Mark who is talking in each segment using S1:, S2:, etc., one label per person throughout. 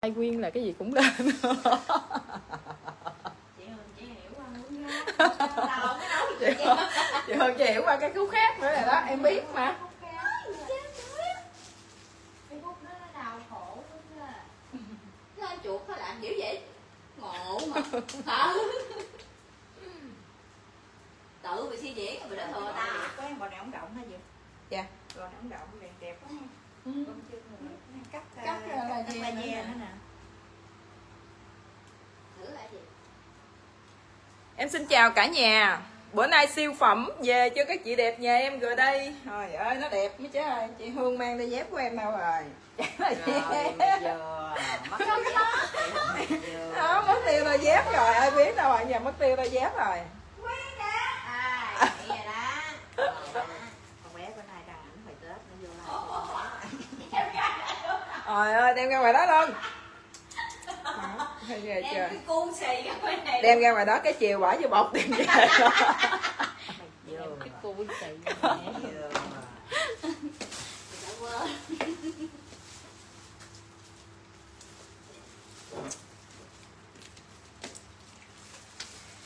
S1: ai quyên là cái gì cũng lên.
S2: Chị Hường chị hiểu qua muốn ra
S1: chị hơn chị hơn chị hiểu qua cái khúc khác nữa rồi đó em biết mà.
S2: Chuột nó làm dữ vậy. Ngộ mà. Hả? Tự bị suy diễn rồi đó thừa ta.
S3: có em bọn này ống động hay gì?
S1: Dạ.
S3: Bọn này ống động đẹp đẹp quá ha.
S1: Ừ.
S3: con chưa cắt
S1: Cắt ra là
S3: cắt
S1: gì nữa nè? em xin chào cả nhà. Bữa nay siêu phẩm về cho các chị đẹp nhà em rồi đây. Trời ơi nó đẹp mấy chứ. Ơi chị hương mang đôi dép của em đâu rồi?
S3: Rồi giờ mất
S1: tiêu đôi dép rồi. Ai biết đâu ở nhà mất tiêu đôi dép rồi
S2: à vậy rồi đó
S3: con bé bữa nay đăng ảnh hồi tết nó vô lại
S1: trời ơi đem ra ngoài đó luôn. Đó, ghê
S2: em
S1: chưa?
S2: cái cu xì cái bên này
S1: đem ra ngoài đó cái chiều bỏ vô bọc đem về cái cu xì
S2: Đã quên.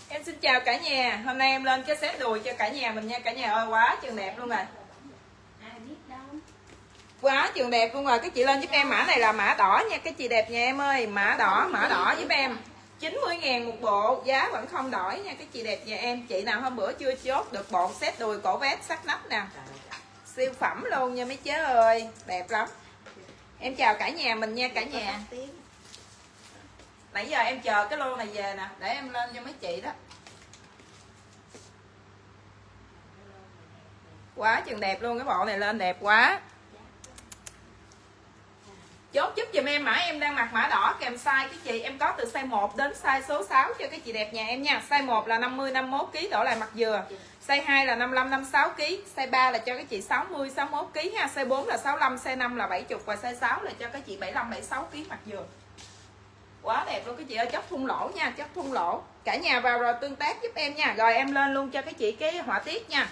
S1: Em xin chào cả nhà. Hôm nay em lên cái set đùi cho cả nhà mình nha. Cả nhà ơi quá trường đẹp luôn rồi Quá trường đẹp luôn rồi. Các chị lên giúp em, mã này là mã đỏ nha. Các chị đẹp nhà em ơi. Mã đỏ mã đỏ giúp em. 90 ngàn một bộ, Giá vẫn không đổi nha. Các chị đẹp nhà em, Chị nào hôm bữa chưa chốt được bộ set đùi cổ vest sắc nắp nè. Siêu phẩm luôn nha mấy chế ơi. Đẹp lắm. Em chào cả nhà mình nha, cả nhà. Nãy giờ em chờ cái lô này về nè, Để em lên cho mấy chị đó. Quá chừng đẹp luôn, Cái bộ này lên đẹp quá. Chốt giúp giùm em mã em đang mặc mã đỏ kèm size cái chị em có từ size 1 đến size số 6 cho các chị đẹp nhà em nha. Size 1 là 50 51 kg đổ lại mặt dừa. Size 2 là 55 56 kg, size 3 là cho các chị 60 61 kg ha, size 4 là 65, size 5 là 70 và size 6 là cho các chị 75 76 kg mặt dừa. Quá đẹp luôn các chị ơi, chốt thun lỗ nha, chốt thun lỗ. Cả nhà vào rồi tương tác giúp em nha. Rồi em lên luôn cho các chị cái họa tiết nha.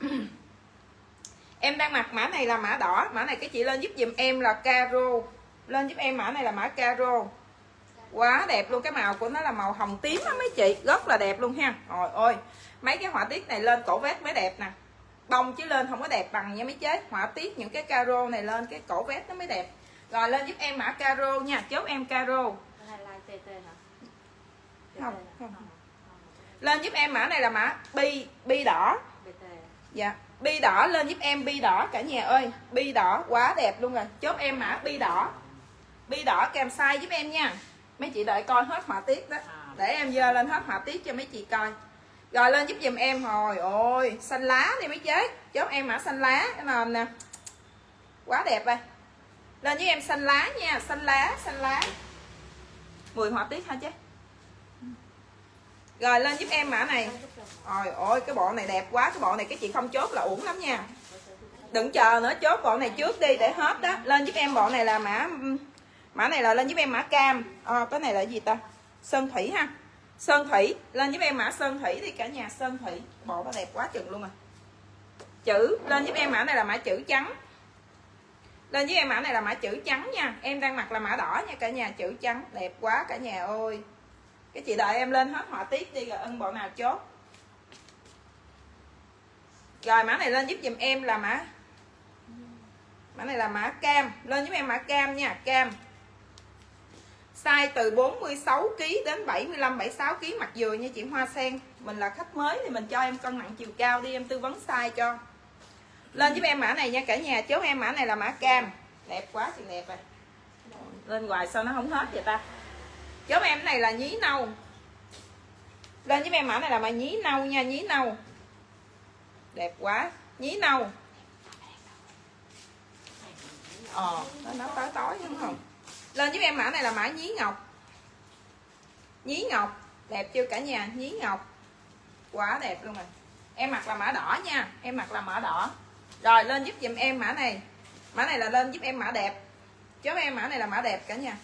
S1: em đang mặc mã này là mã đỏ. Mã này các chị lên giúp dùm em là caro. Lên giúp em mã này là mã caro. Quá đẹp luôn. Cái màu của nó là màu hồng tím á mấy chị. Rất là đẹp luôn ha. Rồi ôi mấy cái họa tiết này lên cổ vest mới đẹp nè. Bông chứ lên không có đẹp bằng nha mấy chế họa tiết những cái caro này lên cái cổ vest nó mới đẹp. Rồi lên giúp em mã caro nha. Chốt em caro. Không, không. lên giúp em mã này là mã bi bi đỏ. Dạ Bi đỏ lên giúp em bi đỏ cả nhà ơi. Bi đỏ quá đẹp luôn rồi. Chốt em mã bi đỏ. Bi đỏ kèm size giúp em nha. Mấy chị đợi coi hết họa tiết đó. Để em dơ lên hết họa tiết cho mấy chị coi. Rồi lên giúp giùm em Hồi. Ôi, xanh lá đi mấy chế Chốt em mã xanh lá. Cái nền nè? Quá đẹp đây Lên với em xanh lá nha. Xanh lá xanh lá. 10 họa tiết hả chứ. Rồi lên giúp em mã này. Ôi ôi cái bộ này đẹp quá Cái bộ này cái chị không chốt là uổng lắm nha. Đừng chờ nữa chốt bộ này trước đi để hết đó. Lên giúp em bộ này là mã Mã này là lên giúp em mã cam. À, Cái này là gì ta? Sơn Thủy ha. Sơn Thủy Lên giúp em mã Sơn Thủy đi cả nhà Sơn Thủy. Bộ nó đẹp quá chừng luôn à. Chữ Lên giúp em mã này là mã chữ trắng. Lên với em mã này là mã chữ trắng nha. Em đang mặc là mã đỏ nha cả nhà Chữ trắng. Đẹp quá cả nhà ơi. Cái chị đợi em lên hết họa tiết đi rồi ân bộ nào chốt. Rồi, mã này lên giúp giùm em là mã. Mã này là mã cam. Lên giúp em mã cam nha, Cam. Size từ 46kg đến 75 76kg mặt dừa nha chị Hoa Sen. Mình là khách mới thì mình cho em cân nặng chiều cao đi, em tư vấn size cho. Lên giúp em mã này nha cả nhà, Chốt em mã này là mã cam. Đẹp quá, chị đẹp rồi. Lên hoài sao nó không hết vậy ta? Giúp em này là nhí nâu. Lên giúp em mã này là mã nhí nâu nha, Nhí nâu. Đẹp quá, nhí nâu. Ờ nó tối tối đúng không? Lên giúp em mã này là mã nhí ngọc. Nhí ngọc, đẹp chưa cả nhà? Nhí ngọc. Quá đẹp luôn rồi. Em mặc là mã đỏ nha, em mặc là mã đỏ. Rồi, lên giúp giùm em mã này. Mã này là lên giúp em mã đẹp. Chốt em mã này là mã đẹp cả nhà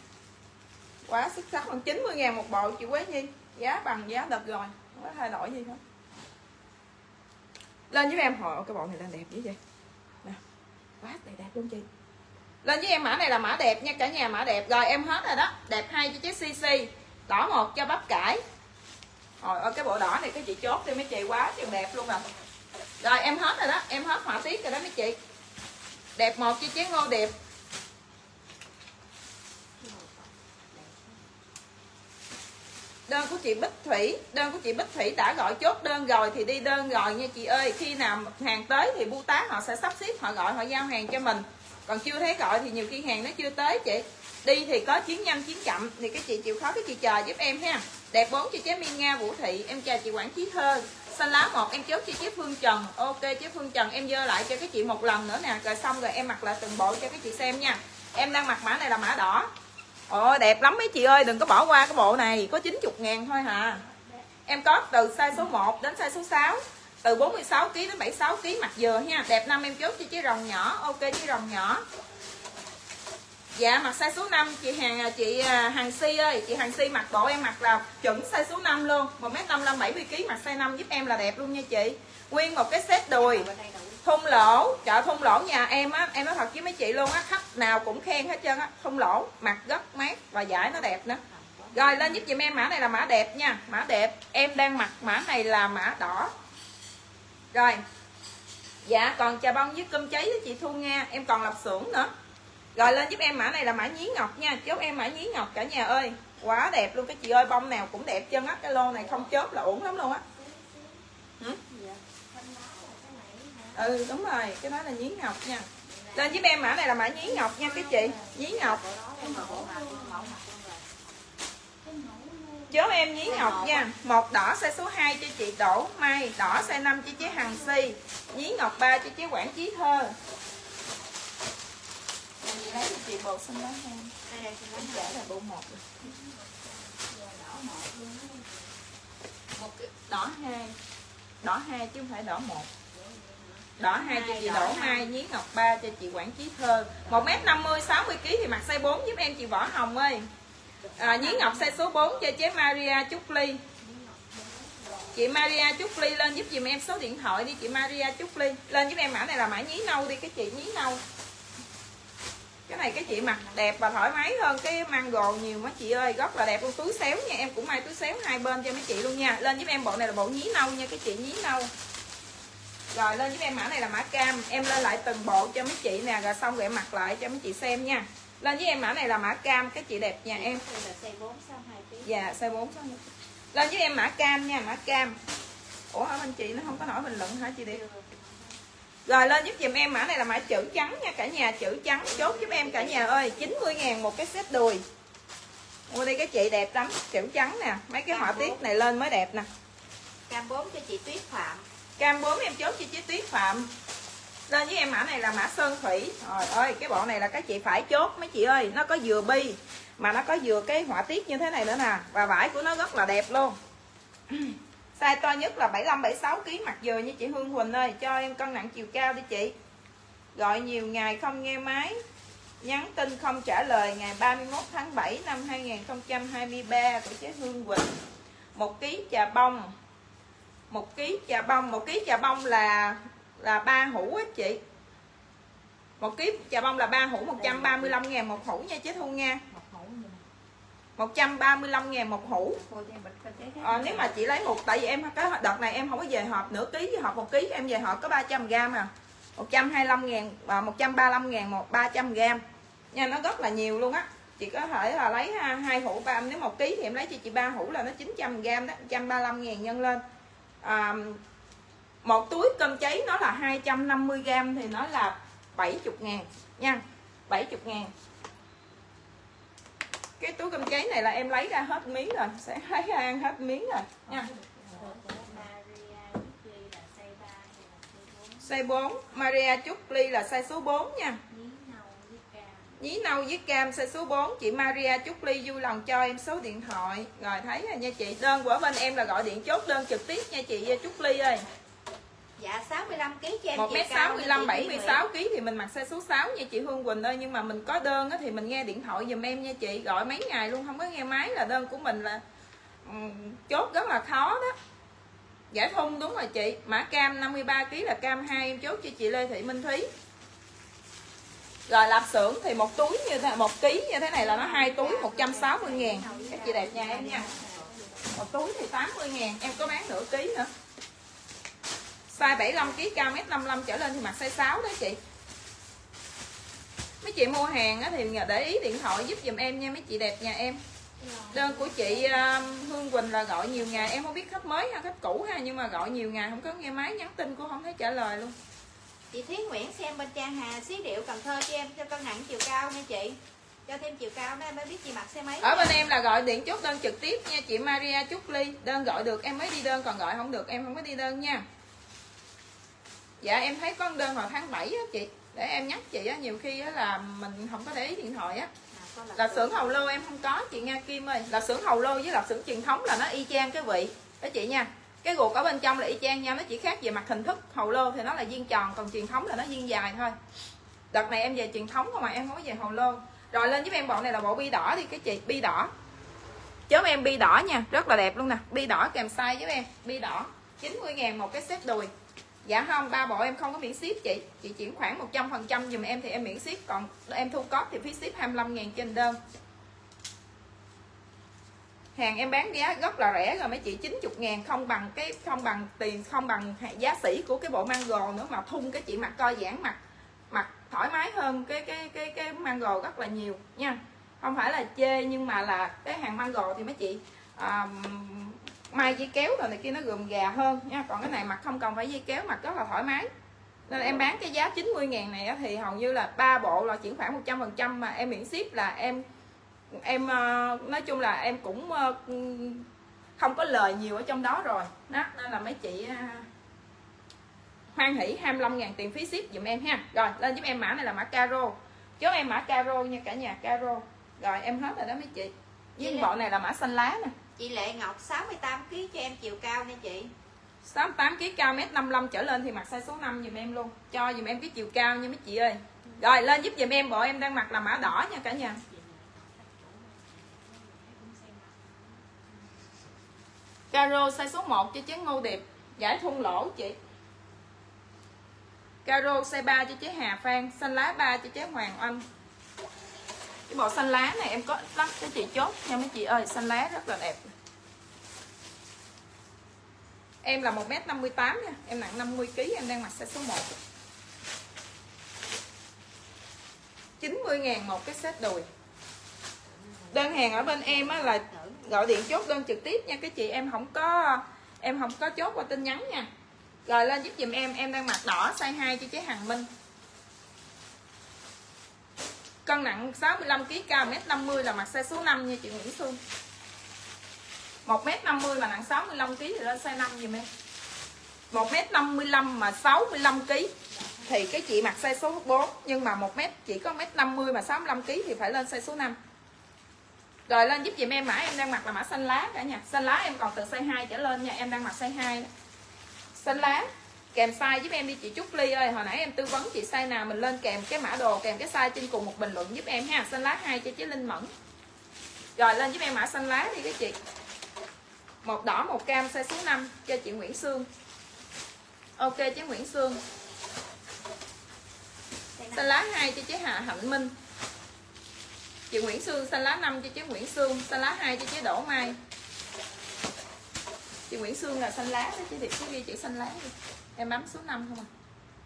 S1: quá xuất sắc còn 90 ngàn một bộ chị Quế Nhi. Giá bằng giá đợt rồi. Không có thay đổi gì hết lên với em, hồi, cái bộ này đang đẹp dữ vậy. Nè, quá đẹp đẹp luôn chị. Lên với em, mã này là mã đẹp nha, cả nhà mã đẹp. Rồi, em hết rồi đó. Đẹp hai cho chiếc cc đỏ một cho bắp cải. Rồi ơi, cái bộ đỏ này cái chị chốt đi mấy chị, quá chừng đẹp luôn rồi rồi, em hết rồi đó. Em hết họa tiết rồi đó mấy chị. Đẹp một cho chiếc ngô đẹp. Đơn của chị Bích Thủy, đơn của chị Bích Thủy đã gọi chốt đơn rồi thì đi đơn rồi nha chị ơi. Khi nào hàng tới thì bưu tá họ sẽ sắp xếp, họ gọi, họ giao hàng cho mình. Còn chưa thấy gọi thì nhiều khi hàng nó chưa tới. Chị đi thì có chuyến nhanh chuyến chậm thì cái chị chịu khó, cái chị chờ giúp em ha. Đẹp bốn cho chế Miên Nga, Vũ Thị, em chào chị Quản Trí Thơ. Xanh lá một, em chốt cho chế Phương Trần. Ok, chế Phương Trần, em dơ lại cho cái chị một lần nữa nè. Rồi xong rồi em mặc lại từng bộ cho cái chị xem nha. Em đang mặc mã này là mã đỏ. Ồ, đẹp lắm mấy chị ơi, Đừng có bỏ qua cái bộ này. Có 90 ngàn thôi hả? Em có từ size số 1 đến size số 6 Từ 46kg đến 76kg mặt dừa ha. Đẹp năm em chốt cho chiếc rồng nhỏ. Ok, chiếc rồng nhỏ. Dạ mặt size số 5 chị hàng à, chị à, hàng Si ơi. Chị hàng Si mặc bộ em mặc là chuẩn size số 5 luôn. 1m55 70kg mặt size 5 giúp em là đẹp luôn nha chị. Nguyên một cái set đùi thun lỗ. Chợ thun lỗ nhà em á, em nói thật với mấy chị luôn á, khách nào cũng khen hết trơn á. Thun lỗ, mặt rất mát và giải nó đẹp nữa. Rồi, lên giúp chị em, mã này là mã đẹp nha. Mã đẹp. Em đang mặc mã này là mã đỏ. Rồi. Dạ còn trà bông với cơm cháy với chị thu nga. Em còn lập xưởng nữa. Rồi, lên giúp em mã này là mã nhí ngọc nha. Chốt em mã nhí ngọc cả nhà ơi. Quá đẹp luôn. Các chị ơi, bông nào cũng đẹp chân á. Cái lô này không chốt là ổn lắm luôn á ừ đúng rồi, cái đó là nhí ngọc nha. Lên giúp em mã này là mã nhí ngọc nha, cái chị. Nhí ngọc. Chốt em nhí ngọc nha. Một đỏ size số 2 cho chị Đỗ Mai, đỏ size 5 cho chị Hằng Si, nhí ngọc 3 cho chị Quảng Chí Thơ. Lấy cho chị bột xanh lá em đây đây là bộ một một đỏ hai đỏ hai chứ không phải đỏ một đỏ hai cho chị Đỗ Mai nhí ngọc ba cho chị Quảng Chí Thơ. Một m năm mươi sáu mươi kg thì mặc size 4 giúp em chị Võ Hồng ơi. À, nhí ngọc size số 4 cho chế Maria Trúc Ly. Chị Maria Trúc Ly lên giúp dùm em số điện thoại đi chị Maria Trúc Ly. Lên giúp em mã này là mã nhí nâu đi cái chị nhí nâu. Cái này cái chị mặc đẹp và thoải mái hơn cái mang mango nhiều mấy chị ơi. Rất là đẹp luôn túi xéo nha em cũng may túi xéo hai bên cho mấy chị luôn nha. Lên giúp em bộ này là bộ nhí nâu nha cái chị nhí nâu rồi lên giúp em mã này là mã cam. Em lên lại từng bộ cho mấy chị nè rồi xong rồi em mặc lại cho mấy chị xem nha. Lên với em mã này là mã cam các chị đẹp nhà em. Dạ size 4 sao lên với em mã cam nha mã cam. Ủa hả anh chị nó không có nổi bình luận hả chị đi rồi lên giúp giùm em mã này là mã chữ trắng nha cả nhà chữ trắng. Chốt giúp em cả nhà ơi 90 ngàn một cái set đùi. Mua đi cái chị đẹp lắm chữ trắng nè. Mấy cái họa tiết này lên mới đẹp nè.
S3: Cam 4 cho chị Tuyết Phạm
S1: cam 4 em chốt cho chị Tuyết Phạm. Lên với em mã này là mã sơn thủy. Rồi ơi, cái bộ này là các chị phải chốt mấy chị ơi. Nó có dừa bi, mà nó có dừa cái họa tiết như thế này nữa nè. Và vải của nó rất là đẹp luôn. Size to nhất là 75 76 kg mặt dừa như chị Hương Huỳnh ơi. Cho em cân nặng chiều cao đi chị. Gọi nhiều ngày không nghe máy. Nhắn tin không trả lời ngày 31 tháng 7 năm 2023 của chị Hương Quỳnh. một ký trà bông một ký trà bông một ký trà bông là là ba hũ á chị. Một ký trà bông là ba hũ 135 ngàn một hũ nha chế thu nha. 135 ngàn một hũ. À, nếu mà chị lấy một tại vì em cái đợt này em không có về hộp nửa ký với hộp một ký em về hộp có 300 gram à. 125 ngàn và 135 ngàn một 300 gram nha nó rất là nhiều luôn á. Chị có thể là lấy hai hũ ba nếu một ký thì em lấy cho chị ba hũ là nó 900 gram đó 135 ngàn nhân lên à, một túi cơm cháy nó là 250g thì nó là 70 ngàn nha 70 ngàn. Cái túi cơm cháy này là em lấy ra hết miếng rồi sẽ lấy ra ăn hết miếng rồi nha. Size 4 Maria Trúc Ly là size số 4 nha. Nhí nâu với cam size số 4 Chị Maria Trúc Ly vui lòng cho em số điện thoại. Rồi thấy rồi nha chị. Đơn của bên em là gọi điện chốt đơn trực tiếp nha chị. Trúc Ly ơi.
S3: Dạ 65 kg cho em
S1: 1m65 76 kg thì mình mặc size số 6 nha chị Hương Quỳnh ơi. Nhưng mà mình có đơn thì mình nghe điện thoại giùm em nha chị. Gọi mấy ngày luôn không có nghe máy là đơn của mình là um, chốt rất là khó đó. Giải thun đúng rồi chị. Mã cam 53 kg là cam 2 em chốt cho chị Lê Thị Minh Thúy rồi, lạp xưởng thì một túi như thế một ký như thế này là nó hai túi 160 ngàn. Các chị đẹp nhà em nha. Một túi thì 80 ngàn, em có bán nửa ký nữa. Size 75 kg cao mét 55 trở lên thì mặc size 6 đó chị. Mấy chị mua hàng á thì để ý điện thoại giúp giùm em nha, mấy chị đẹp nhà em. Đơn của chị um, Hương Quỳnh là gọi nhiều ngày, em không biết khách mới hay khách cũ ha, nhưng mà gọi nhiều ngày, không có nghe máy nhắn tin cũng không thấy trả lời luôn
S3: chị Thúy Nguyễn xem bên Trang Hà xí điệu Cần Thơ cho em cho cân nặng chiều cao nha chị. Cho thêm chiều cao đó em mới biết chị mặc xe máy
S1: ở bên em là gọi điện chốt đơn trực tiếp nha chị Maria Trúc Ly. Đơn gọi được em mới đi đơn còn gọi không được em không có đi đơn nha. Dạ em thấy có đơn vào tháng 7 á chị. Để em nhắc chị á nhiều khi á là mình không có để ý điện thoại á. Là xưởng hầu lô em không có chị Nga Kim ơi. Là xưởng hầu lô với là xưởng truyền thống là nó y chang cái vị. Đó chị nha cái ruột ở bên trong là y chang nhau nó chỉ khác về mặt hình thức. Hầu lô thì nó là viên tròn, còn truyền thống là nó viên dài thôi. Đợt này em về truyền thống không mà, em không có về hầu lô. Rồi lên giúp em bộ này là bộ bi đỏ đi, cái chị, bi đỏ. Chớm em bi đỏ nha, rất là đẹp luôn nè. Bi đỏ kèm size với em, bi đỏ. 90 ngàn một cái set đùi. Dạ không, ba bộ em không có miễn ship chị. Chị chuyển khoản 100 phần trăm dùm em thì em miễn ship. Còn em thu cóp thì phí ship 25 ngàn trên đơn hàng em bán giá rất là rẻ rồi mấy chị 90 ngàn không bằng cái không bằng tiền không bằng giá sỉ của cái bộ mango nữa mà thun cái chị mặc co giãn mặt mặc thoải mái hơn cái cái cái cái mango rất là nhiều nha. Không phải là chê nhưng mà là cái hàng mango thì mấy chị um, mai dây kéo rồi này kia nó gồm gà hơn nha. Còn cái này mặc không cần phải dây kéo mặc rất là thoải mái. Nên em bán cái giá 90 ngàn này thì hầu như là ba bộ là chuyển khoản 100 phần trăm mà em miễn ship là em em ờ, nói chung là em cũng ờ, không có lời nhiều ở trong đó rồi. Đó nên là mấy chị ờ, hoan hỷ 25 ngàn tiền phí ship dùm em ha. Rồi lên giúp em mã này là mã caro. Chốt em mã caro nha cả nhà caro. Rồi em hết rồi đó mấy chị. Với bộ này là mã xanh lá nè.
S3: Chị Lệ Ngọc 68 kg cho em chiều cao nha chị.
S1: 68 kg cao mét 55 trở lên thì mặc size số 5 dùm em luôn. Cho dùm em cái chiều cao nha mấy chị ơi. Rồi lên giúp dùm em bộ em đang mặc là mã đỏ nha cả nhà Caro size số 1 cho chế ngô điệp giải thun lỗ chị. Caro size 3 cho chế Hà Phan, xanh lá 3 cho chế Hoàng Anh cái bộ xanh lá này em có ít lắm cái chị chốt nha mấy chị ơi, xanh lá rất là đẹp. Em là 1m58 nha, em nặng 50kg em đang mặc size số 1 90 ngàn một cái set đùi đơn hàng ở bên em á là gọi điện chốt đơn trực tiếp nha. Cái chị em không có, em không có chốt qua tin nhắn nha. Rồi lên giúp dùm em em đang mặc đỏ size 2 cho chế Hằng Minh. Cân nặng 65 kg cao 1m50 là mặc size số 5 nha chị Nguyễn Xuân. 1m50 mà nặng 65 kg thì lên size 5 giùm em. 1m55 mà 65 kg thì cái chị mặc size số 4 nhưng mà 1m chỉ có 1m50 mà 65 kg thì phải lên size số 5 rồi lên giúp dùm em mã em đang mặc là mã xanh lá cả nhà. Xanh lá em còn từ size 2 trở lên nha, em đang mặc size 2 xanh lá, kèm size giúp em đi, chị Trúc Ly ơi, hồi nãy em tư vấn chị size nào mình lên kèm cái mã đồ, kèm cái size trên cùng một bình luận giúp em ha. Xanh lá hai cho chế Linh Mẫn. Rồi lên giúp em mã xanh lá đi các chị. Một đỏ, một cam, size số 5 cho chị Nguyễn Sương. Ok chế Nguyễn Sương. Xanh lá hai cho chế Hà Hạnh Minh chị Nguyễn Sương xanh lá 5 cho chế Nguyễn Sương xanh lá 2 cho chế Đỗ Mai. Chị Nguyễn Sương là xanh lá đó chứ điệp cứ ghi chữ xanh lá đi. Em bấm số 5 không à?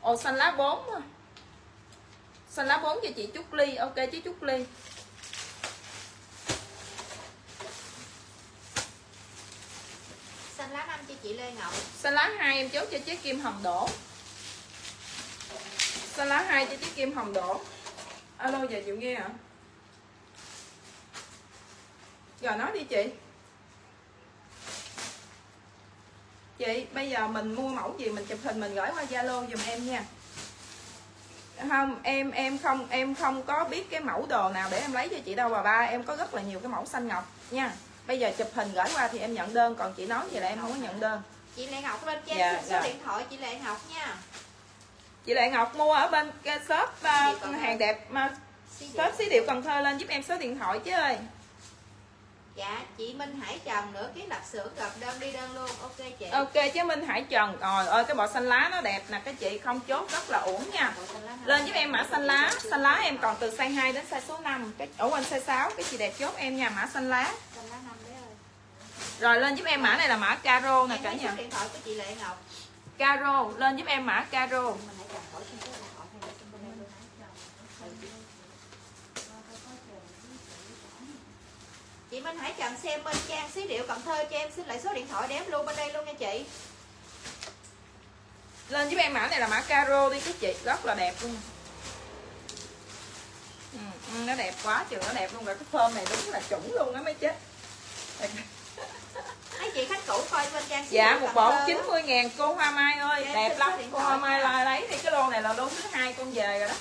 S1: Ồ xanh lá 4 à. xanh lá 4 cho chị Trúc Ly ok chứ Trúc Ly.
S3: Xanh lá 5 cho chị Lê Ngọc.
S1: Xanh lá 2 em chốt cho chế Kim Hồng Đỗ. Xanh lá 2 cho chế Kim Hồng Đỗ. Alo giờ chịu nghe hả rồi nói đi chị. Chị bây giờ mình mua mẫu gì mình chụp hình mình gửi qua zalo giùm em nha. Không em em không em không có biết cái mẫu đồ nào để em lấy cho chị đâu bà ba. Em có rất là nhiều cái mẫu xanh ngọc nha. Bây giờ chụp hình gửi qua thì em nhận đơn còn chị nói vậy là em không có nhận đơn.
S3: Chị Lê Ngọc bên trên
S1: Dạ,
S3: số
S1: dạ.
S3: điện thoại chị Lê Ngọc nha.
S1: Chị Lệ Ngọc mua ở bên shop uh, hàng đẹp mà shop xí điệu Cần Thơ lên giúp em số điện thoại chứ ơi
S3: dạ chị Minh Hải Trần nữa kiến lập xưởng gặp đơn đi đơn luôn. Ok chị.
S1: Ok chứ minh hải trần rồi ơi cái bộ xanh lá nó đẹp nè các chị không chốt rất là uổng nha. Lên giúp em mã xanh lá. Xanh lá em còn từ size 2 đến size số 5 cái ở quanh size 6 cái chị đẹp chốt em nha mã xanh lá. Rồi lên giúp em mã này là mã caro nè cả nhà.
S3: số điện thoại của chị Lệ Ngọc.
S1: Caro lên giúp em mã caro.
S3: Mình hãy xin số điện thoại hay là xin bên em luôn chị Minh Hải Trần xem bên trang xí điệu Cần Thơ cho em xin lại số điện thoại để em lưu bên đây luôn nha chị.
S1: Lên giúp em mã này là mã caro đi các chị rất là đẹp luôn. Ừ, ừ, nó đẹp quá trường nó đẹp luôn rồi cái phơm này đúng là chuẩn luôn á mấy chết
S3: mấy chị khách cũ coi bên trang
S1: dạ một bộ
S3: Thơ
S1: 90 ngàn cô Hoa Mai ơi
S3: Em
S1: đẹp lắm cô Hoa Mai là lấy đi cái lô này là lô thứ hai con về rồi đó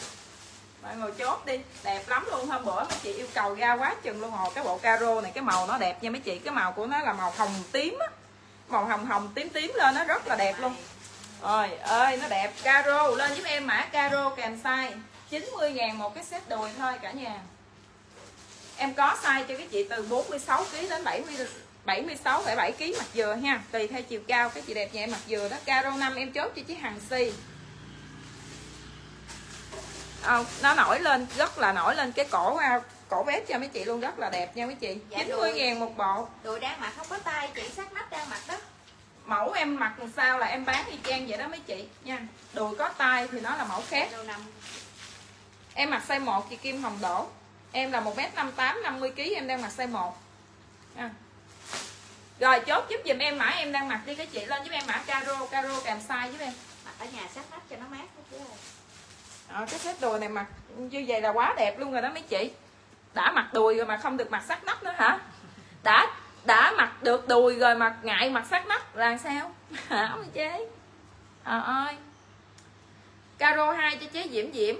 S1: mọi người chốt đi. Đẹp lắm luôn hôm bữa mấy chị yêu cầu ra quá chừng luôn rồi. Cái bộ caro này, cái màu nó đẹp nha mấy chị. Cái màu của nó là màu hồng tím á. Màu hồng hồng tím tím lên nó rất là đẹp luôn. Rồi, ơi, nó đẹp. Caro, lên giúp em mã caro kèm size. 90 ngàn một cái set đùi thôi cả nhà. Em có size cho các chị từ 46 kg đến 70 76 7 kg mặt dừa ha. Tùy theo chiều cao các chị đẹp nhà em mặt dừa đó. Caro 5 em chốt cho chị hàng si. Ờ, nó nổi lên rất là nổi lên cái cổ à, cổ vest cho mấy chị luôn rất là đẹp nha mấy chị.
S3: Dạ,
S1: 90
S3: rồi.
S1: ngàn một bộ.
S3: Đồ đang mặc không có tay chị sát nách đang mặc đó.
S1: Mẫu em mặc làm sao là em bán y chang vậy đó mấy chị nha. Đùi có tay thì nó là mẫu khác. Em mặc size 1 chị Kim Hồng Đỗ. Em là 1m58 50 kg em đang mặc size 1 nha. rồi chốt giúp dùm em mã em đang mặc đi các chị lên giúp em mã caro caro kèm size giúp em.
S3: Mặc ở nhà sát nách cho nó mát chứ
S1: à, cái set đùi này mặc như vậy là quá đẹp luôn rồi đó mấy chị. Đã mặc đùi rồi mà không được mặc sắc nách nữa hả? Đã đã mặc được đùi rồi mà ngại mặc sắc nách là sao? Hả mấy chế ờ ơi. Caro hai cho chế diễm diễm.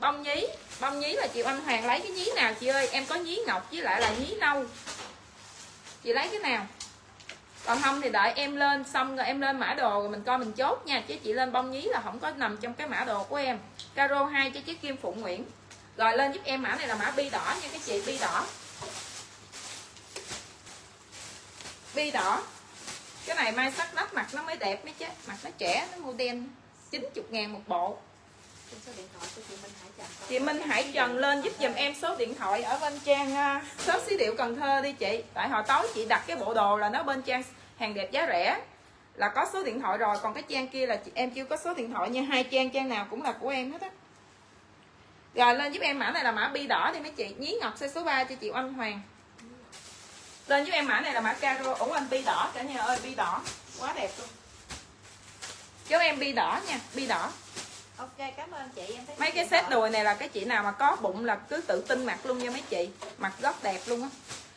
S1: Bông nhí bông nhí là chị anh hoàng lấy cái nhí nào chị ơi? Em có nhí ngọc với lại là nhí nâu. Chị lấy cái nào? Còn không thì đợi em lên, xong rồi em lên mã đồ rồi mình coi mình chốt nha. Chứ chị lên bông nhí là không có nằm trong cái mã đồ của em. Caro 2 cho chiếc kim phụng nguyễn. Rồi lên giúp em mã này là mã bi đỏ nha các chị bi đỏ. Bi đỏ. Cái này mai sắc nách mặt nó mới đẹp mấy chứ. Mặt nó trẻ, nó màu đen 90 ngàn một bộ
S3: chị Minh Hải Trần
S1: lên giúp dùm em số điện thoại ở bên trang uh, shop xí điệu Cần Thơ đi chị. Tại hồi tối chị đặt cái bộ đồ là nó bên trang hàng đẹp giá rẻ. Là có số điện thoại rồi còn cái trang kia là chị, em chưa có số điện thoại nha hai trang trang nào cũng là của em hết á. Rồi lên giúp em mã này là mã bi đỏ đi mấy chị. Nhí ngọc xe số 3 cho chị Oanh Hoàng. Lên giúp em mã này là mã caro. Ủng anh bi đỏ cả nhà ơi bi đỏ. Quá đẹp luôn. Chú em bi đỏ nha bi đỏ.
S3: Ok cảm ơn chị em thấy
S1: mấy cái set đùi này là cái chị nào mà có bụng là cứ tự tin mặc luôn nha mấy chị. Mặc rất đẹp luôn á.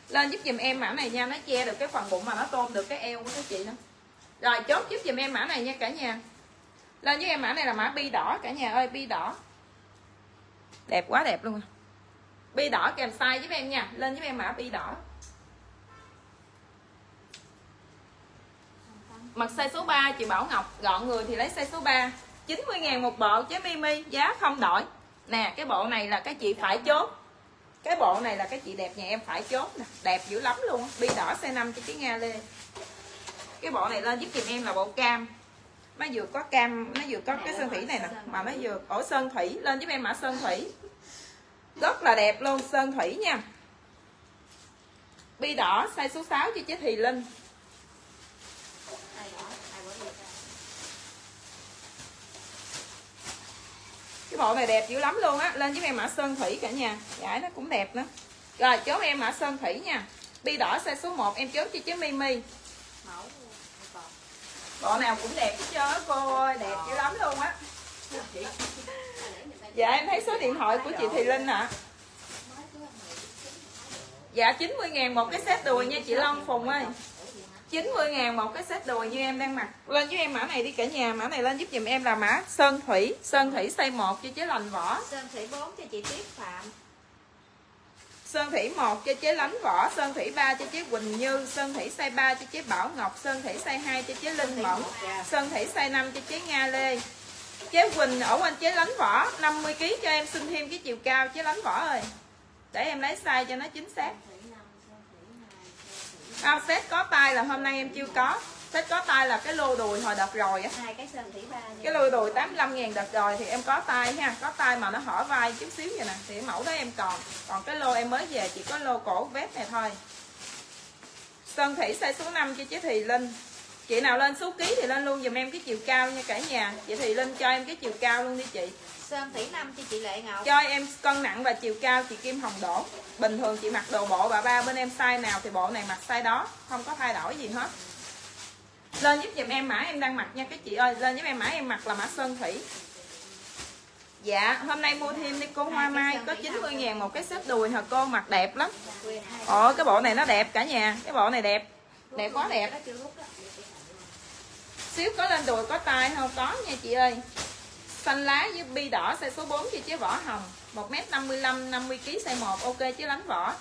S1: Lên giúp giùm em mã này nha nó che được cái phần bụng mà nó tôn được cái eo của các chị nữa rồi chốt giúp giùm em mã này nha cả nhà. Lên với em mã này là mã bi đỏ cả nhà ơi bi đỏ. Đẹp quá đẹp luôn. À. bi đỏ kèm size giúp em nha. Lên giúp em mã bi đỏ. Mặc size số 3 chị Bảo Ngọc Gọn người thì lấy size số 3 90 ngàn một bộ chế Mimi, Giá không đổi. Nè, cái bộ này là cái chị phải chốt. Cái bộ này là cái chị đẹp nhà em phải chốt nè. Đẹp dữ lắm luôn. Bi đỏ size 5 cho cái Nga Lê. Cái bộ này lên giúp giùm em là bộ cam. Nó vừa có cam Nó vừa có cái sơn thủy này nè. Mà nó vừa ổ sơn thủy. Lên giúp em mã sơn thủy. Rất là đẹp luôn, sơn thủy nha. Bi đỏ size số 6 cho chế Thì Linh
S3: Ai bỏ, ai bỏ đi ra
S1: cái bộ này đẹp dữ lắm luôn á. Lên giúp em mã sơn thủy cả nhà. Giải nó cũng đẹp nữa. Rồi, chốt em mã sơn thủy nha. Bi đỏ size số 1 em chốt cho chứ mimi.
S3: Mi
S1: bộ nào cũng đẹp hết trơn á, cô ơi. Đẹp dữ lắm luôn á. Dạ em thấy số điện thoại của chị Thị Linh ạ. Dạ 90 ngàn một cái set đùi nha chị Long Phùng ơi. 90 ngàn một cái set đùi như em đang mặc lên với em mã này đi cả nhà mã này lên giúp giùm em là mã sơn thủy sơn thủy size 1 cho chế lành vỏ
S3: Sơn Thủy 4 cho chị Tuyết Phạm
S1: Sơn Thủy 1 cho chế lánh vỏ, Sơn Thủy 3 cho chế Quỳnh Như, Sơn Thủy size 3 cho chế Bảo Ngọc, Sơn Thủy size 2 cho chế Linh Mẫn, Sơn Thủy size 5 cho chế Nga Lê. Chế Quỳnh ở quanh chế lánh vỏ 50 kg cho em xin thêm cái chiều cao chế lánh vỏ ơi. Để em lấy size cho nó chính xác. Ao set có tay là hôm nay em chưa có. Set có tay là cái lô đùi hồi đợt rồi á.
S3: Hai cái sơn thủy ba
S1: cái lô đùi 85 ngàn đợt rồi thì em có tay ha. Có tay mà nó hở vai chút xíu vậy nè thì mẫu đó em còn. Còn cái lô em mới về chỉ có lô cổ vest này thôi. Sơn Thủy size số 5 cho chế Thì Linh Chị nào lên số ký thì lên luôn dùm em cái chiều cao nha cả nhà. Chị Thì Linh cho em cái chiều cao luôn đi chị.
S3: Sơn thủy năm cho chị lệ ngọc.
S1: Cho em cân nặng và chiều cao chị Kim Hồng Đỗ. Bình thường chị mặc đồ bộ bà ba bên em size nào thì bộ này mặc size đó. Không có thay đổi gì hết. Lên giúp dùm em mã em đang mặc nha các chị ơi. Lên giúp em mã em mặc là mã Sơn Thủy. Dạ hôm nay mua thêm đi cô Hoa Mai. Có 90 ngàn một cái xếp đùi hả cô? Mặc đẹp lắm. Ồ cái bộ này nó đẹp cả nhà. Cái bộ này đẹp. Đẹp quá đẹp
S3: Nó chưa rút đó.
S1: Xíu có lên đùi, có tay không? Có nha chị ơi. Xanh lá với bi đỏ size số 4 cho chế vỏ hồng. 1m55 50kg size 1 ok chứ lánh vỏ.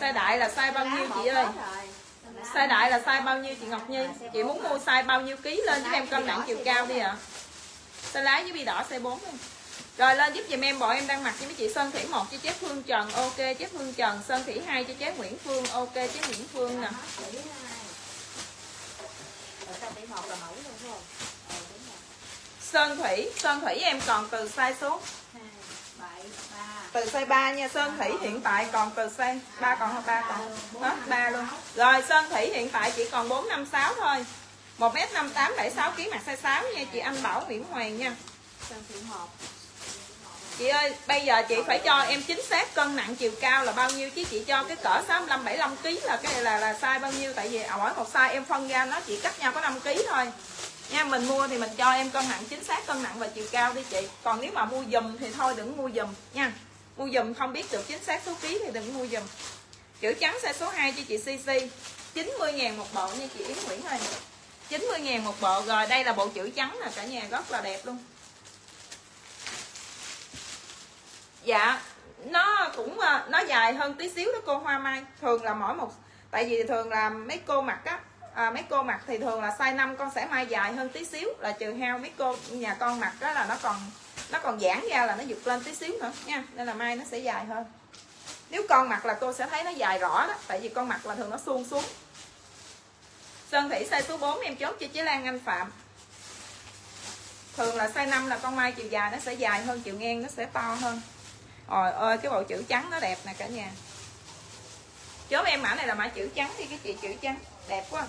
S1: Size đại là size bao nhiêu chị ơi? Size đại là size bao nhiêu chị Ngọc Nhi? Chị muốn mua size bao nhiêu ký lên giúp em cân nặng chiều cao đi ạ. À. Size lá với bi đỏ size 4 đi. Rồi lên giúp dùm em bọn em đang mặc với mấy chị Sơn Thủy 1 cho chế Phương Trần, ok chế Phương Trần. Sơn Thủy 2 cho chế Nguyễn Phương, ok chế Nguyễn Phương nè.
S3: Sơn Thủy 1 là mẫu luôn phải không? Ờ đúng rồi.
S1: Sơn Thủy. Sơn Thủy em còn từ size số
S3: Hai, bảy, ba.
S1: từ size 3 nha Sơn Thủy hiện tại còn từ size 3 còn hơn 3 còn. Hết 3 luôn. Rồi Sơn Thủy hiện tại chỉ còn 456 thôi. 1m58 76 kg mặc size 6 nha chị Anh Bảo Nguyễn Hoàng nha.
S3: Sơn thủy một.
S1: Chị ơi, bây giờ chị phải cho em chính xác cân nặng chiều cao là bao nhiêu chứ chị cho cái cỡ 65 75 kg là cái là là size bao nhiêu? Tại vì mỗi một size em phân ra nó chỉ cách nhau có 5 kg thôi. Nha, mình mua thì mình cho em cân nặng chính xác cân nặng và chiều cao đi chị. Còn nếu mà mua dùm thì thôi đừng mua dùm nha. Mua dùm không biết được chính xác số ký thì đừng mua dùm. Chữ trắng size số 2 cho chị CC. 90 000 một bộ nha chị Yến Nguyễn ơi. 90 ngàn một bộ rồi, đây là bộ chữ trắng nè cả nhà rất là đẹp luôn. dạ nó cũng ờ, nó dài hơn tí xíu đó cô hoa mai thường là mỗi một tại vì thường là mấy cô mặc á à, mấy cô mặc thì thường là size 5 con sẽ may dài hơn tí xíu. Là trừ heo mấy cô nhà con mặc đó là nó còn nó còn giãn ra là nó dục lên tí xíu nữa nha. Nên là mai nó sẽ dài hơn. Nếu con mặc là cô sẽ thấy nó dài rõ đó tại vì con mặc là thường nó suông xuống. Sơn Thủy size số 4 em chốt cho chế Lan Anh Phạm. Thường là size 5 là con mai chiều dài nó sẽ dài hơn chiều ngang nó sẽ to hơn. Ôi ơi cái bộ chữ trắng nó đẹp nè cả nhà. Chốt em mã này là mã chữ trắng đi cái chị chữ trắng Đẹp quá.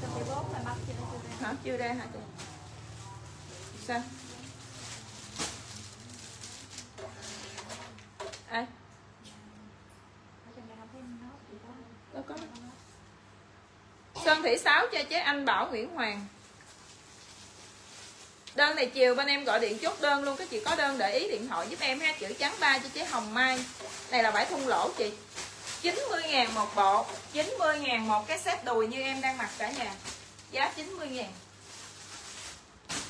S3: Sơn thủy bốn là bắt chưa.
S1: Hả? Chưa ra hả chị? Sao? Ai?
S3: Nó
S1: đâu có. Sơn Thủy 6 cho chế Anh Bảo Nguyễn Hoàng. Đơn này chiều bên em gọi điện chốt đơn luôn Các chị có đơn để ý điện thoại giúp em ha, Chữ trắng ba cho chế Hồng Mai. Này là vải thun lỗ chị. 90 ngàn một bộ 90 ngàn một cái set đùi như em đang mặc cả nhà. Giá 90 ngàn.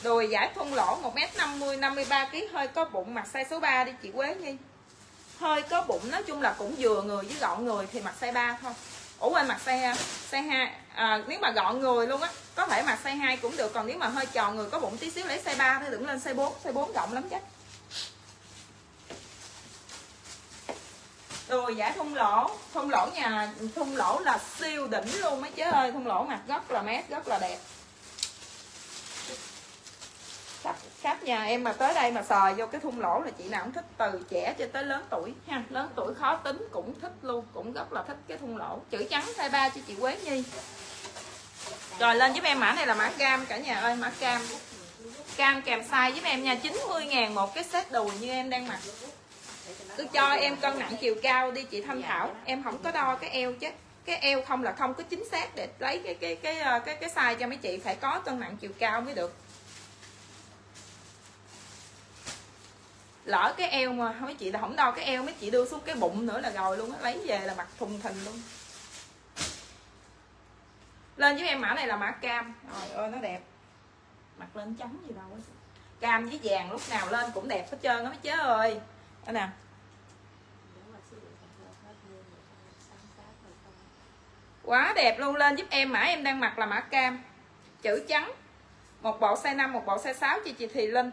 S1: Đùi giải thun lỗ 1m50 53kg hơi có bụng mặc size số 3 đi chị Quế Nhi. Hơi có bụng nói chung là cũng vừa người với gọn người thì mặc size 3 thôi. Ủa quên mặc size size 2 à, Nếu mà gọn người luôn á Có thể mặc size 2 cũng được Còn nếu mà hơi tròn người có bụng tí xíu lấy size 3 thôi đừng lên size 4 Size 4 rộng lắm chắc. Ừ, dạ, Rồi giải thun lỗ. Thun lỗ nhà Thun lỗ là siêu đỉnh luôn mấy chế ơi. Thun lỗ mặt rất là mát rất là đẹp. Khách, khách nhà em mà tới đây mà sờ vô cái thun lỗ là chị nào cũng thích từ trẻ cho tới lớn tuổi ha. Lớn tuổi khó tính cũng thích luôn cũng rất là thích cái thun lỗ. Chữ trắng thay ba cho chị Quế Nhi. Rồi lên giúp em mã này là mã cam cả nhà ơi mã cam. Cam kèm size giúp em nha. 90 ngàn một cái set đùi như em đang mặc cứ cho em cân nặng chiều cao đi chị tham thảo. Em không có đo cái eo chứ. Cái eo không là không có chính xác để lấy cái cái cái cái cái, cái size cho mấy chị. Phải có cân nặng chiều cao mới được. Lỡ cái eo mà mấy chị là không đo cái eo mấy chị đưa xuống cái bụng nữa là rồi luôn á. Lấy về là mặc thùng thình luôn. Lên với em mã này là mã cam. Rồi ơi nó đẹp. Mặc lên trắng gì đâu á. Cam với vàng lúc nào lên cũng đẹp hết trơn á mấy chế ơi đây nè. Quá đẹp luôn, lên giúp em mã, em đang mặc là mã cam. Chữ trắng. Một bộ size 5 một bộ size 6 cho chị Thì Linh.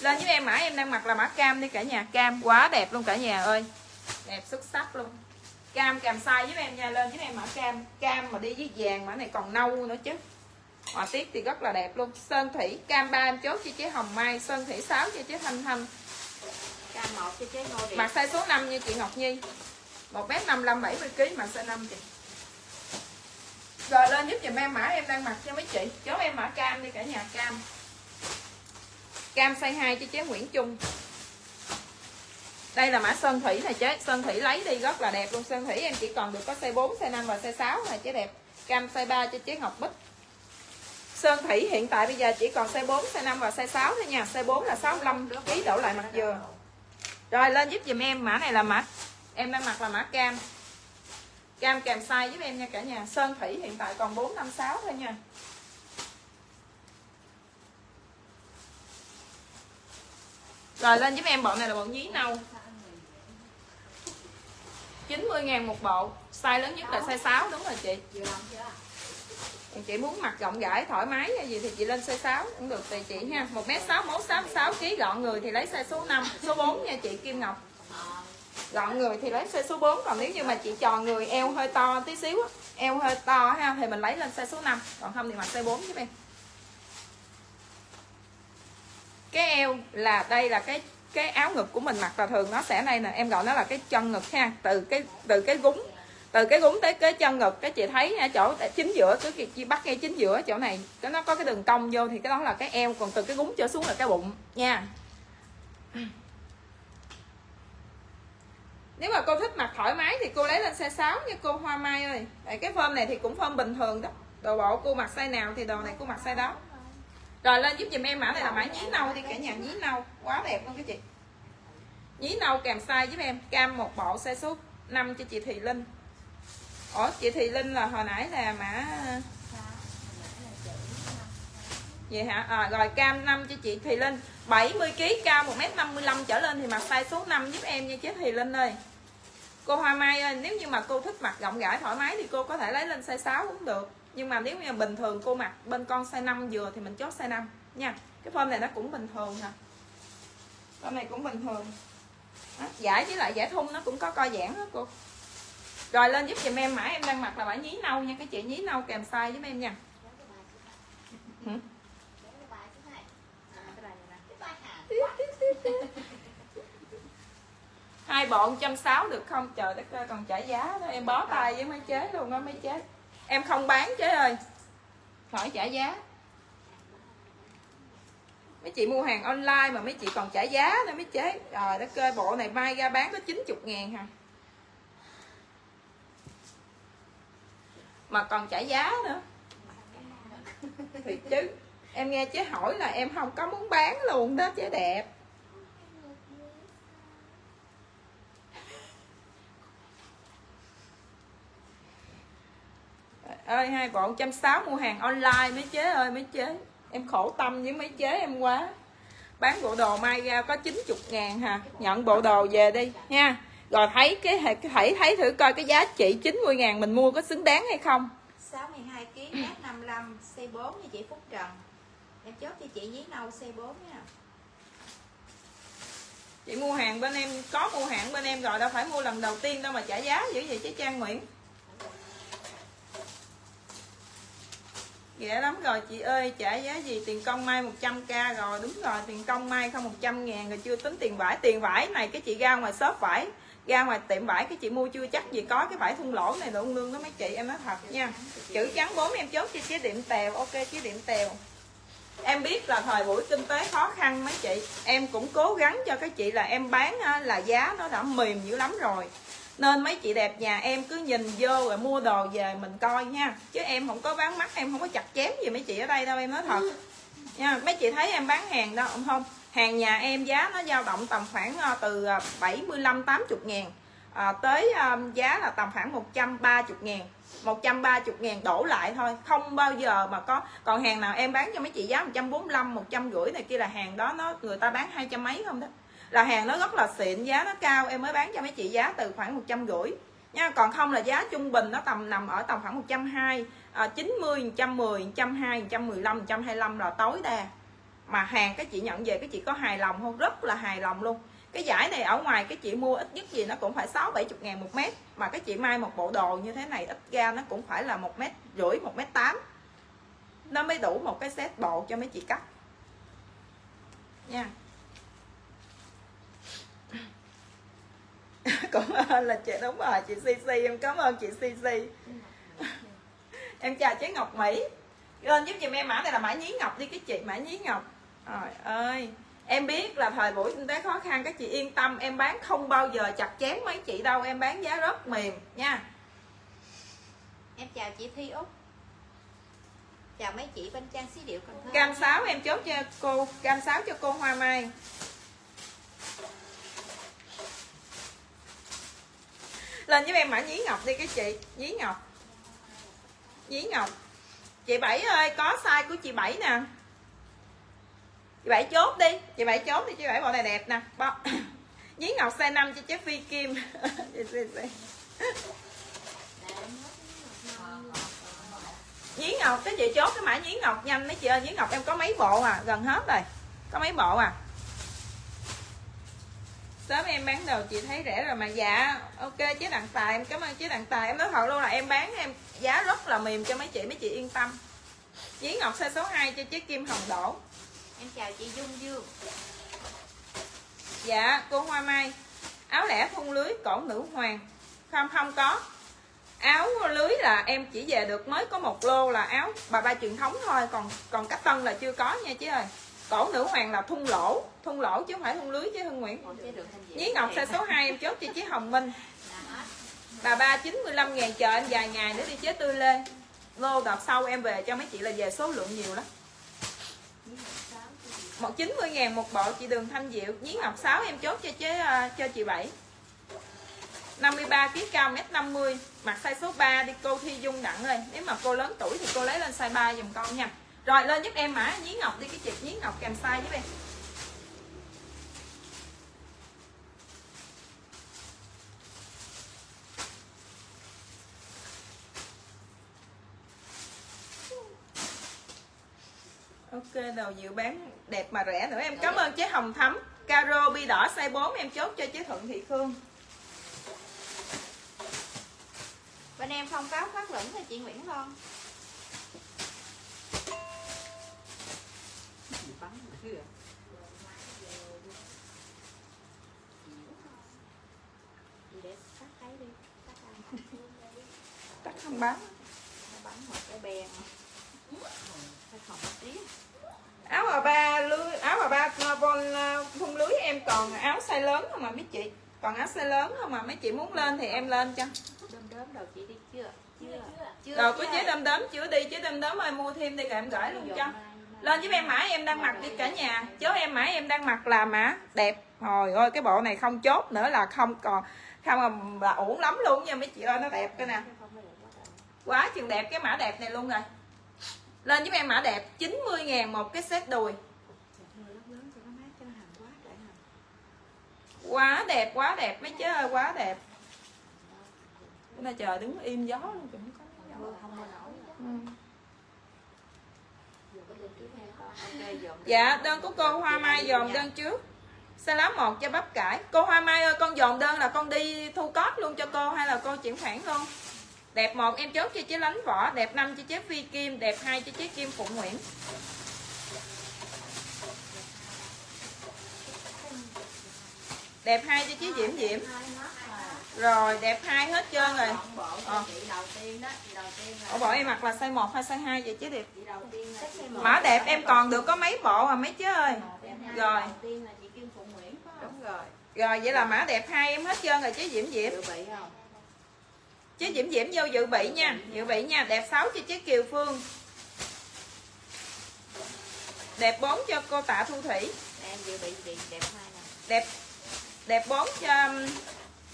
S1: Lên giúp em mã, em đang mặc là mã cam đi cả nhà. Cam quá đẹp luôn cả nhà ơi. Đẹp xuất sắc luôn. Cam cam size giúp em nha, lên giúp em mã cam. Cam mà đi với vàng, mã này còn nâu nữa chứ. Họa tiết thì rất là đẹp luôn. Sơn thủy, cam ba em chốt cho chế hồng mai, sơn thủy 6 cho chế thanh thanh
S3: cam một cho chế ngô điện
S1: mặc size số 5 như chị ngọc nhi. 1m55 70 kg mặt size 5 chị. Rồi, lên giúp dùm em mã, em đang mặc cho mấy chị. Chốt em mã cam đi, cả nhà cam. Cam size 2 cho chế nguyễn trung. Đây là mã sơn thủy này chế sơn thủy lấy đi, rất là đẹp luôn. Sơn thủy em chỉ còn được có size 4 size 5 và size 6 là chế đẹp. Cam size 3 cho chế ngọc bích. Sơn Thủy hiện tại bây giờ chỉ còn size 4, size 5 và size 6 thôi nha. Size 4 là 65 kg đổ lại mặt dừa. Rồi lên giúp dùm em mã này là mã em đang mặc là mã cam. Cam kèm size giúp em nha cả nhà. Sơn Thủy hiện tại còn 4 5 6 thôi nha. Rồi lên giúp em bộ này là bộ nhí nâu 90 ngàn một bộ Size lớn nhất là size 6 đúng rồi chị
S3: vừa
S1: chị muốn mặc rộng rãi thoải mái hay gì thì chị lên size 6 cũng được, tùy chị ha. 1m61 66 kg gọn người thì lấy size số 5 số 4 nha chị Kim Ngọc. Gọn người thì lấy size số 4 còn nếu như mà chị tròn người eo hơi to tí xíu eo hơi to ha, thì mình lấy lên size số 5 còn không thì mặc size 4 giúp em cái eo là, đây là cái cái áo ngực của mình mặc là thường nó sẽ, đây nè, em gọi nó là cái chân ngực ha, từ cái từ cái gúng từ cái gúng tới cái chân ngực, cái chị thấy nha chỗ chính giữa cứ chị bắt ngay chính giữa chỗ này. Cái nó có cái đường cong vô thì cái đó là cái eo, còn từ cái gúng trở xuống là cái bụng, nha. Nếu mà cô thích mặc thoải mái thì cô lấy lên size 6 nha cô Hoa Mai ơi. Tại cái form này thì cũng form bình thường đó. Đồ bộ cô mặc size nào thì đồ này cô mặc size đó. Rồi, lên giúp giùm em, mã này là mã nhí nâu đi, cả nhà nhí nâu. Quá đẹp luôn cái chị. Nhí nâu kèm size giúp em. Cam một bộ size số 5 cho chị Thị Linh. Ủa chị thì Linh là hồi nãy là mã Vậy hả? À, rồi cam 5 cho chị Thùy Linh. 70kg cao 1m55 trở lên thì mặc size số 5 giúp em nha chứ Thùy Linh ơi. Cô Hoa Mai ơi nếu như mà cô thích mặc rộng rãi thoải mái thì cô có thể lấy lên size 6 cũng được. Nhưng mà nếu như bình thường cô mặc bên con size 5 vừa thì mình chốt size 5 nha. Cái form này nó cũng bình thường hả Form này cũng bình thường. Đó, Giải với lại giải thun nó cũng có co giãn đó cô rồi lên giúp dùm em mã em đang mặc là mã nhí nâu nha các chị nhí nâu kèm size giúp em nha. Hai bộ trăm sáu được không? Trời đất ơi, còn trả giá đó, em bó tay với mấy chế luôn á, mấy chế. Em không bán chế ơi. Khỏi trả giá. Mấy chị mua hàng online mà mấy chị còn trả giá nữa, mấy chế. Rồi đất ơi, bộ này mai ra bán có 90 ngàn hả? Mà còn trả giá nữa. Thì chứ, em nghe chế hỏi là em không có muốn bán luôn đó chế đẹp. Ơi, hai bộ trăm sáu mua hàng online mấy chế ơi, mấy chế. Em khổ tâm với mấy chế em quá. Bán bộ đồ mai ra có 90 ngàn hà nhận bộ đồ về đi, nha rồi thấy cái thấy thấy thử coi cái giá trị 90 ngàn mình mua có xứng đáng hay không.
S3: 62 kg mét 55 C4 nha chị Phúc Trần. Em chốt cho chị nhí nâu C4 nha.
S1: Chị mua hàng bên em có mua hàng bên em rồi đâu phải mua lần đầu tiên đâu mà trả giá dữ vậy chứ Trang Nguyễn. Rẻ lắm rồi chị ơi trả giá gì? Tiền công mai 100k rồi đúng rồi tiền công mai không 100 ngàn rồi chưa tính tiền vải. Tiền vải này cái chị ra ngoài shop vải ra ngoài tiệm vải, cái chị mua chưa chắc gì có cái vải thun lỗ này luôn lương đó, mấy chị, em nói thật nha. Chữ trắng bốn em chốt cho chế điểm tèo, ok chế điểm tèo. Em biết là thời buổi kinh tế khó khăn mấy chị, em cũng cố gắng cho các chị là em bán là giá nó đã mềm dữ lắm rồi. Nên mấy chị đẹp nhà em cứ nhìn vô rồi mua đồ về mình coi nha. Chứ em không có bán mắt em không có chặt chém gì mấy chị ở đây đâu, em nói thật. Nha, mấy chị thấy em bán hàng đâu không? Hàng nhà em giá nó dao động tầm khoảng từ 75 80 ngàn à, tới um, giá là tầm khoảng 130 ngàn 130 ngàn đổ lại thôi không bao giờ mà có còn hàng nào em bán cho mấy chị giá 145 150 này kia là hàng đó nó người ta bán hai trăm mấy không đó là hàng nó rất là xịn giá nó cao em mới bán cho mấy chị giá từ khoảng 150 nha còn không là giá trung bình nó tầm nằm ở tầm khoảng 120 à, 90 110 120 115 125 là tối đa mà hàng cái chị nhận về cái chị có hài lòng không? Rất là hài lòng luôn. Cái giải này ở ngoài, cái chị mua ít nhất gì nó cũng phải sáu bảy chục ngàn một mét. Mà cái chị may một bộ đồ như thế này, ít ra nó cũng phải là một mét rưỡi, một mét tám. Nó mới đủ một cái set bộ cho mấy chị cắt. Nha. Cũng ơn là chị, đúng rồi, chị CC em cảm ơn chị CC em chào chế Ngọc Mỹ. Lên giúp giùm em, mã này là mã nhí ngọc đi, cái chị mã nhí ngọc trời ơi. Em biết là thời buổi kinh tế khó khăn các chị yên tâm em bán không bao giờ chặt chém mấy chị đâu em bán giá rất mềm nha.
S3: Em chào chị Thi Úc chào mấy chị bên trang xí điệu Cần Thơ.
S1: Cam sáo em chốt cho cô cam sáo cho cô Hoa Mai. Lên với em mã nhí ngọc đi cái chị nhí ngọc. Nhí ngọc. Chị bảy ơi có size của chị bảy nè chị bảy chốt đi. Chị bảy chốt đi chị bảy bộ này đẹp nè. Bo... nhí ngọc size 5 cho chế phi kim dạ, dạ, dạ. nhí ngọc, cái chị chốt cái mã nhí ngọc nhanh mấy chị ơi. Nhí ngọc em có mấy bộ à? Gần hết rồi. Có mấy bộ à? Sớm em bán đồ chị thấy rẻ rồi mà. Dạ ok chế đặng tài em cảm ơn chế đặng tài em nói thật luôn là em bán em giá rất là mềm cho mấy chị. Mấy chị yên tâm. Nhí ngọc size số 2 cho chế kim hồng đỏ
S3: em chào chị Dung Dương.
S1: Dạ cô Hoa Mai. Áo lẻ thun lưới cổ nữ hoàng. Không không có. Áo lưới là em chỉ về được mới có một lô là áo bà ba truyền thống thôi. Còn còn cách tân là chưa có nha chị ơi. Cổ nữ hoàng là thun lỗ. Thun lỗ chứ không phải thun lưới chứ hưng nguyễn. Giấy ngọc size số 2 em chốt cho chị hồng minh. Bà ba 95 ngàn chờ em vài ngày nữa đi chế tư lê lô đợt sau em về cho mấy chị là về số lượng nhiều lắm một chín mươi ngàn một bộ chị đường thanh diệu. Nhí ngọc 6 em chốt cho chế uh, cho chị 7 53 kg cao 1m50 mặt size số 3 đi cô thi dung đặng ơi nếu mà cô lớn tuổi thì cô lấy lên size 3 dùm con nha. Rồi lên giúp em mã nhí ngọc đi cái chị nhí ngọc kèm size giúp em. Ok đầu dự bán đẹp mà rẻ nữa. Em cảm ơn chế Hồng Thắm Caro bi đỏ size 4 em chốt cho chế Thuận Thị Khương.
S3: Bên em không cáo phát lửng là chị Nguyễn Loan
S1: tắt không bán.
S3: Bắn một cái bèn
S1: áo bà ba lưới áo bà ba von thun lưới em còn áo size lớn không mà mấy chị? Còn áo size lớn không mà mấy chị muốn lên thì em lên cho.
S3: Đơm đớm đầu chị đi chưa? Chưa chưa
S1: rồi có chế đơm đớm chưa đi chế đơm đớm ơi mua thêm đi rồi em gửi luôn cho. Lên với em mã em đang mặc đi cả nhà. Chốt em mã em đang mặc là mã đẹp. Rồi ơi cái bộ này không chốt nữa là không còn không là uổng lắm luôn. Nha mấy chị ơi nó đẹp cái nè. Quá chừng đẹp cái mã đẹp này luôn rồi lên giúp em mã đẹp 90 ngàn một cái set đùi. Quá đẹp quá đẹp mấy chứ ơi, quá đẹp. Bữa nay trời đứng im gió luôn cũng có gió. Ừ. Dạ đơn của cô Hoa Mai dòm đơn trước. Xe lá một cho bắp cải. Cô Hoa Mai ơi, con dòm đơn là con đi thu cót luôn cho cô Hay là cô chuyển khoản luôn? Đẹp một em chốt cho chế lánh vỏ. Đẹp 5 cho chế phi kim. Đẹp 2 cho chế kim phụng nguyễn. Đẹp 2 cho chế diễm diễm. Rồi đẹp hai hết trơn rồi. Ờ. Ủa bộ em mặc là size 1 hay size 2 vậy chế đẹp? Mã đẹp em còn được có mấy bộ à mấy chế ơi. Rồi.
S3: Đúng rồi.
S1: Rồi vậy là mã đẹp hai em hết trơn rồi chế diễm diễm chế diễm diễm vô dự bị nha dự bị nha đẹp 6 cho chế kiều phương. Đẹp 4 cho cô tạ thu thủy.
S3: Em dự bị bị đẹp hai nè.
S1: Đẹp đẹp 4 cho um,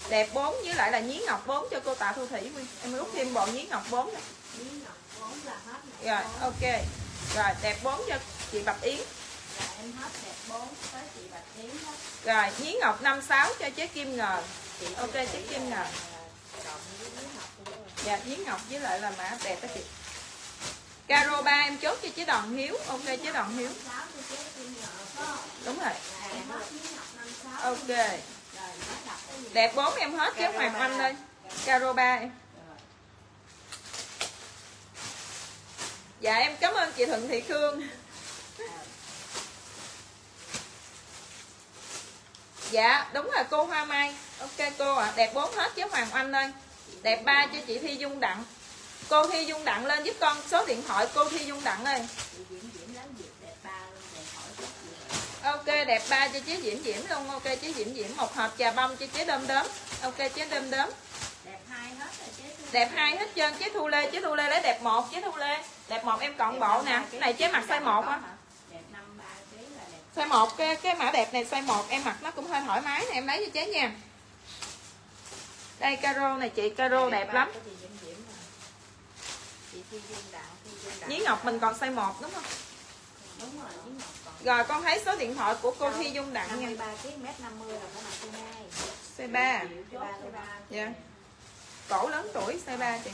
S1: đẹp 4 với lại là nhí ngọc 4 cho cô tạ thu thủy Nguyên. em rút thêm bộ nhí ngọc 4 này. rồi ok. Rồi đẹp 4 cho chị bạch yến.
S2: Em hết đẹp 4 tới chị Bạch Yến đó.
S1: rồi nhí ngọc 56 cho chế kim ngờ. Ok chế kim ngờ dạ yến ngọc với lại là mã đẹp đó chị. Caro ba em chốt cho chế đoàn hiếu. Ok, chế đoàn hiếu. Đúng rồi. Ok. Đẹp bốn em hết
S3: kế
S1: hoàng anh đây caro
S2: ba
S1: dạ em cảm ơn chị thuận thị khương. Dạ đúng rồi, cô hoa mai. Ok, cô ạ. À. đẹp bốn hết, chứ hoàng oanh đây đẹp ba cho chị thi dung đặng. Cô thi dung đặng lên giúp con số điện thoại, cô thi dung đặng ơi. OK, đẹp ba cho chế diễm diễm luôn. Ok, chế diễm diễm, một hộp trà bông cho chế đơm đớm. Ok, chế đơm đớm.
S2: Đẹp hai hết rồi chế Thu
S1: đẹp hai hết trơn, chế thu lê, chế thu lê lấy đẹp một, chế thu lê. Đẹp một em còn bộ nè. Cái này, chế mặc size một á. Size một, cái cái mã đẹp này size một, em mặc nó cũng hơi thoải mái nè, em lấy cho chế nha đây caro này chị caro đẹp lắm. nhí ngọc mình còn size 1 đúng không?
S2: Đúng rồi với ngọc còn.
S1: Rồi con thấy số điện thoại của cô thi dung đặng nha.
S3: 53 kg mét 50 là phải mặc size 2
S1: size 3
S2: chịu chốt cho ba.
S1: Dạ. cổ lớn tuổi size 3 chị.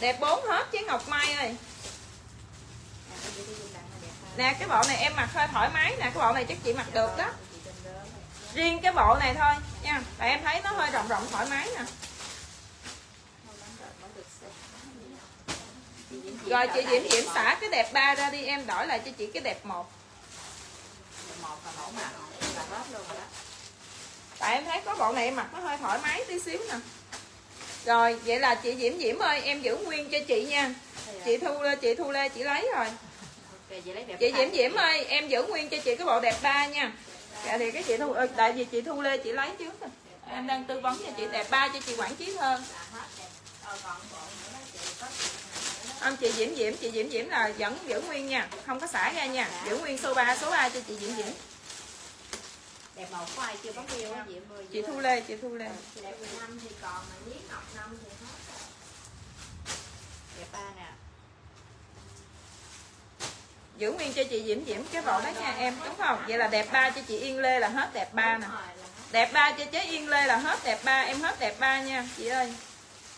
S1: Đẹp 4 hết chứ ngọc mai ơi. Nè cái bộ này em mặc hơi thoải mái nè cái bộ này chắc chị mặc được đó.
S3: Chị Trinh Đớ này.
S1: riêng cái bộ này thôi nha tại em thấy nó hơi rộng rộng thoải mái nè rồi chị diễm diễm xả cái đẹp 3 ra đi em đổi lại cho chị cái đẹp một. Tại em thấy có bộ này em mặc nó hơi thoải mái tí xíu nè. Rồi vậy là chị diễm diễm ơi em giữ nguyên cho chị nha. Chị thu lê chị thu lê chị lấy rồi. Chị diễm diễm ơi em giữ nguyên cho chị cái bộ đẹp ba nha dạ thì cái chị thu ờ, tại vì chị thu lê chị lấy trước rồi. em đang tư vấn cho chị đẹp ba cho chị quản trí hơn.
S2: Đó chị có
S1: diễm diễm chị diễm diễm là vẫn giữ nguyên nha không có xả ra nha. Giữ nguyên số 3 số 3 cho chị diễm diễm.
S3: Đẹp màu của ai chưa bấm yêu Diễm
S1: chị thu lê chị thu lê.
S2: Đẹp năm thì còn mà với ngọc năm thì hết
S3: đẹp ba nè
S1: giữ nguyên cho chị diễm diễm cái bộ đó nha em đúng không? Vậy là đẹp ba cho chị yên lê là hết đẹp ba nè. Đẹp ba cho chế yên lê là hết đẹp ba em hết đẹp ba nha chị ơi.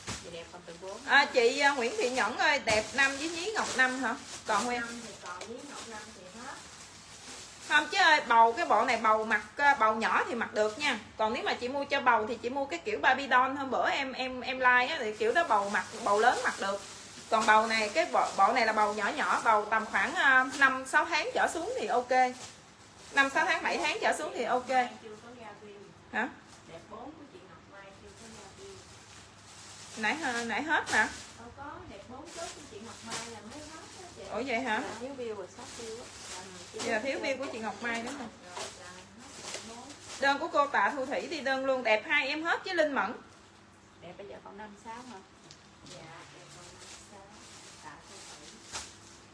S3: Vậy đẹp còn từ 4
S1: à, chị à, nguyễn thị nhẫn ơi đẹp năm với nhí ngọc năm hả? Còn nguyên không chứ ơi bầu cái bộ này bầu mặc à, bầu nhỏ thì mặc được nha. Còn nếu mà chị mua cho bầu thì chị mua cái kiểu Barbie doll hôm bữa em em em like á thì kiểu đó bầu mặc bầu lớn mặc được còn bầu này cái bộ, bộ này là bầu nhỏ nhỏ bầu tầm khoảng uh, 5 6 tháng trở xuống thì ok. 5 6 tháng 7 tháng trở xuống thì ok. Hả? Nãy ờ, nãy hết
S2: chị
S1: ủa vậy hả?
S3: Thiếu rồi
S1: vậy là thiếu bill của chị Ngọc Mai đúng không? Đơn của cô tạ thu thủy đi đơn luôn đẹp hai em hết với linh mẫn.
S3: Đẹp bây giờ còn 56 hả
S2: dạ đẹp còn năm sáu tạ thu thủy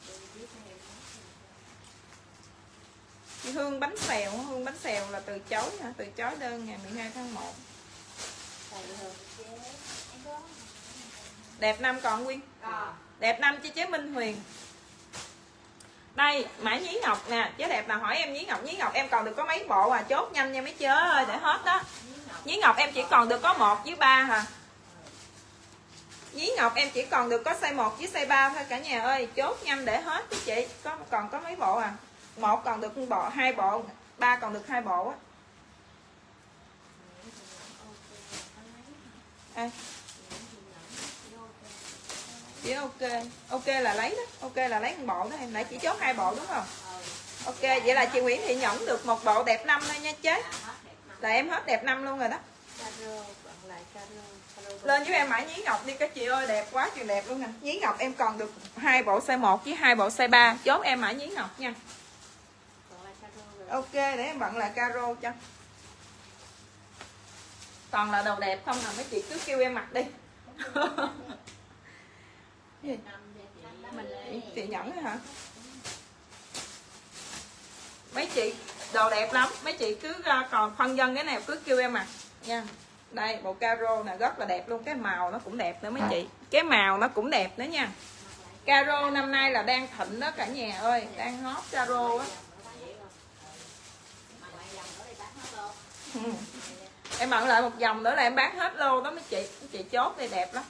S2: tôi biết em hết rồi.
S1: Chị hương bánh xèo hương bánh xèo là từ chối hả? Từ chối đơn ngày 12 tháng 1
S3: Đây hơn
S2: Chế, em có
S1: đẹp năm còn nguyên
S2: còn
S1: đẹp năm cho chế minh huyền. Đây mã nhí ngọc nè. Chế đẹp nào hỏi em nhí ngọc nhí ngọc em còn được có mấy bộ à? Chốt nhanh nha mấy chớ ơi để hết đó. Nhí ngọc em chỉ còn được có một với ba hả? Nhí ngọc em chỉ còn được có size 1 với size 3 thôi cả nhà ơi. Chốt nhanh để hết chứ chị. Có còn có mấy bộ à một còn được bộ hai bộ ba còn được hai bộ á. À, chỉ ok ok là lấy đó ok là lấy một bộ đó em nãy chỉ chốt hai bộ đúng không? Ok vậy là chị Nguyễn Thị Nhẫn được một bộ đẹp năm thôi nha chế là em hết đẹp năm luôn rồi đó. Lên với em mãi nhí ngọc đi các chị ơi đẹp quá trời đẹp luôn nè. Nhí ngọc em còn được hai bộ size 1 với hai bộ size 3 chốt em mãi nhí ngọc nha
S3: còn lại caro rồi
S1: ok để em bận lại caro cho. Toàn là đồ đẹp không à mấy chị cứ kêu em mặc đi. Gì?
S2: mình
S1: chị nhẫn hả? Mấy chị đồ đẹp lắm. Mấy chị cứ ra còn phân dân cái này cứ kêu em mặc. Nha. Đây bộ caro nè rất là đẹp luôn. Cái màu nó cũng đẹp nữa mấy chị. Cái màu nó cũng đẹp nữa nha. Caro năm nay là đang thịnh đó cả nhà ơi. Đang hot caro á Ừ. em bận lại một vòng nữa là em bán hết lô đó mấy chị mấy chị chốt đây đẹp lắm.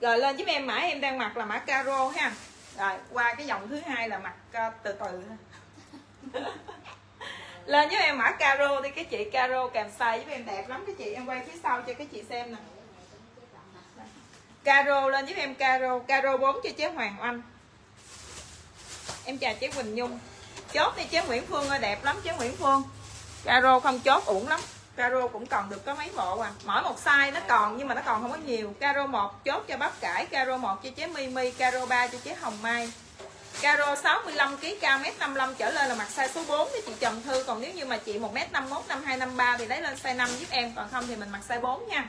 S1: Rồi lên giúp em mã em đang mặc là mã caro ha. Rồi qua cái dòng thứ hai là mặc uh, từ từ. Lên giúp em mã caro đi cái chị caro kèm size giúp em đẹp lắm. Cái chị em quay phía sau cho cái chị xem nè. Caro lên giúp em caro. Caro 4 cho chế hoàng oanh. Em chào chế quỳnh nhung chốt đi chế nguyễn phương ơi, đẹp lắm chế nguyễn phương. Caro không chốt, uổng lắm. Caro cũng còn được có mấy bộ à. Mỗi một size nó còn, nhưng mà nó còn không có nhiều. Caro một chốt cho bắp cải, caro một cho chế mimi, caro 3 cho chế hồng mai. Caro 65 kg cao mét 55 trở lên là mặc size số 4 với chị Trần Thư. Còn nếu như mà chị 1 m 51 52 53 thì lấy lên size 5 giúp em. Còn không thì mình mặc size 4 nha.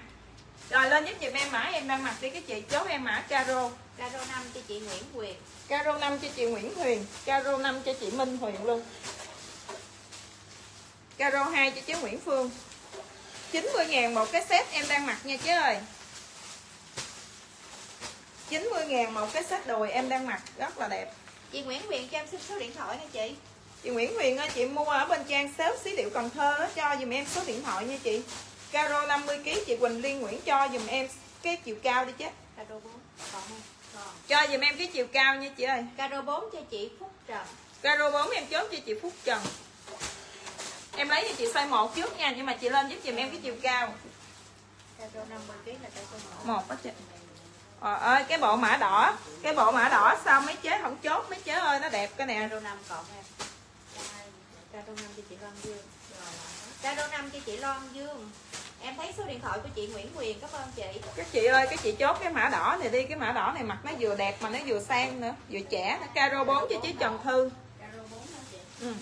S1: Rồi lên giúp giùm em mã em đang mặc đi cái chị chốt em mã Caro.
S3: Caro 5 cho chị Nguyễn Quyền
S1: Caro 5 cho chị Nguyễn Huyền Caro 5 cho chị Minh Huyền luôn. Caro 2 cho chế Nguyễn Phương. 90 ngàn một cái set em đang mặc nha chứ ơi. 90 ngàn một cái set đùi em đang mặc rất là đẹp.
S3: Chị Nguyễn Huyền cho em xin số điện thoại nha chị.
S1: Chị Nguyễn Huyền ơi chị mua ở bên trang shop xí điệu Cần Thơ đó cho dùm em số điện thoại nha chị Caro 50kg chị Quỳnh Liên Nguyễn cho dùm em cái chiều cao đi chứ.
S3: Caro 4 còn không? Còn.
S1: Cho dùm em cái chiều cao nha chị ơi.
S3: Caro 4 cho chị Phúc Trần.
S1: Caro 4 em chốt cho chị Phúc Trần. Em lấy cho chị size 1 trước nha Nhưng mà chị lên giúp dùm em cái chiều cao.
S3: Caro 50kg là Caro 1
S1: một đó chị. Trời ơi cái bộ mã đỏ Cái bộ mã đỏ sao mấy chế không chốt Mấy chế ơi nó đẹp cái nè.
S3: Caro 5 còn em. Caro 5 cho chị Loan Dương. Caro 5 cho chị Loan Dương Em thấy số điện thoại của chị Nguyễn Quyền Cảm ơn chị.
S1: Các chị ơi cái chị chốt cái mã đỏ này đi Cái mã đỏ này mặc nó vừa đẹp mà nó vừa sang nữa Vừa trẻ nó Caro 4 cho chị Trần Thư.
S3: Caro 4 hả chị?
S1: ừ.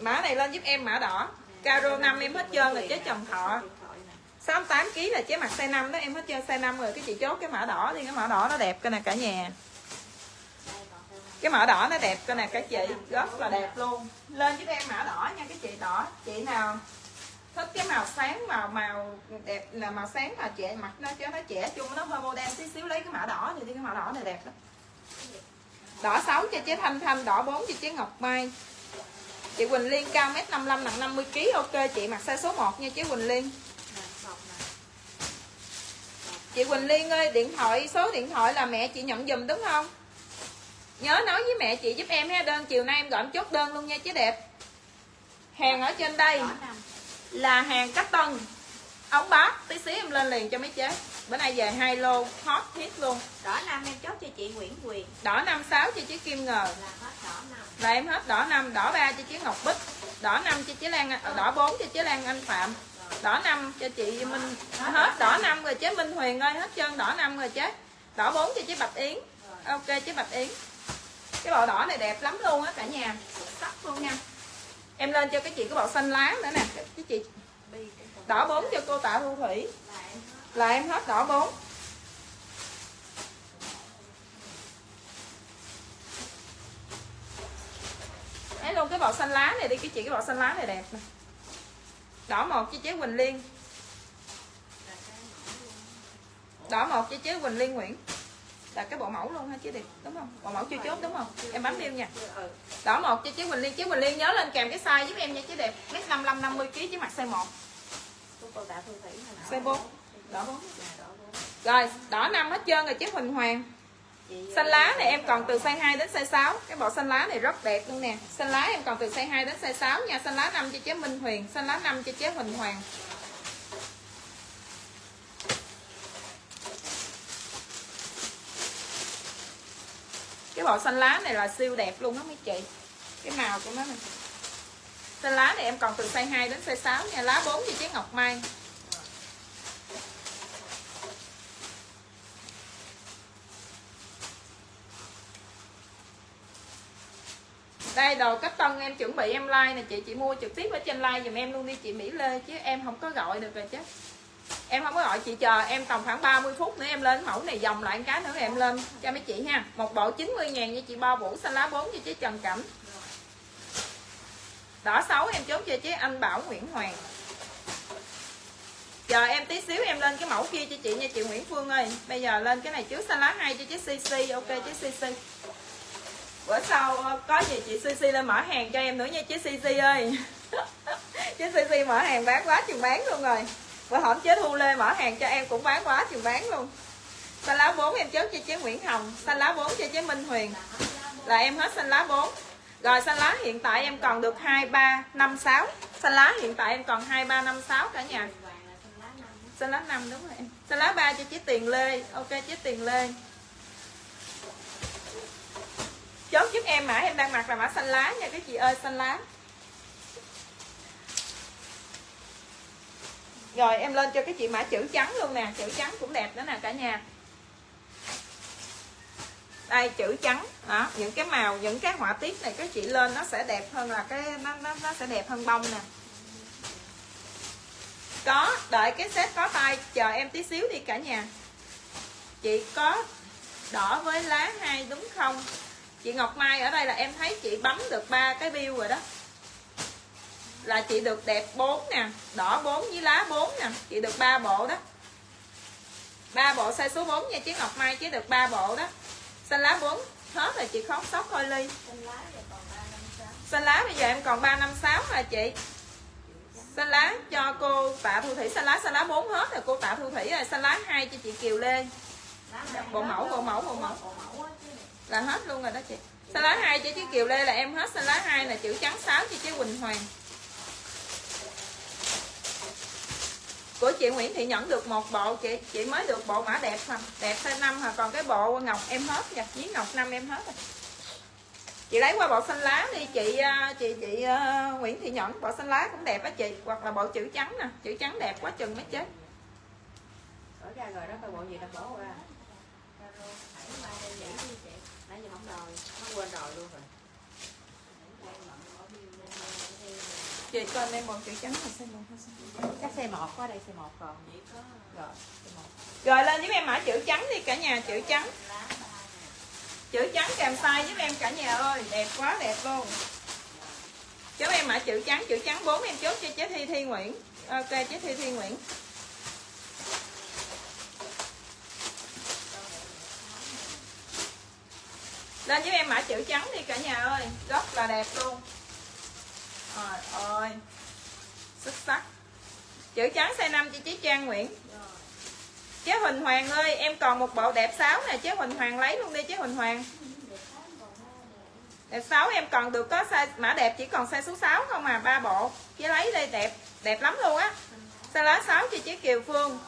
S1: Mã này lên giúp em mã đỏ. Caro 5 em hết trơn rồi chế Trần Thọ. 68 kg là chế mặc size 5 đó em hết trơn size 5 rồi. Cái chị chốt cái mã đỏ đi cái mã đỏ nó đẹp cái nè cả nhà cái mã đỏ nó đẹp cái nè các chị rất là đẹp luôn. Lên giúp em mã đỏ nha, cái chị đỏ. Chị nào thích cái màu sáng màu màu đẹp, là màu sáng mà trẻ mặc nó cho nó trẻ chung, nó hơi modern tí xíu, lấy cái mã đỏ thì cái mã đỏ này đẹp lắm. Đỏ 6 cho chế thanh thanh, đỏ 4 cho chế ngọc mai. Chị Quỳnh Liên cao mét 55 nặng 50 kg ok chị mặc size số 1 nha, chế Quỳnh Liên. Chị Quỳnh Liên ơi, điện thoại, số điện thoại là mẹ chị nhận dùm đúng không? Nhớ nói với mẹ chị giúp em ha đơn chiều nay em gọi em chốt đơn luôn nha chế đẹp. Hàng ở trên đây là hàng cắt tân ống bát tí xíu em lên liền cho mấy chế. Bữa nay về hai lô hot hit luôn.
S3: Đỏ 5 em chốt cho chị Nguyễn Quyền.
S1: Đỏ năm sáu cho chế kim ngờ.
S3: Là hết đỏ 5
S1: là em hết đỏ năm đỏ ba cho chế ngọc bích. Đỏ năm cho chế lan đỏ 4 cho chế lan anh phạm. Đỏ năm cho chị minh hết đỏ năm. rồi chế minh huyền ơi hết trơn đỏ năm rồi chế. Đỏ 4 cho chế bạch yến. Ok chế bạch yến cái bộ đỏ này đẹp lắm luôn á, cả nhà. Sắc luôn nha. Em lên cho cái chị cái bộ xanh lá nữa nè. Cái chị đỏ bốn cho cô tạ thu thủy. Là em hết đỏ bốn. Lấy luôn cái bộ xanh lá này đi, cái chị cái bộ xanh lá này đẹp nè. Đỏ một cho chế Quỳnh Liên. Đỏ một cho chế Quỳnh Liên Nguyễn là cái bộ mẫu luôn ha chế đẹp đúng không? Bộ mẫu chưa chốt đúng không? Em bấm đêm nha. Đỏ một cho chế Quỳnh Liên chế Quỳnh Liên nhớ lên kèm cái size giúp em nha chế đẹp mét năm năm năm mươi kg chứ mặc size 1 size 4 đỏ 4 rồi đỏ năm hết trơn rồi chế Huỳnh Hoàng. Xanh lá này em còn từ size 2 đến size 6 cái bộ xanh lá này rất đẹp luôn nè. Xanh lá em còn từ size 2 đến size 6 nha. Xanh lá 5 cho chế Minh Huyền xanh lá 5 cho chế Huỳnh Hoàng cái bộ xanh lá này là siêu đẹp luôn đó mấy chị. Cái màu của nó này xanh lá này em còn từ size 2 đến size 6 nha. Lá 4 thì chế Ngọc Mai. Đây, đồ cách tân em chuẩn bị em like nè chị. Chị mua trực tiếp ở trên like dùm em luôn đi. Chị Mỹ Lê chứ em không có gọi được rồi chứ em không có gọi chị chờ, em tầm khoảng 30 phút nữa em lên mẫu này dòng lại cái nữa em lên cho mấy chị ha. Một bộ 90 ngàn như chị bao vũ xanh lá 4 cho chị Trần Cẩm. Đỏ 6 em chốt cho chị anh Bảo Nguyễn Hoàng. Chờ em tí xíu em lên cái mẫu kia cho chị nha chị Nguyễn Phương ơi. Bây giờ lên cái này trước xanh lá 2 cho chị CC ok chị CC bữa sau ờ, có gì chị CC lên mở hàng cho em nữa nha chị CC ơi. Chị CC mở hàng bán quá chừng bán luôn rồi bữa hổm chế thu lê mở hàng cho em cũng bán quá chừng bán luôn. Xanh lá 4 em chốt cho chế Nguyễn Hồng, xanh lá 4 cho chế Minh Huyền. Là em hết xanh lá 4 rồi xanh lá hiện tại em còn được 2 3 5 6 xanh lá hiện tại em còn 2 3 5 6 cả nhà. Xanh lá 5 đúng rồi em. Xanh lá 3 cho chế Tiền Lê. Ok, chế Tiền Lê. Chốt giúp em mã em đang mặc là mã xanh lá nha các chị ơi, xanh lá. Rồi, em lên cho cái chị mã chữ trắng luôn nè. Chữ trắng cũng đẹp nữa nè cả nhà. Đây, chữ trắng. Đó, những cái màu, những cái họa tiết này, các chị lên nó sẽ đẹp hơn là cái, nó nó nó sẽ đẹp hơn bông nè. Có, đợi cái set có tay, chờ em tí xíu đi cả nhà. Chị có đỏ với lá hai đúng không? Chị Ngọc Mai ở đây là em thấy chị bấm được ba cái bill rồi đó là chị được đẹp 4 nè đỏ 4 với lá 4 nè chị được ba bộ đó. Ba bộ size số 4 nha chứ Ngọc Mai chứ được ba bộ đó. Xanh lá 4 hết rồi chị khóc sóc thôi ly. Xanh lá bây giờ em còn 356 là chị? Xanh lá cho cô tạ thu thủy xanh lá xanh lá 4 hết rồi cô tạ thu thủy rồi xanh lá 2 cho chị Kiều Lê. Bộ mẫu bộ mẫu bộ mẫu. là hết luôn rồi đó chị. Xanh lá 2 cho chị Kiều Lê là em hết xanh lá 2 là chữ trắng 6 cho chị Quỳnh Hoàng của chị Nguyễn Thị Nhẫn được một bộ chị chị mới được bộ mã đẹp thôi đẹp size 5 hả còn cái bộ ngọc em hết nha với ngọc 5 em hết rồi chị lấy qua bộ xanh lá đi chị à, chị chị uh, Nguyễn Thị Nhẫn bộ xanh lá cũng đẹp á chị hoặc là bộ chữ trắng nè. Chữ trắng đẹp quá chừng mới chết.
S3: Ở ra rồi đó coi bộ gì đâu bỏ qua. Nãy giờ không rồi nó quên rồi luôn rồi.
S1: Chị coi em một chữ trắng là size một hay size
S3: chắc xe một có đây xe một còn rồi xe một.
S1: Rồi lên giúp em mã chữ trắng đi cả nhà chữ trắng. Chữ trắng kèm size giúp em cả nhà ơi đẹp quá đẹp luôn. Chốt em mã chữ trắng chữ trắng 4 em chốt cho chế thi thi nguyễn. Ok chế thi thi nguyễn. Lên giúp em mã chữ trắng đi cả nhà ơi rất là đẹp luôn Trời ơi. Xuất sắc. Chữ trắng size 5 cho chị Trang Nguyễn. Chế Huỳnh Hoàng ơi, em còn một bộ đẹp 6 nè. Chế Huỳnh Hoàng lấy luôn đi, chế Huỳnh Hoàng. Đẹp 6 em còn được có size mã đẹp, chỉ còn size số 6 không à. Ba bộ. Chế lấy đây, đẹp đẹp lắm luôn á. Size lá 6 cho chế Kiều Phương.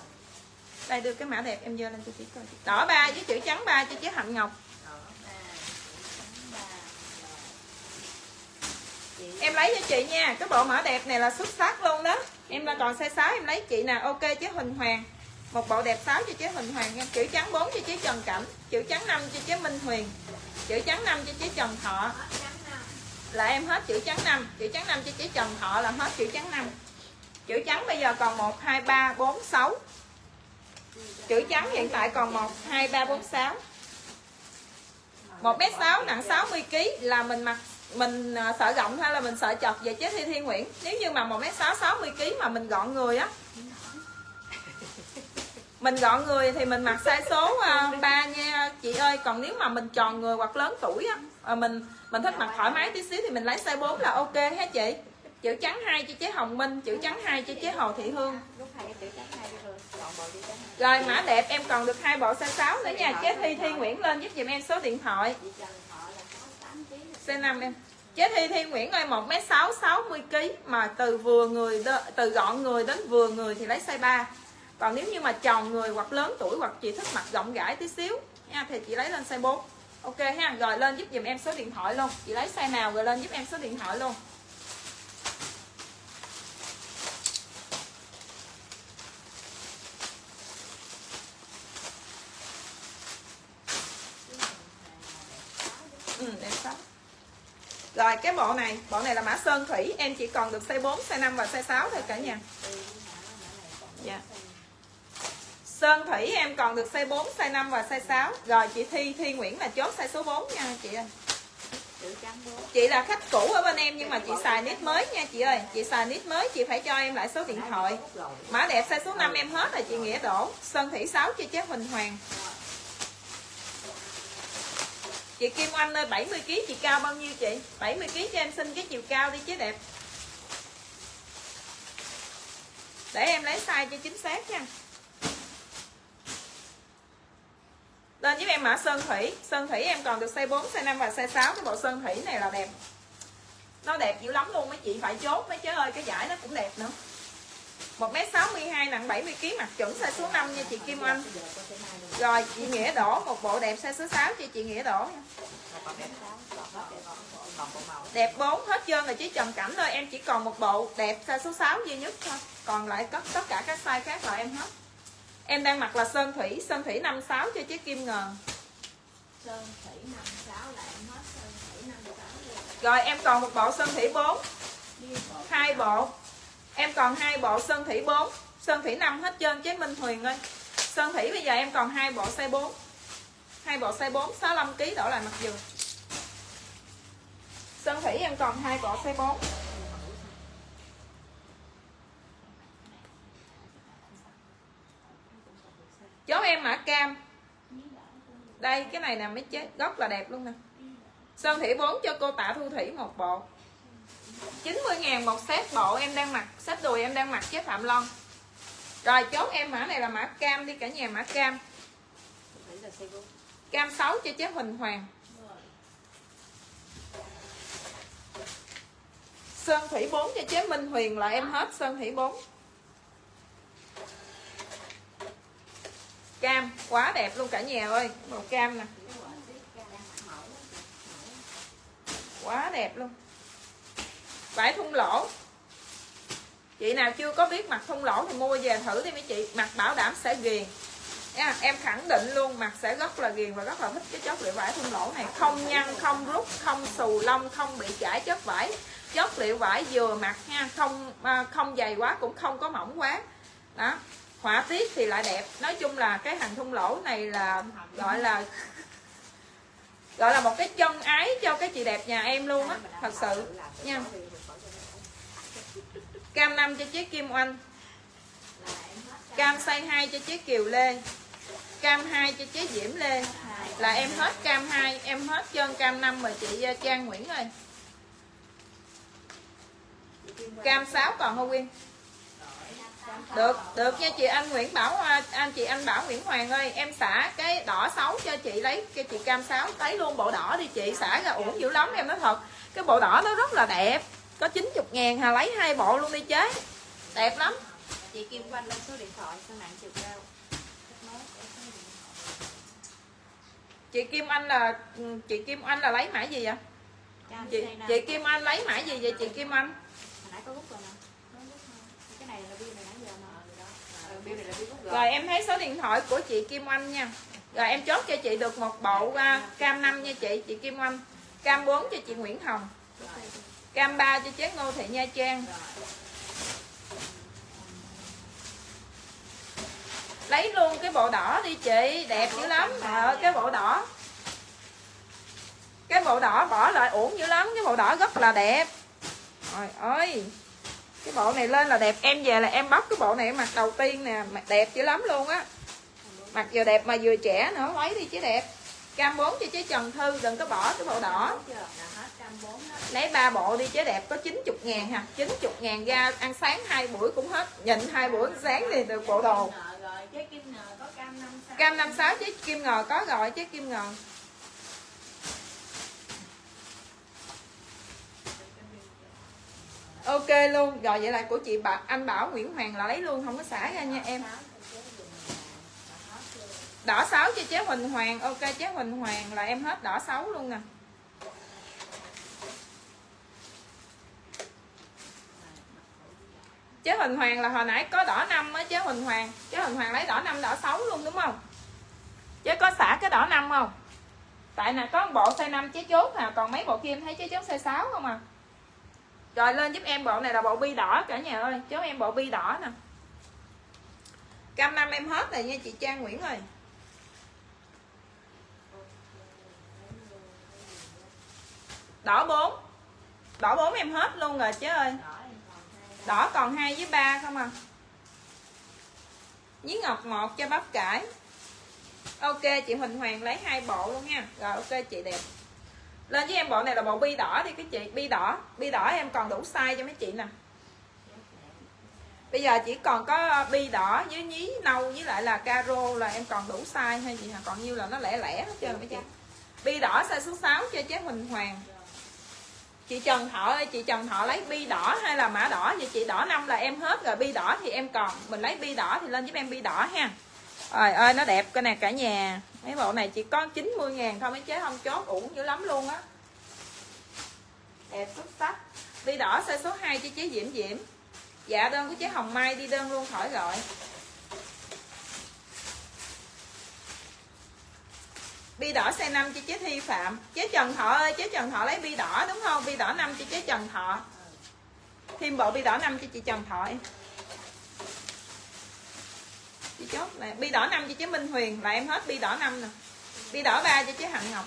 S1: Đây đưa cái mã đẹp em dơ lên cho chị coi. Đỏ ba với chữ trắng ba cho chị Hạnh Ngọc. Em lấy cho chị nha, cái bộ mã đẹp này là xuất sắc luôn đó. Em là còn size 6 em lấy chị nè, ok chế Huỳnh Hoàng. Một bộ đẹp 6 cho chế Huỳnh Hoàng nha. Chữ trắng 4 cho chế Trần Cảnh. Chữ trắng 5 cho chế Minh Huyền. Chữ trắng 5 cho chế Trần Thọ. Là em hết chữ trắng 5 chữ trắng 5 cho chế Trần Thọ là hết chữ trắng 5 chữ trắng bây giờ còn 1 2 3 4 6 chữ trắng hiện tại còn 1 2 3 4 6 1m6 nặng 60 kg là mình mặc mình à, sợ rộng hay là mình sợ chật về dạ chế thi thiên nguyễn. Nếu như mà 1m6 60 kg mà mình gọn người á mình gọn người thì mình mặc size số à, uh, 3 nha. Chị ơi còn nếu mà mình tròn người hoặc lớn tuổi á à, mình mình thích mặc thoải mái tí xíu thì mình lấy size 4 là ok hả chị. Chữ trắng hai cho chế hồng minh chữ trắng hai cho chế hồ thị hương. Rồi mã đẹp em còn được hai bộ size 6 nữa nha. Chế thi thi nguyễn lên giúp giùm em số điện thoại. C5 em. Chế Thi Thi Nguyễn ơi 1m6 60kg mà từ vừa người từ gọn người đến vừa người thì lấy size 3 còn nếu như mà tròn người hoặc lớn tuổi hoặc chị thích mặc rộng rãi tí xíu, nha, thì chị lấy lên size 4 ok ha, rồi lên giúp dùm em số điện thoại luôn. Chị lấy size nào rồi lên giúp em số điện thoại luôn. Ừ em sắp rồi cái bộ này bộ này là mã sơn thủy em chỉ còn được size 4 size 5 và size 6 thôi cả nhà. Dạ. Sơn Thủy em còn được size 4, size 5 và size 6 Rồi chị Thi, Thi Nguyễn là chốt size số 4 nha chị ơi. Chị là khách cũ ở bên em nhưng mà chị xài nít mới nha chị ơi. Chị xài nít mới chị phải cho em lại số điện thoại. Mã đẹp size số 5 em hết rồi chị Nghĩa Đỗ Sơn Thủy 6 cho chế Huỳnh Hoàng. Chị Kim Anh ơi 70kg chị cao bao nhiêu chị? 70kg cho em xin cái chiều cao đi chứ đẹp. Để em lấy size cho chính xác nha. Lên giúp em mã sơn thủy. Sơn thủy em còn được size 4 size 5 và size 6 cái bộ sơn thủy này là đẹp. Nó đẹp dữ lắm luôn mấy chị, phải chốt mấy chứ ơi, cái giải nó cũng đẹp nữa. 1m62 nặng 70kg mặt chuẩn size số 5 nha chị Kim Anh. Rồi chị Nghĩa đổ một bộ đẹp size số 6 cho chị Nghĩa đổ nha. Đẹp 4 hết trơn rồi chứ Trần Cảnh thôi. Em chỉ còn một bộ đẹp size số 6 duy nhất thôi. Còn lại tất, tất cả các size khác là em hết. Em đang mặc là Sơn Thủy Sơn Thủy 56 cho chiếc kim ngờ
S2: Sơn Thủy 56 là em hết Sơn Thủy 56 luôn
S1: Rồi em còn một bộ Sơn Thủy 4 hai bộ. Em còn hai bộ Sơn Thủy 4 Sơn Thủy 5 hết trơn chứ Minh Huyền ơi. Sơn Thủy bây giờ em còn hai bộ size 4 hai bộ size 4 65kg đổ lại mặt giường Sơn Thủy em còn hai bộ size 4 Chốt em mã cam? Đây, cái này nè, mấy chế góc là đẹp luôn nè. Sơn Thủy 4 cho cô Tạ Thu Thủy một bộ. 90 ngàn một set bộ em đang mặc, Set đùi em đang mặc chế Phạm Long. Rồi, chốt em mã này là mã cam đi, cả nhà mã cam. Cam 6 cho chế Huỳnh Hoàng. Sơn Thủy 4 cho chế Minh Huyền là em hết, Sơn Thủy 4 Cam, quá đẹp luôn cả nhà ơi, Màu cam nè. Quá đẹp luôn. Vải thun lỗ. Chị nào chưa có biết mặt thun lỗ thì mua về thử đi mấy chị Mặt bảo đảm sẽ ghiền. Nha, Em khẳng định luôn mặt sẽ rất là ghiền và rất là thích cái chất liệu vải thun lỗ này. Không nhăn, không rút, không xù lông, không bị chảy chất vải. Chất liệu vải vừa mặt nha Không à, không dày quá cũng không có mỏng quá. Đó họa tiết thì lại đẹp. Nói chung là cái hàng thun lỗ này là gọi là gọi là một cái chân ái cho cái chị đẹp nhà em luôn á thật sự. Nha cam 5 cho chiếc kim oanh. Cam size 2 cho chiếc kiều lê. Cam 2 cho chiếc diễm lê. Là em hết cam 2 em hết trơn cam 5 rồi chị ờ, Trang Nguyễn ơi. Cam 6 còn không Quyên? Được được nha chị anh Nguyễn Bảo ờ, anh chị anh Bảo Nguyễn Hoàng ơi, em xả cái đỏ 6 cho chị lấy cho chị cam 6 lấy luôn bộ đỏ đi chị, xả ra uổng dữ lắm em, nói thật. Cái bộ đỏ nó rất là đẹp có 90 ngàn hà lấy hai bộ luôn đi chế. Đẹp lắm.
S3: Chị Kim Quanh lên số điện thoại cân nặng chiều cao
S1: chị Kim Anh là chị Kim Anh là lấy mã gì vậy? Chị chị Kim Anh lấy mã gì vậy chị Kim Anh?
S3: Hồi nãy có rút rồi nè. Cái này là bill này nãy giờ mà. Ờ, rút rồi.
S1: Rồi em thấy số điện thoại của chị Kim Anh nha. Rồi em chốt cho chị được một bộ à, cam 5 nha chị chị Kim Anh. Cam 4 cho chị Nguyễn Hồng cam ba cho chế Ngô Thị Nha Trang. Lấy luôn cái bộ đỏ đi chị đẹp dữ lắm. Ờ, cái bộ đỏ. Cái bộ đỏ bỏ lại uổng dữ lắm cái bộ đỏ rất là đẹp. Trời ơi cái bộ này lên là đẹp. Em về là em bóc cái bộ này em mặc đầu tiên nè mặc đẹp dữ lắm luôn á. Mặc vừa đẹp mà vừa trẻ nữa lấy đi chứ đẹp. Cam bốn cho chế Trần Thư đừng có bỏ cái bộ đỏ. Lấy ba bộ đi chế đẹp có 90 ngàn ha 90 ngàn ra ăn sáng hai buổi cũng hết. Nhịn hai buổi ăn sáng thì được bộ đồ.
S2: Cam 56
S1: cam 56 chế kim ngờ có rồi chế kim ngờ. Ok luôn rồi vậy là của chị bà anh bảo Nguyễn Hoàng là lấy luôn không có xả ra nha em. Đỏ 6 cho chế Huỳnh Hoàng ok chế Huỳnh Hoàng là em hết đỏ 6 luôn nè chế Huỳnh Hoàng là hồi nãy có đỏ năm á, chế Huỳnh Hoàng. Chế Huỳnh Hoàng lấy đỏ năm đỏ 6 luôn, đúng không? Chế có xả cái đỏ năm không? Tại nè, có một bộ size 5 chế chốt à còn mấy bộ kia em thấy chế chốt size 6 không à? Rồi, lên giúp em bộ này là bộ bi đỏ cả nhà ơi. Chốt em bộ bi đỏ nè. Cam năm em hết rồi nha chị Trang Nguyễn ơi. Đỏ 4 đỏ 4 em hết luôn rồi chứ ơi. đỏ đỏ còn hai với ba không à? Với ngọc một cho bắp cải. Ok, chị Huỳnh Hoàng lấy hai bộ luôn nha. Rồi, ok, chị đẹp. Lên với em, bộ này là bộ bi đỏ đi cái chị. Bi đỏ. Bi đỏ em còn đủ size cho mấy chị nè. Bây giờ chỉ còn có bi đỏ với nhí nâu với lại là caro là em còn đủ size hay gì hả? Còn nhiêu là nó lẻ lẻ hết trơn mấy chị? Bi đỏ size số 6 cho chế Huỳnh Hoàng chị Trần Thọ ơi, chị Trần Thọ lấy bi đỏ hay là mã đỏ vậy? Chị đỏ năm là em hết rồi, bi đỏ thì em còn. Mình lấy bi đỏ thì lên giúp em bi đỏ ha. Rồi ơi, nó đẹp cái nè, cả nhà. Mấy bộ này chỉ có 90 ngàn thôi, mấy chế không chốt uổng dữ lắm luôn á. Đẹp xuất sắc. Bi đỏ size số 2 cho chế Diễm Diễm. Dạ đơn của chế Hồng Mai đi đơn luôn, khỏi gọi. Bi đỏ xe 5 cho chế Thi Phạm. Chế Trần Thọ ơi chế Trần Thọ lấy bi đỏ đúng không? Bi đỏ 5 cho chế Trần Thọ. Thêm bộ bi đỏ 5 cho chị Trần Thọ. Em chị chốt này bi đỏ 5 cho chế Minh Huyền. Là em hết bi đỏ 5 nè. Bi đỏ 3 cho chế Hạnh Ngọc.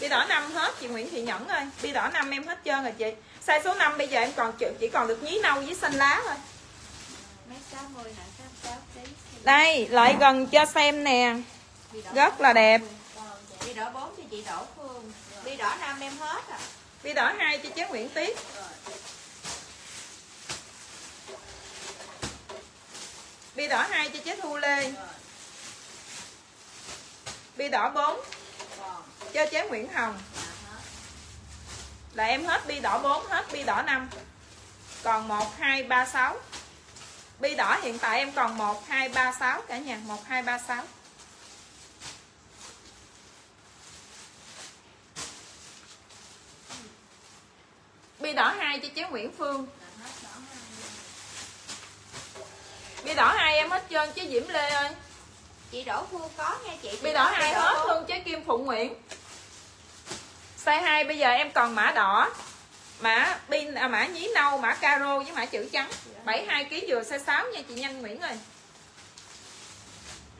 S1: Bi đỏ 5 hết chị Nguyễn Thị Nhẫn ơi. Bi đỏ 5 em hết trơn rồi chị. Size số 5 bây giờ em còn chỉ còn được nhí nâu với xanh lá thôi.
S3: Mấy 60 hả? 66 ký
S1: đây lại gần cho xem nè rất là đẹp.
S3: Bi đỏ 4 cho chị Đỗ Phương. Bi đỏ 5 em hết à.
S1: Bi đỏ 2 cho chế Nguyễn Tiết bi đỏ 2 cho chế Thu Lê. Bi đỏ 4 cho chế Nguyễn Hồng. Là em hết bi đỏ 4 hết bi đỏ 5 còn 1 2 3 6 bi đỏ hiện tại em còn 1 2 3 6 cả nhà. 1 2 3 6 bi đỏ 2 cho chế Nguyễn Phương. Bi đỏ 2 em hết trơn chế Diễm Lê ơi.
S3: Chị Đỗ Phương có nha chị,
S1: bi đỏ 2
S3: Đỗ
S1: hết luôn chế Kim Phụng Nguyễn. Size 2 bây giờ em còn mã đỏ mã pin à, mã nhí nâu mã caro với mã chữ trắng. 72 kg vừa size 6 nha chị nhanh Nguyễn ơi.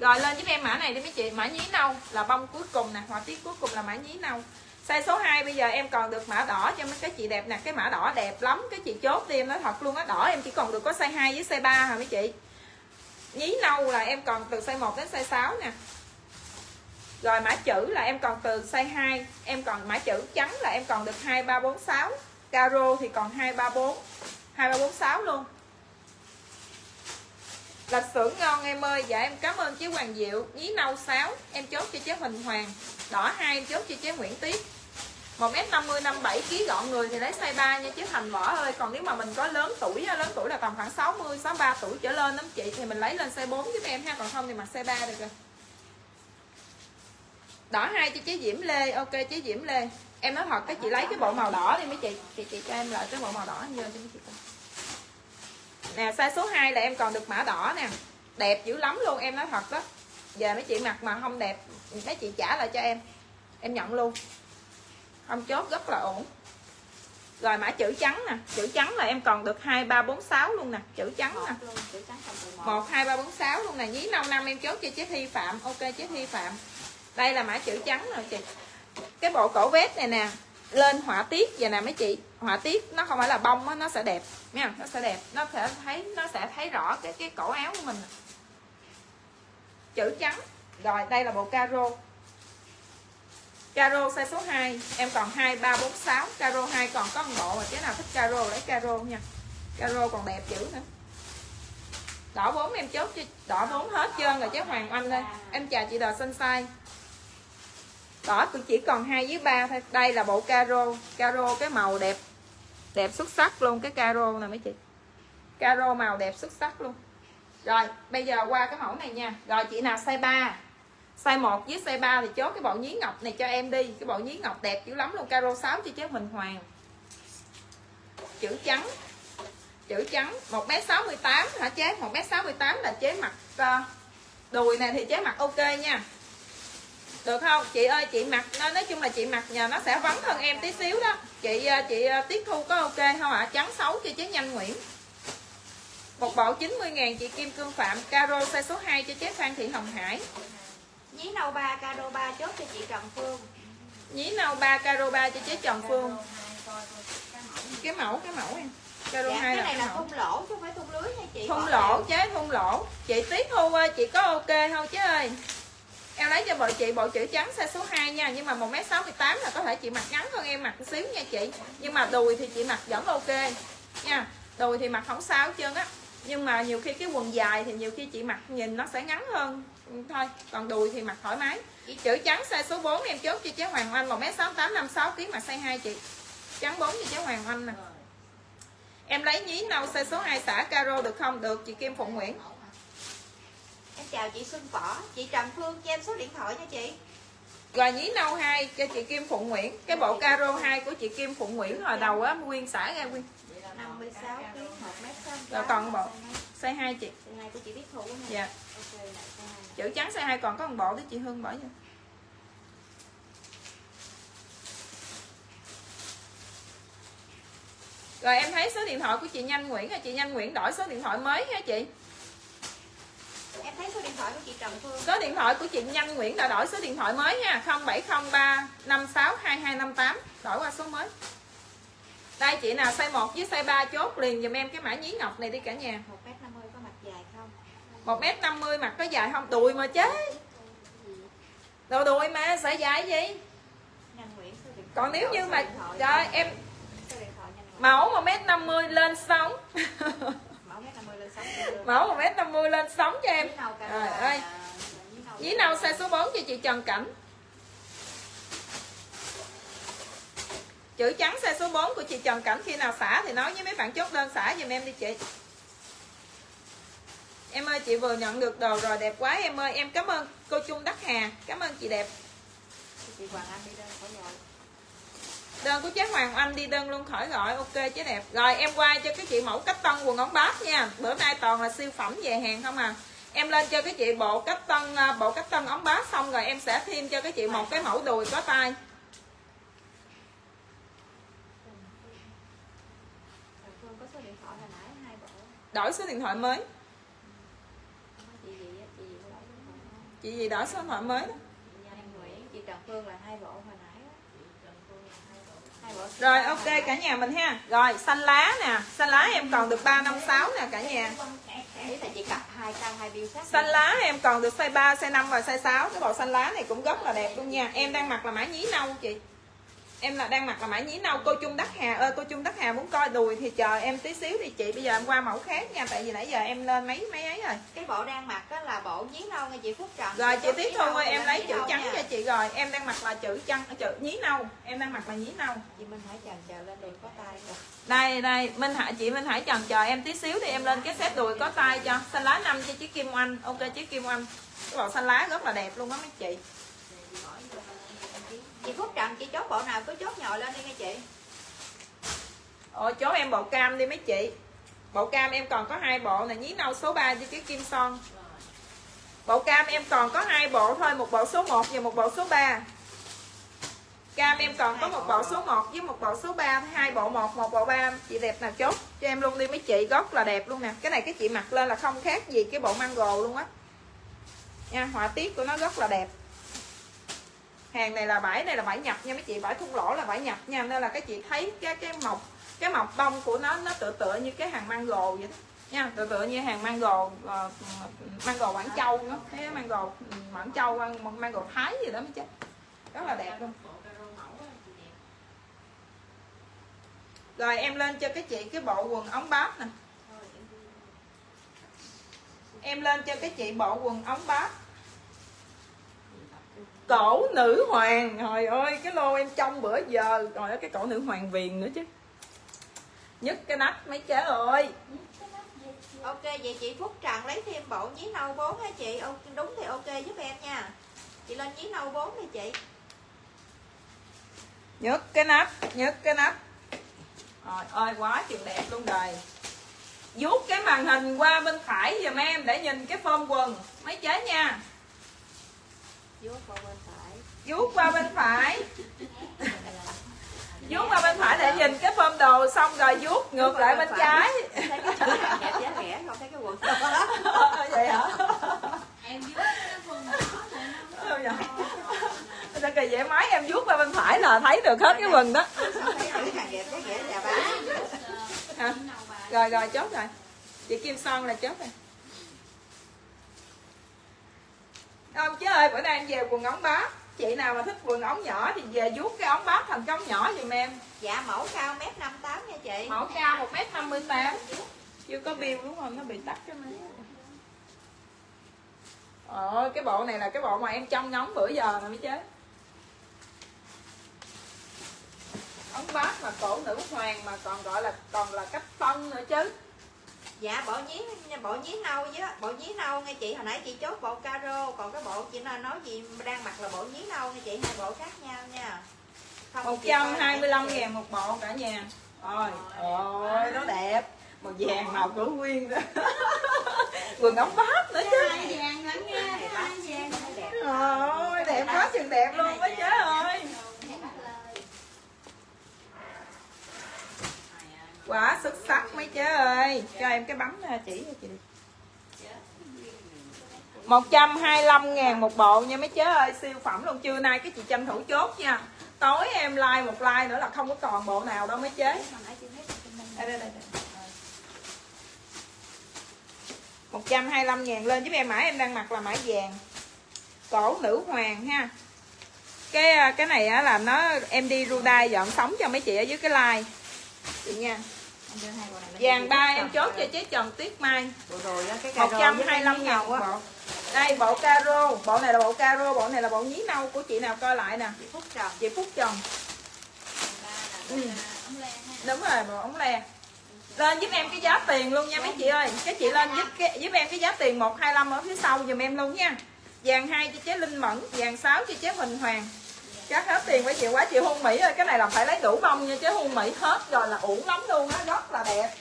S1: Rồi lên giúp em mã này đi mấy chị mã nhí nâu là bông cuối cùng nè họa tiết cuối cùng là mã nhí nâu size số 2 bây giờ em còn được mã đỏ cho mấy cái chị đẹp nè. Cái mã đỏ đẹp lắm cái chị chốt đi em nói thật luôn á đỏ em chỉ còn được có size 2 với size 3 hả mấy chị? Nhí nâu là em còn từ size 1 đến size 6 nè. Rồi mã chữ là em còn từ size 2 Em còn mã chữ trắng là em còn được 2, 3, 4, 6 Caro thì còn 2, 3, 4 2, 3, 4, 6 luôn. Lịch sử ngon em ơi. Dạ em cảm ơn chế Hoàng Diệu. Nhí nâu 6 Em chốt cho chế Huỳnh Hoàng. Đỏ 2 em chốt cho chế Nguyễn Tiết 1m50 57 kg gọn người thì lấy size 3 nha, chứ thành vỏ ơi. Còn nếu mà mình có lớn tuổi lớn tuổi là tầm khoảng 60 63 tuổi trở lên lắm chị, thì mình lấy lên size 4 giúp em ha. Còn không thì mặc size 3 được rồi. Đỏ hai cho chế diễm lê, ok, chế diễm lê. Em nói thật, cái chị lấy cái bộ màu đỏ đi mấy chị. Chị chị cho em lại cái bộ màu đỏ vô cho mấy chị coi. Nè, size số 2 là em còn được mã đỏ nè. Đẹp dữ lắm luôn, em nói thật đó. Giờ mấy chị mặc mà không đẹp, mấy chị trả lại cho em. Em nhận luôn không chốt rất là ổn. Rồi mã chữ trắng nè. Chữ trắng là em còn được hai ba bốn sáu luôn nè. Chữ trắng nè.
S3: Một.
S1: Hai ba bốn sáu luôn nè. Nhí năm năm em chốt cho chế thi phạm. Ok chế thi phạm. Đây là mã chữ trắng rồi chị. Cái bộ cổ vest này nè lên họa tiết vậy nè mấy chị. Họa tiết nó không phải là bông á nó sẽ đẹp. Không? nó sẽ đẹp. Nó sẽ thấy nó sẽ thấy rõ cái cái cổ áo của mình nè. chữ trắng. Rồi đây là bộ caro caro size số 2 em còn 2 3 4 6 caro 2 còn có một bộ mà cái nào thích caro lấy caro nha. Caro còn đẹp dữ nữa. Đỏ 4 em chốt chứ, đỏ 4 hết trơn rồi chứ, Hoàng Anh đây em chào chị Đò xanh sai đỏ cũng chỉ còn 2 với 3 thôi. Đây là bộ caro. Caro cái màu đẹp đẹp xuất sắc luôn, cái caro nè mấy chị. Caro màu đẹp xuất sắc luôn. Rồi, bây giờ qua cái mẫu này nha. Rồi, chị nào size 3 size 1 với size 3 thì chốt cái bộ nhí ngọc này cho em đi. Cái bộ nhí ngọc đẹp dữ lắm luôn, caro 6 cho chế Huỳnh Hoàng. Chữ trắng chữ trắng 1m68 hả chế 1m68 là chế mặt ờ, đùi này thì chế mặt ok nha. Được không? Chị ơi, chị mặc nó nói chung là chị mặc nhờ nó sẽ vắng hơn em tí xíu đó. Chị ờ, chị ờ, tiết thu có ok không ạ? À? trắng xấu cho chế nhanh Nguyễn. Một bộ 90 ngàn chị Kim Cương Phạm, Caro size số 2 cho chế Phan Thị Hồng Hải
S3: nhí nâu 3 caro 3 chốt cho chị Trần Phương.
S1: Nhí nâu 3 Caro 3 cho chế Trần Phương.
S2: Cái mẫu
S1: cái mẫu em. Caro
S3: dạ,
S1: 2
S3: cái này là thun lỗ chứ không phải thun lưới nha chị.
S1: Thun lỗ chế thun lỗ. Chị tiết thu ơi chị có ok không chứ ơi? Em lấy cho bộ chị bộ chữ trắng size số 2 nha nhưng mà 1m68 là có thể chị mặc ngắn hơn em mặc một xíu nha chị. Nhưng mà đùi thì chị mặc vẫn ok nha. Đùi thì mặc không sao hết trơn á. Nhưng mà nhiều khi cái quần dài thì nhiều khi chị mặc nhìn nó sẽ ngắn hơn thôi còn đùi thì mặc thoải mái. Chữ trắng size số 4 em chốt cho chế Hoàng Anh 1m68 56 kg mặc size 2 chị. Trắng 4 cho chế Hoàng Anh nè. Em lấy nhí nâu size số 2 xả caro được không? Được chị Kim Phụng Nguyễn.
S3: Em chào chị Xuân Võ chị Trần Phương cho em số điện thoại nha chị.
S1: Rồi nhí nâu 2 cho chị Kim Phụng Nguyễn. Cái bộ caro 2 của chị Kim Phụng Nguyễn hồi đầu á Nguyên xả ra Nguyên.
S3: 56 kg 1 m
S1: rồi còn bộ size 2 chị.
S3: Size 2 của chị biết thu nha.
S1: Dạ.
S3: 2
S1: chữ trắng size 2 còn có một bộ để chị Hương bỏ vô. Rồi em thấy số điện thoại của chị Nhanh Nguyễn là chị Nhanh Nguyễn đổi số điện thoại mới hả chị?
S3: em thấy số điện thoại của chị Trần Phương.
S1: Số điện thoại của chị Nhanh Nguyễn đã đổi số điện thoại mới ha. 0703 56 2258 Đổi qua số mới. Đây chị nào size 1 với size 3 chốt liền dùm em cái mã nhí ngọc này đi cả nhà
S3: 1m50 có mặt dài không
S1: 1m50 mặt có dài không? Đùi mà chết Đồ đùi mà sẽ dài gì? Còn nếu như mà Trời em Mẫu 1m50 lên sống
S3: mẫu mét 50 lên 6
S1: Mẫu 1m50 lên sống cho em. Trời ơi. Dí nâu size số 4 cho chị Trần Cảnh? Chữ trắng size số 4 của chị Trần Cảnh Khi nào xả thì nói với mấy bạn chốt đơn xả giùm em đi chị Em ơi chị vừa nhận được đồ rồi đẹp quá em ơi. Em cảm ơn cô Trung Đắc Hà. Cảm ơn chị đẹp.
S3: Chị Hoàng Anh đi đơn khỏi gọi
S1: Đơn của chế Hoàng Anh đi đơn luôn khỏi gọi. Ok chế đẹp. Rồi em qua cho cái chị mẫu cách tân quần ống bát nha. Bữa nay toàn là siêu phẩm về hàng không à. Em lên cho cái chị bộ cách tân à, Bộ cách tân ống bát xong rồi em sẽ thêm cho cái chị một cái mẫu đùi có tay Đổi số điện thoại mới
S3: chị gì á, chị gì có đổi điện thoại không?
S1: Chị gì đổi số điện thoại mới đó?
S3: Chị Nhanh Nguyễn chị Trần Phương là hai bộ hồi nãy á. hai bộ.
S1: Rồi ok cả nhà mình ha. Rồi xanh lá nè. Xanh lá em còn được 356 nè cả nhà. Xanh lá em còn được size 3, size 5 và size 6 Cái bộ xanh lá này cũng rất là đẹp luôn nha. Em đang mặc là mã nhí nâu chị Em là đang mặc là mã nhí nâu Cô Trung Đắc Hà ơi cô Trung Đắc Hà muốn coi đùi Thì chờ em tí xíu thì chị Bây giờ em qua mẫu khác nha Tại vì nãy giờ em lên mấy mấy ấy rồi.
S3: Cái bộ đang mặc đó là bộ nhí nâu nha chị Phúc Trần.
S1: Rồi chị Tiết Thu
S3: nâu
S1: ơi em lấy chữ trắng
S3: nha.
S1: cho chị rồi Em đang mặc là chữ trắng chữ nhí nâu Em đang mặc là nhí nâu.
S3: Chị Minh Hải Trần chờ lên đùi có tay rồi
S1: đây đây minh hải chị minh hải trần chờ em tí xíu thì em lên cái set đùi có tay cho. Xanh lá năm cho chị kim oanh ok chị kim oanh. Cái bộ xanh lá rất là đẹp luôn đó mấy chị
S3: chị Phúc Trầm, chị chốt bộ nào, cứ chốt nhồi lên đi nghe chị.
S1: Ồ chốt em bộ cam đi mấy chị. Bộ cam em còn có hai bộ này nhí nâu số 3 với cái kim son. Bộ cam em còn có hai bộ thôi, một bộ số 1 và một bộ số 3 cam em còn có một bộ số 1 với một bộ số 3 hai bộ 1 một bộ 3 chị đẹp nào chốt cho em luôn đi mấy chị Gót là đẹp luôn nè. Cái này cái chị mặc lên là không khác gì cái bộ mango luôn á. Nha, họa tiết của nó rất là đẹp hàng này là vải này là vải nhập nha mấy chị vải thun lỗ là vải nhập nha. Nên là các chị thấy cái cái mọc cái mọc bông của nó nó tựa tựa như cái hàng mango vậy đó nha tựa tựa như hàng mango uh, mango quảng châu nữa thấy mango ừ, quảng châu mango thái gì đó mấy chị rất là đẹp luôn. Rồi em lên cho cái chị cái bộ quần ống bát nè. Em lên cho cái chị bộ quần ống bát cổ nữ hoàng. Trời ơi cái lô em trong bữa giờ. Rồi cái cổ nữ hoàng viền nữa chứ. Nhất cái nách mấy trái ơi
S3: ok vậy chị Phúc Trần lấy thêm bộ nhí nâu 4 hả chị? Đúng thì ok giúp em nha. Chị lên nhí nâu 4 đi chị.
S1: Nhất cái nắp nhất cái nắp. Rồi ơi quá chừng đẹp luôn đời. Vuốt cái màn hình qua bên phải giùm em để nhìn cái form quần. Mấy chế nha
S3: vuốt qua bên phải
S1: vuốt qua bên phải vuốt qua bên phải để nhìn cái form đồ xong rồi vuốt ngược lại bên trái
S3: thấy cái chữ hàng đẹp giá rẻ không thấy cái quần
S1: vậy hả
S2: em cái
S1: Ừ, dạ. sao kỳ vậy máy em vuốt qua bên phải là thấy được hết cái quần đó rồi rồi chốt rồi chị kim son là chốt rồi ông chứ ơi bữa nay em về quần ống bá chị nào mà thích quần ống nhỏ thì về vuốt cái ống bát thành cái ống nhỏ giùm em.
S3: Dạ mẫu cao mét năm tám nha chị.
S1: Mẫu cao một m năm mươi tám. Chưa có bill đúng không? Nó bị tắt cái máy. Ờ cái bộ này là cái bộ mà em trong ngóng bữa giờ nè mới chế ống bát mà cổ nữ hoàng mà còn gọi là còn là cách tân nữa chứ
S3: dạ bộ nhí bộ nhí nâu với bộ nhí nâu nghe chị hồi nãy chị chốt bộ caro còn cái bộ chị nói nói gì đang mặc là bộ nhí nâu nha chị hai bộ khác nhau nha.
S1: Một trăm hai mươi lăm ngàn một bộ cả nhà. Ôi ôi nó đẹp. Màu vàng màu của nguyên đó. Quần ống bát nữa chứ.
S2: Hai vàng lắm nha. Hai vàng.
S3: Đẹp
S1: ôi đẹp quá chừng đẹp luôn mấy chế ơi quá xuất sắc mấy chế ơi. Cho em cái bấm ra chỉ cho chị 125 ngàn một bộ nha mấy chế ơi. Siêu phẩm luôn. Trưa nay cái chị tranh thủ chốt nha. Tối em like một like nữa là không có còn bộ nào đâu mấy chế
S3: đây.
S1: đây đây 125 ngàn lên giúp em mãi. Em đang mặc là mãi vàng. Cổ nữ hoàng ha. Cái à, cái này á là nó, em đi ruda dọn sống cho mấy chị ở dưới cái like. Chị nha.
S3: Hai
S1: vàng ba em chốt cho chế Trần Tuyết Mai.
S3: Bộ rồi á cái caro với
S1: 125
S3: cái
S1: ngàn một
S3: á.
S1: bộ đây bộ caro. Bộ này là bộ caro bộ này là bộ nhí nâu của chị nào coi lại nè.
S3: Chị phúc trần.
S1: Chị Phúc Trần. Ừ. đúng rồi bộ ống le. Lên giúp em cái giá tiền luôn nha mấy chị ơi. Các chị lên giúp cái, giúp em cái giá tiền 125 ở phía sau giùm em luôn nha. Vàng hai cho chế linh mẫn vàng 6 cho chế huỳnh hoàng chắc hết tiền với chị quá chị hôn mỹ ơi. Cái này là phải lấy đủ bông nha chứ hôn mỹ hết rồi là uổng lắm luôn á rất là đẹp.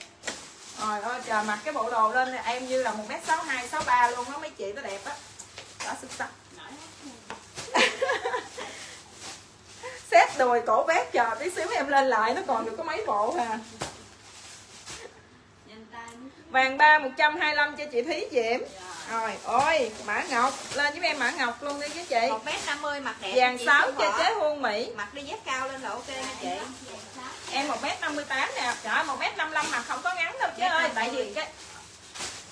S1: Rồi ơi trời mặc cái bộ đồ lên này, em như là một m sáu hai sáu ba luôn á mấy chị nó đẹp á. Quá xuất sắc. Xét đùi cổ vét chờ tí xíu em lên lại nó còn được có mấy bộ à. Vàng ba 125 cho chị Thí Diễm rồi ôi mã ngọc lên với em mã ngọc luôn đi với chị.
S3: Một mét năm mươi mặt đẹp
S1: vàng
S3: chị
S1: 6
S3: không
S1: cho chế huân mỹ.
S3: Mặc đi dép cao lên là ok nha chị.
S1: Em 1m58 nè. Trời ơi 1m55 mà không có ngắn đâu chứ ơi. tại vì cái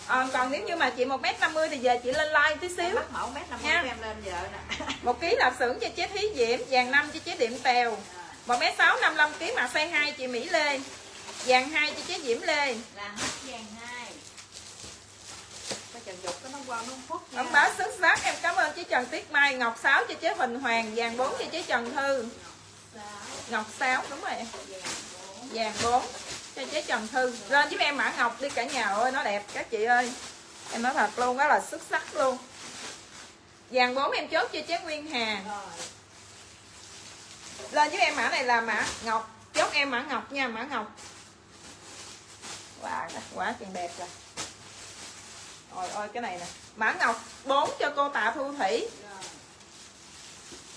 S1: Ờ, còn nếu như mà chị 1m50 thì giờ chị lên like tí xíu.
S3: bắt mẫu mét năm mươi
S1: Nha.
S3: của em lên giờ nè.
S1: Một ký lạp xưởng cho chế Thí Diễm vàng 5 cho chế Điểm Tèo. 1m6 55 kg mà size 2 chị Mỹ Lê. Vàng 2 cho chế Diễm Lê.
S2: Là hết vàng hai.
S3: Cái trần dục cái nó qua nó phút nha.
S1: Ông báo xuất sắc em cảm ơn chị Trần Tiết Mai Ngọc 6 cho chế Huỳnh Hoàng Vàng 4 cho chế Trần Thư. Ngọc 6 đúng rồi
S2: vàng
S1: 4 cho chế Trần Thư. Lên giúp em mã Ngọc đi cả nhà ơi nó đẹp các chị ơi. Em nói thật luôn đó là xuất sắc luôn. Vàng 4 em chốt cho chế Nguyên Hà. Lên giúp em mã này là mã Ngọc. Chốt em mã Ngọc nha mã Ngọc. Wow, quá chừng đẹp rồi. Rồi ơi cái này nè. Mã Ngọc 4 cho cô Tạ Thu Thủy.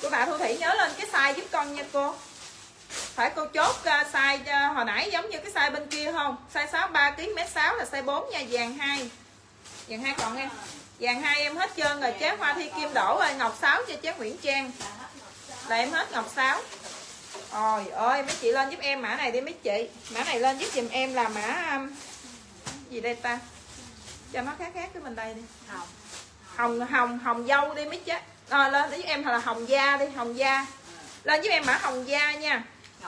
S1: Cô tạ thu thủy nhớ lên cái size giúp con nha cô. Phải cô chốt uh, size uh, hồi nãy giống như cái size bên kia không? Size 6 3 kg mét 6 là size 4 nha vàng 2 vàng 2 còn em. Vàng 2 em hết trơn rồi chế hoa thi kim đổ ơi ngọc 6 cho chế Nguyễn Trang.
S2: Là
S1: em hết ngọc 6 Ôi ơi mấy chị lên giúp em mã này đi mấy chị. Mã này lên giúp dùm em là mã um, Gì đây ta? Cho nó khác khác cái bên đây đi.
S3: Hồng.
S1: hồng hồng hồng dâu đi mấy chết à, lên để giúp em là hồng da đi hồng da. Lên giúp em mã hồng da nha.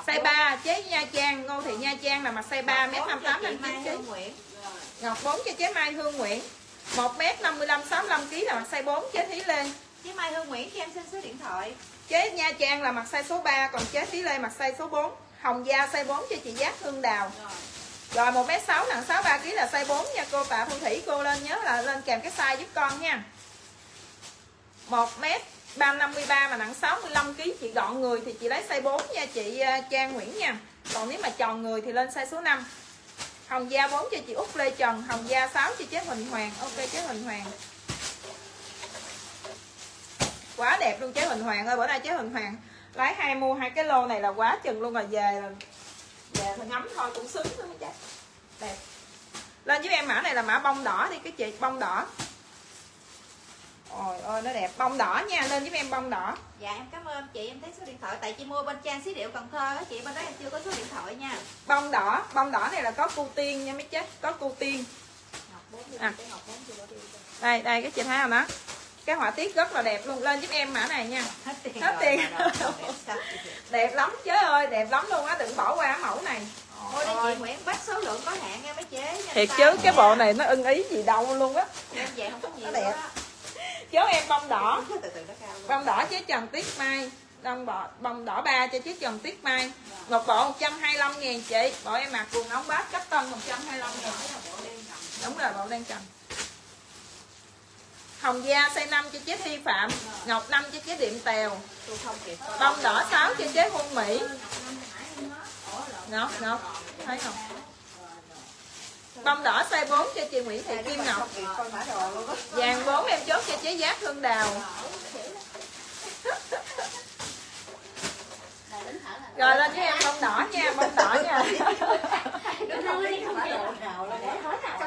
S1: Size
S3: bốn.
S1: 3 chế nha trang ngô thị nha trang là mặt size 3
S3: Ngọc
S1: mét
S3: bốn
S1: 58
S3: cho chị
S1: 59
S3: Mai
S1: kg
S3: Hương Nguyễn.
S2: Rồi
S1: ngọc 4 cho chế mai hương nguyễn. 1 mét 55 65 kg là mặt size 4 chế thí lê.
S3: Chị Mai Hương Nguyễn cho em xin số điện thoại.
S1: Chế nha trang là mặt size số 3 còn chế thí lê mặt size số 4 hồng da size 4 cho chị giác hương đào.
S2: Rồi
S1: rồi 1m6 nặng 63 kg là size 4 nha cô. Tạ thu thủy, cô lên nhớ là lên kèm cái size giúp con nha. 1m 353 mà nặng 65 kg chị gọn người thì chị lấy size 4 nha chị ờ, Trang Nguyễn nha. Còn nếu mà tròn người thì lên size số 5 Hồng da 4 cho chị Út Lê Trần, Hồng da 6 cho chế Huỳnh Hoàng. Ok, chế Huỳnh Hoàng. Quá đẹp luôn chế Huỳnh Hoàng ơi, bữa nay chế Huỳnh Hoàng lấy hai mua hai cái lô này là quá chừng luôn rồi, về là về ngắm thôi cũng sướng lắm chắc đẹp lên với em mã này là mã bông đỏ đi cái chị bông đỏ. Ôi ôi nó đẹp. Bông đỏ nha lên với em bông đỏ.
S3: Dạ em cảm ơn chị. Em thấy số điện thoại Tại chị mua bên trang xí điệu Cần Thơ á Chị bên đó em chưa có số điện thoại nha.
S1: Bông đỏ bông đỏ này là có cu tiên nha mấy chết có cu tiên.
S3: Ngọc 4
S1: À.
S3: cái Ngọc 4 chưa có đi.
S1: Đây đây cái chị thấy không đó cái họa tiết rất là đẹp luôn lên giúp em mã này nha.
S3: Hết tiền
S1: Hết tiền.
S3: đẹp
S1: lắm chứ ơi đẹp lắm luôn á đừng bỏ qua mẫu này.
S3: Thôi đây chị Nguyễn bắt số lượng có hạn nghe mấy chế nhanh
S1: thiệt chứ cái
S3: nha.
S1: bộ này nó ưng ý gì đâu luôn á.
S3: Em về không có nhiều
S1: đẹp. chốt em bông đỏ. Bông đỏ chế trần tuyết mai. Bông đỏ bông đỏ ba cho chiếc trần tuyết mai. Một bộ 125 ngàn chị. Bộ em mặc quần ống bát cấp tân 125 ngàn. Đúng rồi bộ đang trần hồng da xây 5 cho chế thi phạm, ngọc 5 cho chế Điệm tèo. Bông đỏ 6 cho chế hôn mỹ. Ngọc ngọc, thấy không? Bông đỏ size 4 cho chị Nguyễn Thị Kim Ngọc. Vàng 4 em chốt cho chế giác hương đào. rồi lên với em bông đỏ nha bông đỏ nha.
S3: Đúng không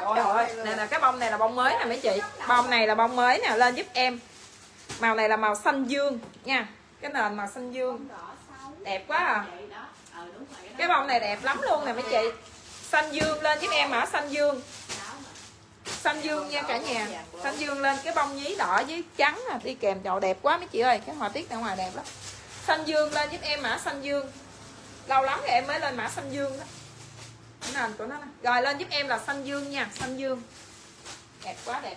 S1: Ôi ôi, này là cái bông này là bông mới nè mấy chị. Bông này là bông mới nè, lên giúp em. Màu này là màu xanh dương nha. Cái nền màu xanh dương. Đẹp quá à. Cái bông này đẹp lắm luôn nè mấy chị. Xanh dương lên giúp em mã xanh dương. Xanh dương nha cả nhà. Xanh dương lên cái bông nhí đỏ với trắng à, Đi kèm chậu đẹp quá mấy chị ơi. Cái họa tiết ra ngoài đẹp lắm. Xanh dương lên giúp em mã xanh dương. Lâu lắm rồi em mới lên mã xanh dương đó. Cái nền của nó nè. Rồi lên giúp em là xanh dương nha xanh dương. Đẹp quá đẹp.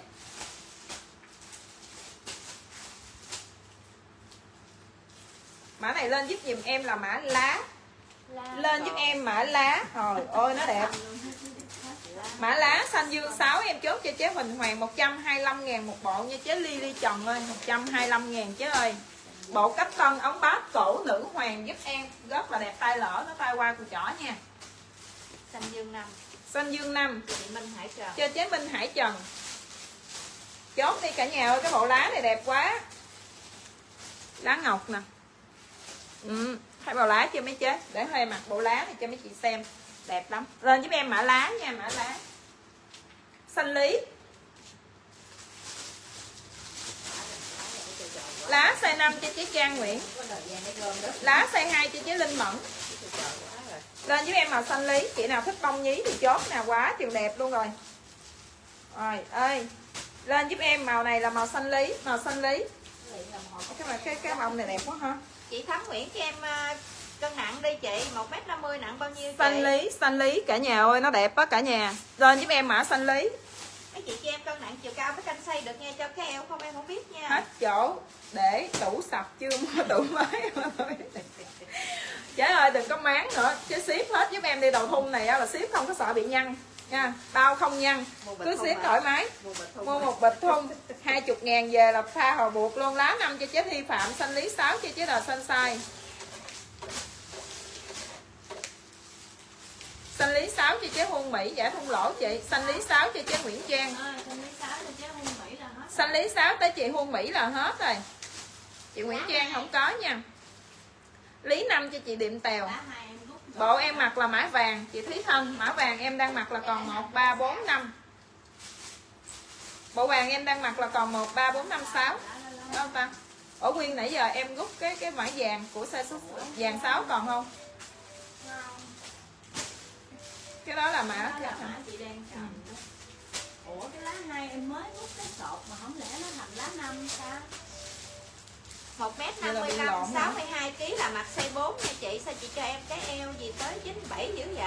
S1: Mã này lên giúp dùm em là mã lá. Lên giúp em mã lá. Rồi ôi nó đẹp. Mã lá xanh dương 6 em chốt cho chế Huỳnh Hoàng 125 ngàn một bộ nha. Chế Ly Ly Trần ơi 125 ngàn chế ơi bộ cách tân ống bát cổ nữ hoàng giúp em. Rất là đẹp tay lỡ nó tay qua của chỏ nha.
S3: Xanh dương năm.
S1: Xanh dương 5
S3: chị Minh Hải Trần.
S1: Cho chế Minh Hải Trần. Chốt đi cả nhà ơi cái bộ lá này đẹp quá. Lá ngọc nè. Ừ, thấy bộ lá chưa mấy chế để hơi mặc bộ lá này cho mấy chị xem. Đẹp lắm. Lên giúp em mã lá nha mã lá. Xanh lý lá size 5 cho chế Trang Nguyễn. Lá size 2 cho chế Linh Mẫn. Lên với em màu xanh lý chị nào thích bông nhí thì chốt nè quá chừng đẹp luôn rồi. Rồi ơi lên giúp em màu này là màu xanh lý màu xanh lý. Cái mà cái cái bông này đẹp quá ha.
S3: Chị Thắm Nguyễn cho em à, cân nặng đi chị 1m50 nặng bao nhiêu chị?
S1: Xanh lý xanh lý cả nhà ơi nó đẹp quá cả nhà. Lên giúp em mã xanh lý.
S3: Mấy chị cho em cân nặng chiều cao với canh xây được nha cho cái eo không? Em không biết nha.
S1: Hết chỗ để tủ sập chưa mua tủ mới Trời ơi đừng có máng nữa. Chứ ship hết giúp em đi đầu thun này á là ship không có sợ bị nhăn nha. Bao không nhăn. Cứ ship thoải mái.
S3: Mua
S1: một bịch thun. 20 ngàn về là pha hồi buộc luôn. Lá năm cho chế thi phạm Xanh lý 6 cho chế đờ xanh sai. Xanh lý 6 cho chế huân Mỹ. Giả thun lỗ chị. Xanh lý 6 cho chế Nguyễn Trang. Xanh lý 6 tới chị huân Mỹ là hết rồi Chị Nguyễn Trang không có nha. Lý 5 cho chị Điệm Tèo. Bộ em mặc là mã vàng Chị Thúy Thân Mã vàng em đang mặc là còn 1, 3, 4, 5 Bộ vàng em đang mặc là còn 1, 3, 4, 5, 6 Đúng không ta? Ở Nguyên nãy giờ em rút cái cái mã vàng của xe số vàng 6 còn không? Cái đó là mã
S2: chị đang cầm. Đó. Ủa cái lá hai em mới hút cái sọt mà không lẽ nó thành lá năm sao?
S3: 1 m
S1: Vậy là bị
S3: 55
S1: lộn hả?
S3: 62 kg là mặt size 4 nha chị. Sao chị cho em cái eo gì tới 97 dữ vậy?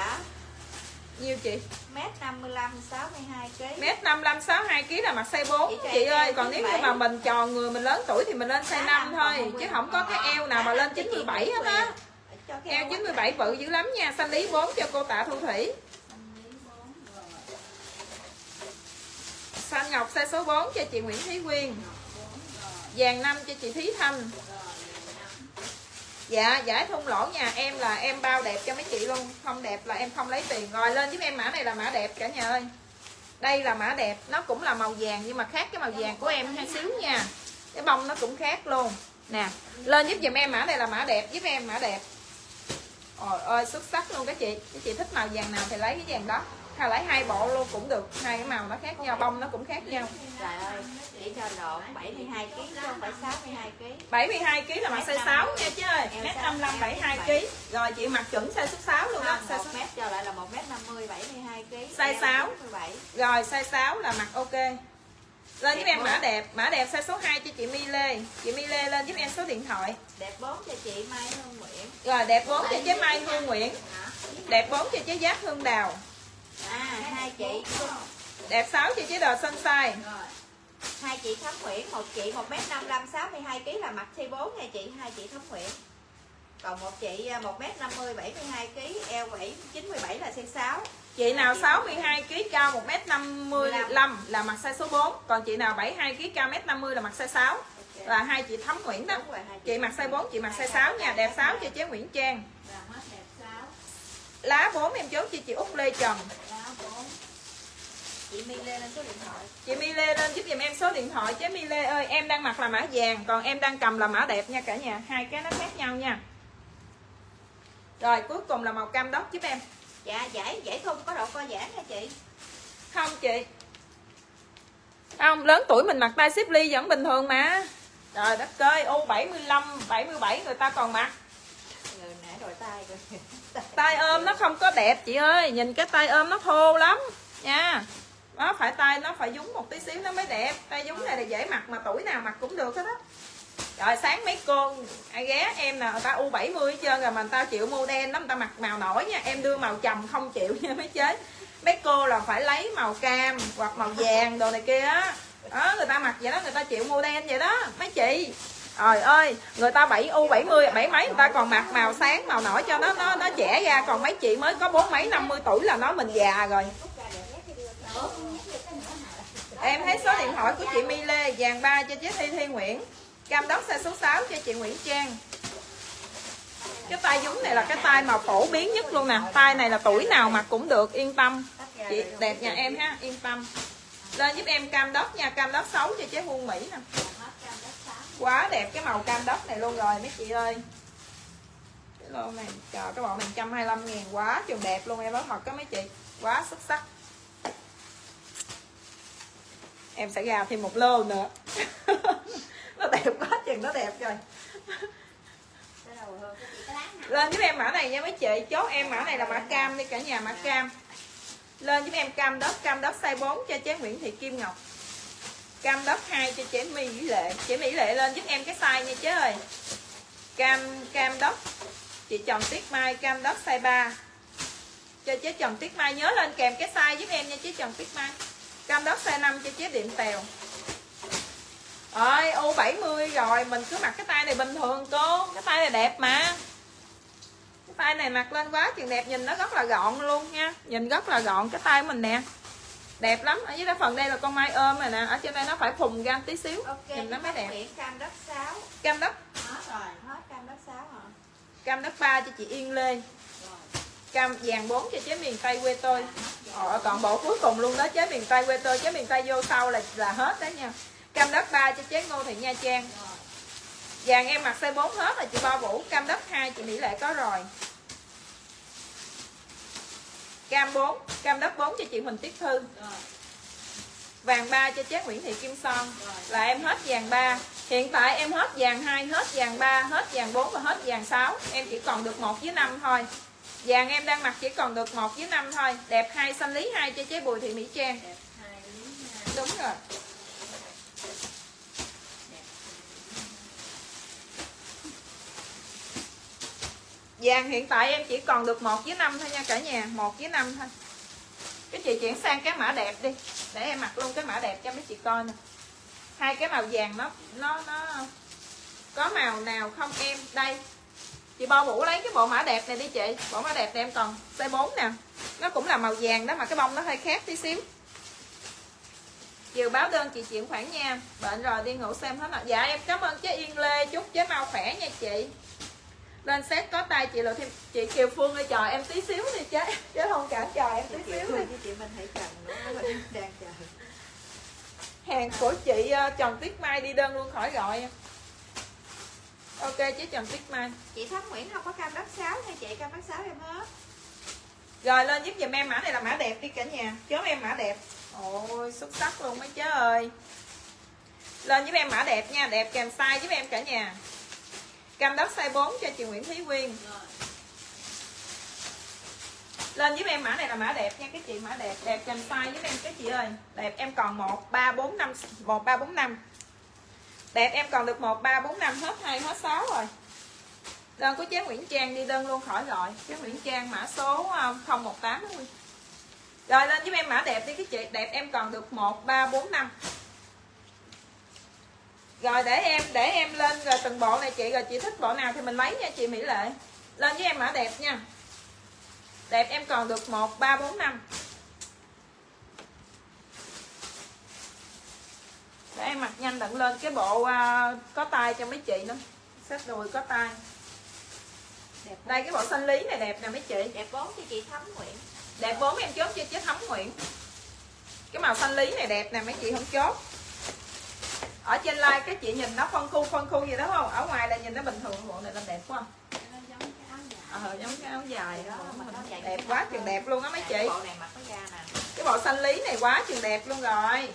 S1: Nhiêu chị?
S3: mét 55 62 kg
S1: Mét 55, 62 kg là mặc size 4
S3: Chị
S1: Chị ơi, còn nếu như
S3: 97.
S1: mà mình tròn người mình lớn tuổi thì mình lên size 5
S3: năm
S1: thôi Chứ
S3: 10.
S1: không có cái eo nào mà lên 97 hết á. eo 97 bự dữ lắm nha. Xanh lý 4 cho cô tạ thu thủy. Xanh ngọc size số 4 cho chị Nguyễn Thúy Quyên Vàng năm cho chị Thúy Thanh. Dạ giải thun lỗ nhà em là em bao đẹp cho mấy chị luôn. Không đẹp là em không lấy tiền. Rồi lên giúp em mã này là mã đẹp cả nhà ơi. Đây là mã đẹp. Nó cũng là màu vàng nhưng mà khác cái màu vàng của em hai xíu nha. Cái bông nó cũng khác luôn. Nè, Lên giúp giùm em mã này là mã đẹp. Giúp em mã đẹp. Ôi ơi, xuất sắc luôn các chị. Các chị thích màu vàng nào thì lấy cái vàng đó. Hay lấy hai bộ luôn cũng được Hai cái màu nó khác nhau Bông nó cũng khác nhau.
S3: Trời ơi chị cho lộn 72 kg chứ không phải 62 kg
S1: 72 kg là mặc size 6 nha chứ ơi. Mét 55 72 kg. Rồi chị mặc chuẩn size số 6 luôn đó, size
S3: 1
S1: số...
S3: mét cho lại là 1 mét 50 72 kg
S1: Size 6.
S3: 17
S1: Rồi size 6 là mặc ok. lên giúp em mã đẹp mã đẹp size số 2 cho chị My Lê chị My Lê lên giúp em số điện thoại.
S3: Đẹp 4 cho chị Mai Hương Nguyễn.
S1: Rồi đẹp 4 cho chế Mai Hương Nguyễn. Đẹp 4 cho chế Giáp Hương Đào
S3: à hai chị
S1: đẹp 6 cho chế Đờ Sunshine.
S3: Rồi. Hai chị Thắm Nguyễn một chị một m năm mươi 62 kg là mặt size 4 nha chị hai chị Thắm Nguyễn. Còn một chị một m 50 72 kg eo 7 97 là size 6
S1: Chị nào 62 kg cao 1m55 là mặt size số 4, còn chị nào 72 kg cao 1m50 là mặt size 6. Là hai chị Thắm Nguyễn đó.
S3: Hai
S1: Chị mặc size 4, chị mặc size 6 nha, đẹp 6 cho chế Nguyễn Trang.
S2: Là hết đẹp 6
S1: Lá 4 em chốt cho chị Út Lê Trần.
S2: Lá 4
S3: chị My Lê lên số điện thoại
S1: Chị My Lê lên giúp giùm em số điện thoại chế My Lê ơi, em đang mặc là mã vàng, còn em đang cầm là mã đẹp nha cả nhà, hai cái nó khác nhau nha. Rồi cuối cùng là màu cam đốc giúp em.
S3: dạ giải giải thun có độ co giãn nha chị
S1: Không chị. Không, lớn tuổi mình mặc tay xếp ly vẫn bình thường mà. Trời đất ơi, U75, 77 người ta còn mặc. tay ôm nó không có đẹp, chị ơi. Nhìn cái tay ôm nó thô lắm, nha. Nó phải tay nó phải dúng một tí xíu nó mới đẹp. Tay dúng này là dễ mặc mà tuổi nào mặc cũng được hết á. Rồi sáng mấy cô, ai ghé em nè người ta u 70 mươi trơn rồi mà người ta chịu mua đen lắm, người ta mặc màu nổi nha. Em đưa màu trầm không chịu nha mấy chế mấy cô là phải lấy màu cam hoặc màu vàng đồ này kia á. Đó, người ta mặc vậy đó, người ta chịu mua đen vậy đó. Mấy chị? Trời ơi, người ta 7 u 70 bảy mấy người ta còn mặc màu sáng, màu nổi cho nó nó nó trẻ ra còn mấy chị mới có bốn mấy 50 tuổi là nói mình già rồi. Em thấy số điện thoại của chị My Lê, vàng ba cho chế Thi Thi Nguyễn. Cam đốc xe số 6 cho chị Nguyễn Trang. Cái tay dúng này là cái tay mà phổ biến nhất luôn nè. Tay này là tuổi nào mặc cũng được, yên tâm. Chị, đẹp nhà em ha, yên tâm. Lên giúp em cam đốc nha, cam đốc 6 cho chế Huân Mỹ nè
S2: Hết cam đất 6
S1: quá đẹp cái màu cam đất này luôn rồi, mấy chị ơi. Cái lô này, trời, cái bộ này 125 ngàn, quá trường đẹp luôn em nói thật đó mấy chị, quá xuất sắc. Em sẽ ra thêm một lô nữa. Nó đẹp quá chừng, nó đẹp rồi. Lên giúp em mã này nha mấy chị, chốt em mã này là mã cam đi, cả nhà mã cam. Lên giúp em cam đất cam đất size 4 cho chế Nguyễn Thị Kim Ngọc cam đất 2 cho chế Mỹ Lệ. Chế Mỹ Lệ lên giúp em cái size nha chế ơi. Cam cam đất chị chồng tiết Mai cam đất size 3 cho chế chồng tiết Mai nhớ lên kèm cái size giúp em nha chế chồng tiết Mai. Cam đất size 5 cho chế Điện Tèo. Ôi, u 70 rồi, mình cứ mặc cái tay này bình thường cô. Cái tay này đẹp mà. Cái tay này mặc lên quá chừng đẹp Nhìn nó rất là gọn luôn nha. Nhìn rất là gọn cái tay mình nè. Đẹp lắm, ở dưới đây phần đây là con mai ôm này nè. Ở trên đây nó phải phùng ra tí xíu.
S3: Ok
S1: Nhìn nó mới đẹp.
S3: Nguyễn cam đất 6
S1: Cam đất,
S3: hết rồi hết cam đất 6 hả
S1: cam đất 3 cho chị Yên Lê.
S3: Rồi.
S1: Cam vàng 4 cho chế miền Tây quê tôi. Ờ, còn bộ cuối cùng luôn đó. Chế miền Tây quê tôi Chế miền Tây vô sau là là hết đó nha. Cam đất 3 cho chế Ngô Thị Nha Trang.
S3: Rồi.
S1: Vàng em mặc size 4 hết là chị Bo Vũ. Cam đất 2 chị Mỹ Lệ có rồi Cam 4 Cam đất 4 cho chị Huỳnh Tiết Thư. Vàng 3 cho chế Nguyễn Thị Kim Son. Là em hết vàng 3 Hiện tại em hết vàng 2, hết vàng 3, hết vàng 4 và hết vàng 6 Em chỉ còn được 1 với 5 thôi. Vàng em đang mặc chỉ còn được 1 với 5 thôi. Đẹp 2, xanh lý 2 cho chế Bùi Thị Mỹ Trang.
S2: Đẹp 2 lý 2
S1: Đúng rồi Vàng hiện tại em chỉ còn được 1 với 5 thôi nha cả nhà 1 với 5 thôi. Cái chị chuyển sang cái mã đẹp đi, Để em mặc luôn cái mã đẹp cho mấy chị coi nè. Hai cái màu vàng nó nó nó Có màu nào không em? Đây, Chị Bo Vũ lấy cái bộ mã đẹp này đi chị. Bộ mã đẹp này em còn size 4 nè. Nó cũng là màu vàng đó mà cái bông nó hơi khác tí xíu. Chiều báo đơn chị chuyển khoản nha. Bệnh rồi, đi ngủ xem hết rồi Dạ em cảm ơn chế Yên Lê. Chúc chế mau khỏe nha chị. Lên set có tay chị lộ thêm Chị Kiều Phương ơi chờ em tí xíu đi chế Chế không cả chờ em tí xíu đi.
S3: Chị Minh Hãy nữa mình đang chờ.
S1: Hàng của chị ờ, Trần Tuyết Mai đi đơn luôn khỏi gọi. Em Ok chế Trần Tuyết Mai.
S3: Chị Thắm Nguyễn không có cam đất 6 nha chị cam đất 6 em hết.
S1: Rồi lên giúp giùm em mã này là mã đẹp đi cả nhà. Chốt em mã đẹp. Ôi xuất sắc luôn mấy chế ơi. Lên giúp em mã đẹp nha Đẹp kèm size giúp em cả nhà Cam đất size 4 cho chị Nguyễn Thúy Quyên. Lên giúp em mã này là mã đẹp nha, cái chị mã đẹp đẹp kèm size giúp em, cái chị ơi. Đẹp em còn một, ba, bốn, năm, một, ba, bốn, năm. Đẹp em còn được một, ba, bốn, năm, hết hai, hết sáu rồi. Đơn của chế Nguyễn Trang đi đơn luôn khỏi rồi chế Nguyễn Trang mã số ờ, 018 đó rồi lên giúp em mã đẹp đi, cái chị, đẹp em còn được một, ba, bốn, năm rồi để em để em lên rồi từng bộ này chị rồi chị thích bộ nào thì mình lấy nha chị Mỹ Lệ. Lên với em mã đẹp nha. Đẹp em còn được một ba bốn năm. Để em mặc nhanh đặng lên cái bộ uh, có tay cho mấy chị nữa. Xếp đùi có tay.
S3: Đẹp
S1: đây cái bộ xanh lý này đẹp nè mấy chị.
S3: Đẹp bốn cho chị thấm nguyện
S1: đẹp bốn em chốt cho chứ thấm nguyện cái màu xanh lý này đẹp nè mấy chị không chốt ở trên like cái chị nhìn nó phân khu phân khu gì đó không? Ở ngoài là nhìn nó bình thường bộ này là đẹp quá.
S2: Nó giống cái áo dài
S1: ờ giống cái áo dài đó. đẹp quá chừng đẹp luôn á mấy chị.
S3: Bộ này mặc có da nè.
S1: Cái bộ xanh lý này quá chừng đẹp luôn rồi.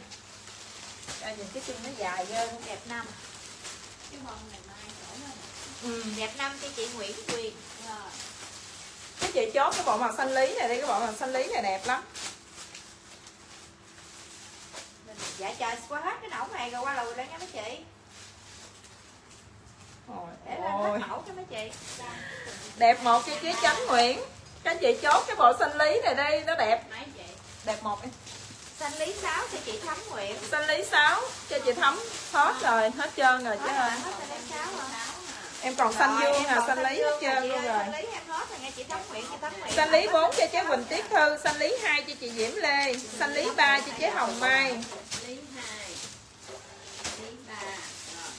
S1: Đây, nhìn cái chân nó dài ghê. Luôn
S3: đẹp năm.
S2: Cái bông này mai
S1: ừ.
S3: đẹp năm cho chị Nguyễn Quyền.
S2: Rồi
S1: cái chị chốt cái bộ màu xanh lý này đi cái bộ màu xanh lý này đẹp lắm
S3: dạ trời qua hết cái nẫu này rồi qua lùi lên nha mấy chị.
S1: Ôi,
S3: để lên hết mẫu cho mấy chị.
S1: Đẹp một cho chế chánh nguyện các chị chốt cái bộ xanh lý này đi nó đẹp.
S2: Chị?
S1: Đẹp một em
S3: xanh lý sáu cho chị thấm nguyện
S1: xanh lý 6 cho chị thấm hết rồi hết trơn rồi chứ ơi em còn xanh dương à xanh lý hết trơn
S3: chị
S1: luôn rồi.
S3: xanh lý em hết rồi nghe chị thấm nguyện chị thấm nguyện
S1: xanh lý 4 cho chế Quỳnh Tiết Thư xanh lý 2 cho chị Diễm Lê xanh lý 3 cho chế Hồng Mai
S2: lý hai lý ba rồi.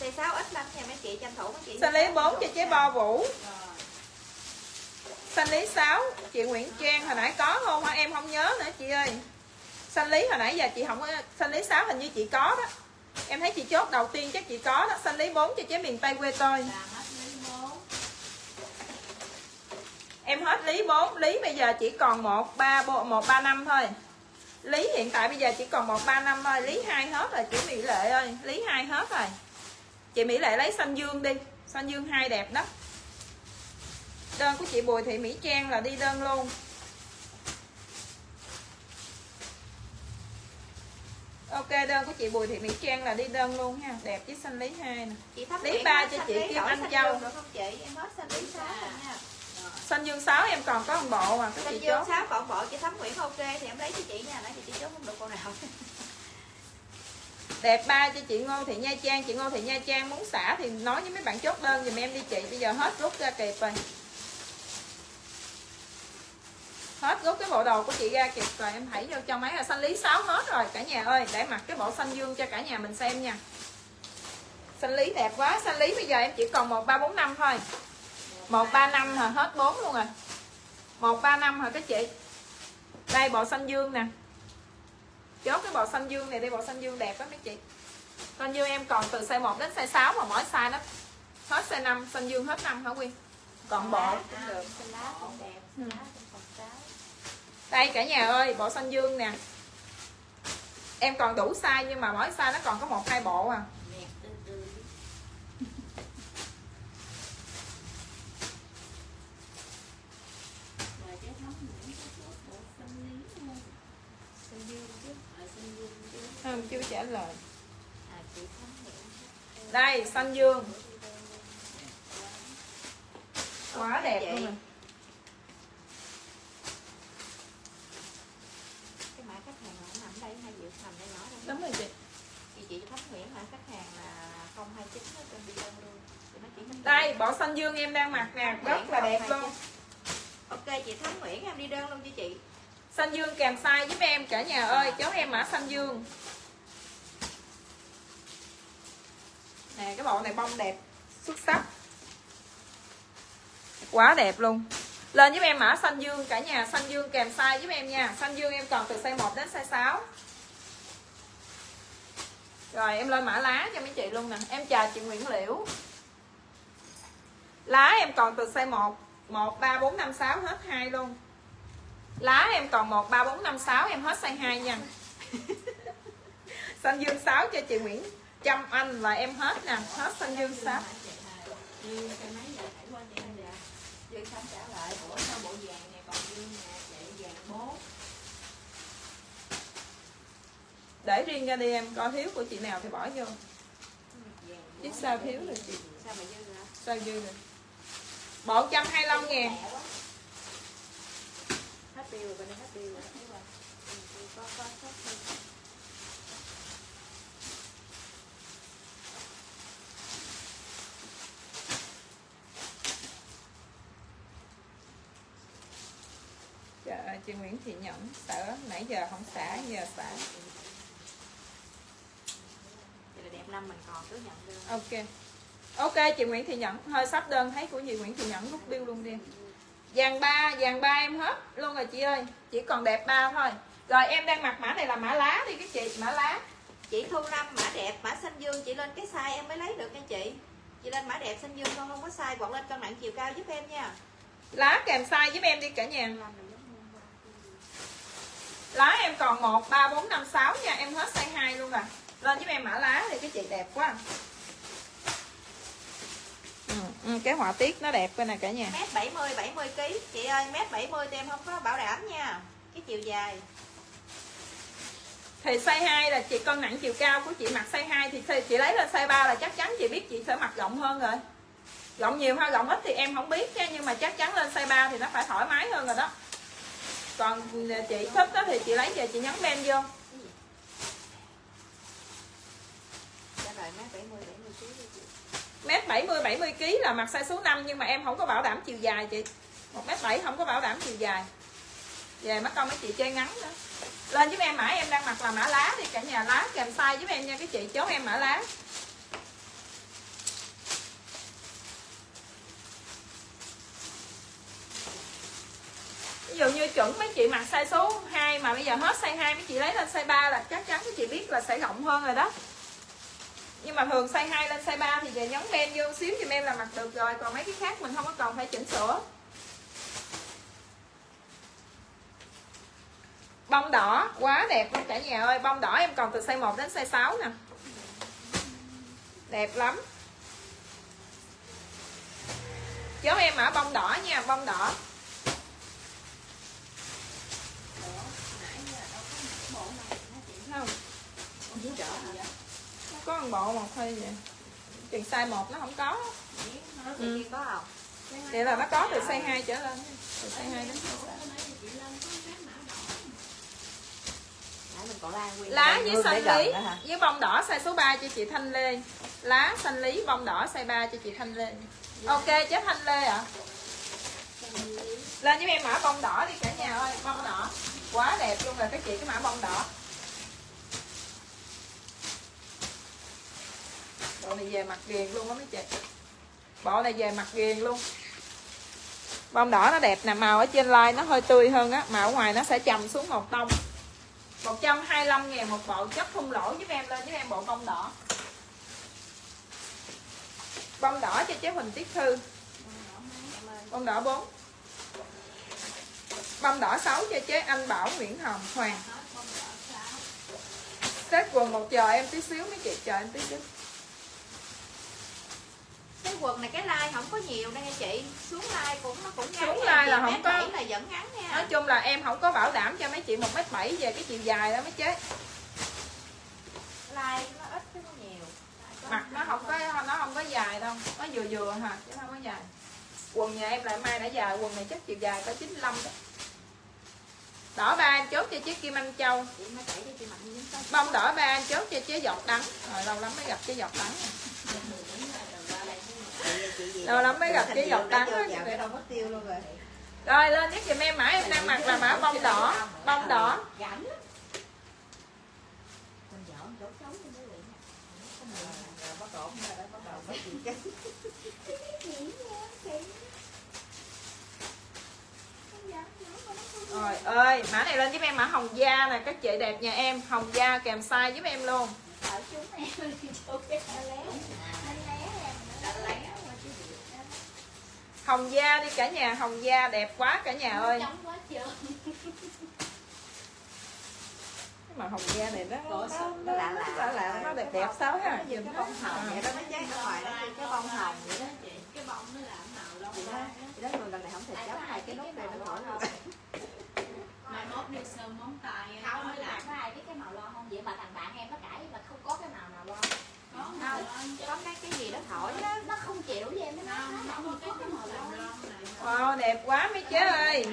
S3: Size 6 ít lắm nha mấy chị tranh thủ mấy chị
S1: xanh lý 4 cho chế Bo Vũ? xanh lý 6 chị Nguyễn Trang hồi nãy có không? Hả em không nhớ nữa chị ơi. Xanh lý hồi nãy giờ chị không xanh lý 6 hình như chị có đó. Em thấy chị chốt đầu tiên chắc chị có đó. Xanh lý 4 cho chế miền Tây quê tôi.
S2: Làm hết lý bốn
S1: em hết lý 4 lý bây giờ chỉ còn một ba bộ một ba năm thôi. Lý hiện tại bây giờ chỉ còn một ba năm thôi. Lý hai hết rồi chị mỹ lệ ơi. Lý hai hết rồi. Chị mỹ lệ lấy xanh dương đi. Xanh dương hai đẹp đó đơn của chị bùi thị mỹ trang là đi đơn luôn. Ok đơn của chị bùi thị mỹ trang là đi đơn luôn ha. Đẹp với xanh lý hai nè. Lý ba cho chị Kim Anh Châu.
S3: được không chị? Em hết xanh lý 6 rồi nha
S1: xanh dương 6 em còn có một bộ à các
S3: xanh
S1: chị
S3: dương
S1: chốt.
S3: 6 còn bộ chị thấm nguyện ok thì em lấy cho chị nha nãy chị chốt không được con nào.
S1: Đẹp ba cho chị Ngô Thị Nha Trang chị Ngô Thị Nha Trang muốn xả thì nói với mấy bạn chốt đơn giùm em đi chị bây giờ hết rút ra kịp rồi. Hết rút cái bộ đồ của chị ra kịp rồi em thảy vô trong máy là xanh lý 6 hết rồi cả nhà ơi để mặc cái bộ xanh dương cho cả nhà mình xem nha. Xanh lý đẹp quá xanh lý bây giờ em chỉ còn một ba bốn năm thôi một ba năm hả hết bốn luôn rồi. Một ba năm hả các chị. Đây bộ xanh dương nè. Chốt cái bộ xanh dương này đi bộ xanh dương đẹp á mấy chị. Xanh dương em còn từ size 1 đến size 6 mà mỗi size nó hết size 5 xanh dương hết năm hả Quyên còn bộ cũng được.
S3: lá đẹp
S1: Ừ. đây cả nhà ơi bộ xanh dương nè. Em còn đủ size nhưng mà mỗi size nó còn có một hai bộ à
S2: đẹp từ từ rồi cái thống những cái số bộ xanh lý luôn
S3: xanh dương chứ
S2: ở xanh dương chứ
S1: không chưa trả lời.
S3: À
S1: đây xanh dương. Quá
S3: Ok
S1: đẹp luôn rồi.
S3: Hai
S1: đúng rồi chị.
S3: Chị chị thấm nguyện mã khách hàng là 029 ở trên đi đơn luôn?
S1: Đây bộ xanh dương em đang mặc nè rất là đẹp luôn.
S3: Ok chị thấm nguyện em đi đơn luôn cho chị.
S1: Xanh dương kèm size giúp em cả nhà ơi cháu em mã xanh dương nè, cái bộ này bông đẹp, xuất sắc. Quá đẹp luôn. Lên giúp em mã xanh dương, cả nhà xanh dương kèm size giúp em nha. Xanh dương em còn từ size 1 đến size 6 rồi, em lên mã lá cho mấy chị luôn nè. Em chờ chị Nguyễn Liễu. Lá em còn từ size 1 1 3 4 5 6 hết hai luôn. Lá em còn 1 3 4 5 6 em hết size 2 nha. Xanh dương 6 cho chị Nguyễn trăm Anh và em hết nè, hết xanh dương 6
S2: như cái máy giờ thải qua cho em không trả lại bữa sau bộ vàng này còn nè vàng bố
S1: để riêng ra đi, em coi thiếu của chị nào thì bỏ vô. Chứ sao thiếu rồi chị?
S2: sao mà dư hả
S1: sao dư rồi bộ 125 ngàn
S2: hết tiêu rồi bên đây hết tiêu rồi Ừ, có có có có
S1: Trời ơi, chị Nguyễn Thị Nhẫn. Sợ nãy giờ không xả giờ xả.
S3: Vậy là đẹp năm mình còn cứ nhận đơn
S1: ok. Ok chị Nguyễn Thị Nhẫn. Hơi sắp đơn thấy của chị Nguyễn Thị Nhẫn rút bill luôn đi. Dàn ba dàn ba em hết. Luôn rồi chị ơi. Chỉ còn đẹp ba thôi. Rồi em đang mặc mã này là mã lá đi cái chị mã lá.
S3: Chị thu năm mã đẹp mã xanh dương. Chị lên cái size em mới lấy được nha chị. Chị lên mã đẹp xanh dương con không có size hoặc lên cân nặng chiều cao giúp em nha.
S1: Lá kèm size giúp em đi cả nhà lá em còn 1 3 4 5 6 nha. Em hết size 2 luôn rồi lên giúp em mã lá thì cái chị đẹp quá. Ừ, ừ, cái họa tiết nó đẹp coi nè cả nhà.
S3: Mét 70 70 kg chị ơi mét 70 thì em không có bảo đảm nha. Cái chiều dài.
S1: Thì size 2 là chị cân nặng chiều cao của chị mặc size 2 thì chị lấy lên size 3 là chắc chắn chị biết chị sẽ mặc rộng hơn rồi. Rộng nhiều hay rộng ít thì em không biết nha nhưng mà chắc chắn lên size 3 thì nó phải thoải mái hơn rồi đó còn chị thích đó thì chị lấy về chị nhắn ben vô.
S3: Mét 70 70 kg
S1: là mặt size số 5 nhưng mà em không có bảo đảm chiều dài chị. Một mét 7 không có bảo đảm chiều dài. Về mất công mấy chị chơi ngắn nữa lên giúp em mã em đang mặc là mã lá đi, cả nhà lá kèm size giúp em nha, cái chị chốt em mã lá. Ví dụ như chuẩn mấy chị mặc size số 2 mà bây giờ hết size 2 mấy chị lấy lên size 3 là chắc chắn các chị biết là sẽ rộng hơn rồi đó. Nhưng mà thường size 2 lên size 3 thì về nhấn men vô xíu thì em là mặc được rồi, còn mấy cái khác mình không có cần phải chỉnh sửa. Bông đỏ, quá đẹp luôn cả nhà ơi. Bông đỏ em còn từ size 1 đến size 6 nè. Đẹp lắm. Chốt em mã bông đỏ nha, bông đỏ không nó có một bộ một thôi vậy? Chừng size 1 nó không có. Ừ. vậy là nó có từ size 2 trở lên. Từ size 2 đến size 6
S3: Nãy mình còn la nguyên
S1: lá với xanh lý. với bông đỏ size số 3 cho chị Thanh Lê. Lá xanh lý bông đỏ size 3 cho chị Thanh Lê. Ok chứ Thanh Lê ạ. Lên với em mã bông đỏ đi cả nhà ơi. Bông đỏ. Quá đẹp luôn rồi các chị cái mã bông đỏ bộ này về mặt ghiền luôn á mấy chị. Bộ này về mặt ghiền luôn. Bông đỏ nó đẹp nè, màu ở trên like nó hơi tươi hơn á, mà ở ngoài nó sẽ trầm xuống một tông 125 ngàn một bộ chất không lỗ giúp em lên, giúp em bộ bông đỏ. Bông đỏ cho chế Huỳnh Tiết Thư. Bông đỏ 4 bông đỏ 6 cho chế anh Bảo Nguyễn Hồng Hoàng. Tết quần một chờ em tí xíu mấy chị, chờ em tí xíu
S3: cái quần này cái like không có nhiều đâu nha chị. Xuống like cũng nó cũng ngắn
S1: Xuống like là không có-
S3: là vẫn ngắn nha.
S1: Nói chung là em không có bảo đảm cho mấy chị một mét bảy về cái chiều dài đó mấy chế
S3: like nó ít chứ nó nhiều.
S1: Mặt nó không có nó không có dài đâu. Nó vừa vừa hả chứ không có dài. Quần nhà em lại mai đã dài quần này chắc chiều dài có 95 đó. Đỏ ba em chốt cho chế Kim Anh Châu. Bông đỏ ba em chốt cho chế giọt đắng. Rồi lâu lắm mới gặp chế giọt đắng lâu lắm mới gặp á.
S3: cái mất tiêu luôn rồi.
S1: Rồi lên giúp giùm em mã em đang mặc là mã bông đỏ bông đỏ.
S3: Bắt đầu bắt gì chứ
S1: rồi ơi mã này lên giúp em mã hồng da nè các chị đẹp nhà em hồng da kèm size giúp em luôn
S2: ở chúng em đi chỗ cái léo léo em
S1: hồng da đi cả nhà hồng da đẹp quá cả nhà ơi.
S2: quá
S1: màu hồng da này nó
S2: Cổ
S1: nó, nó,
S3: lạ
S1: nó,
S3: lạ.
S1: lạ lạ nó đẹp đẹp xấu ha?
S3: nhìn cái bông hồng vậy đó mấy trái ở ngoài nó cái bông hồng vậy đó.
S2: Cái bông nó làm màu lâu
S3: chị đó
S2: ra
S3: chị đó người lần này không thèm cái nút này nó khỏi
S2: lo
S3: không
S2: mai mốt đi sơn móng tay
S3: Không,
S2: nói
S3: nhưng mà
S2: là
S3: có ai biết cái màu lo không? Vậy mà thằng bạn em nó cãi mà không có cái màu không có cái cái gì đó thổi đó
S2: nó không chịu với em nó nó không có cái màu
S1: wow đẹp quá mấy chế ơi.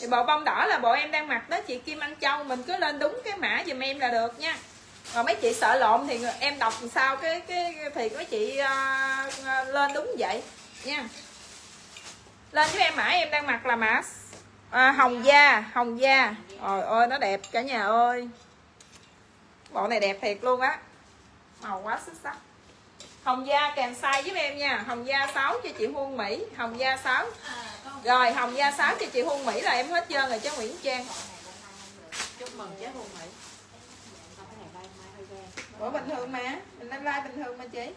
S1: Thì bộ bông đỏ là bộ em đang mặc đó chị Kim Anh Châu. Mình cứ lên đúng cái mã giùm em là được nha. Còn mấy chị sợ lộn thì em đọc làm sao cái cái thì mấy chị uh, lên đúng vậy nha. Lên với em mã em đang mặc là mã à, hồng da hồng da. Trời ơi nó đẹp cả nhà ơi bộ này đẹp thiệt luôn á. Màu quá xuất sắc. Hồng da kèm size giúp em nha. Hồng da 6 cho chị Huân Mỹ. Hồng da 6
S2: à, có
S1: rồi hồng da 6 cho chị Huân Mỹ là em hết trơn rồi cho Nguyễn Trang.
S3: Chúc mừng chế hôn mỹ.
S1: Ủa bình thường mà. Mình lên like bình thường mà chị.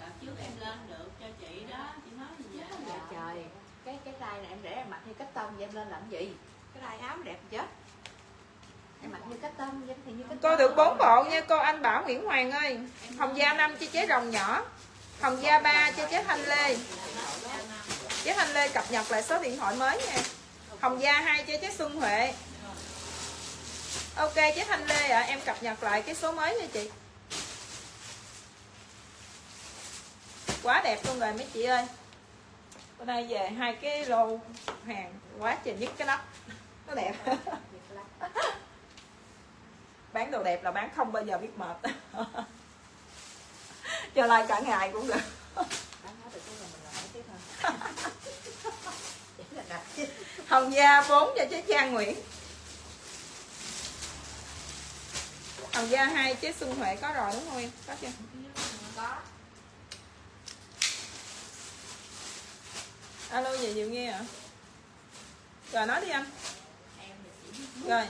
S2: Đợt trước em lên được cho chị đó. Chị nói gì vậy?
S3: Dạ trời cái cái đai này em để em mặc như cách tông vậy em lên làm gì? Cái đai áo đẹp chết
S1: Cô được 4 bộ nha cô anh Bảo Nguyễn Hoàng ơi. Hồng da 5 cho chế rồng nhỏ. Hồng da 3 cho chế Thanh Lê. Chế Thanh Lê cập nhật lại số điện thoại mới nha. Hồng da 2 cho chế Xuân Huệ. Ok chế Thanh Lê ạ Em cập nhật lại cái số mới nha chị. Quá đẹp luôn rồi mấy chị ơi. Bữa nay về hai cái lô hàng quá trời nhất cái nắp. Nó đẹp bán đồ đẹp là bán không bao giờ biết mệt. Cho like cả ngày cũng được. Hồng gia 4 cho chế trang nguyễn. Hồng gia hai chế xuân huệ có rồi đúng không em? Có chưa?
S3: Có.
S1: Alo về diệu nghe hả rồi nói đi anh. Rồi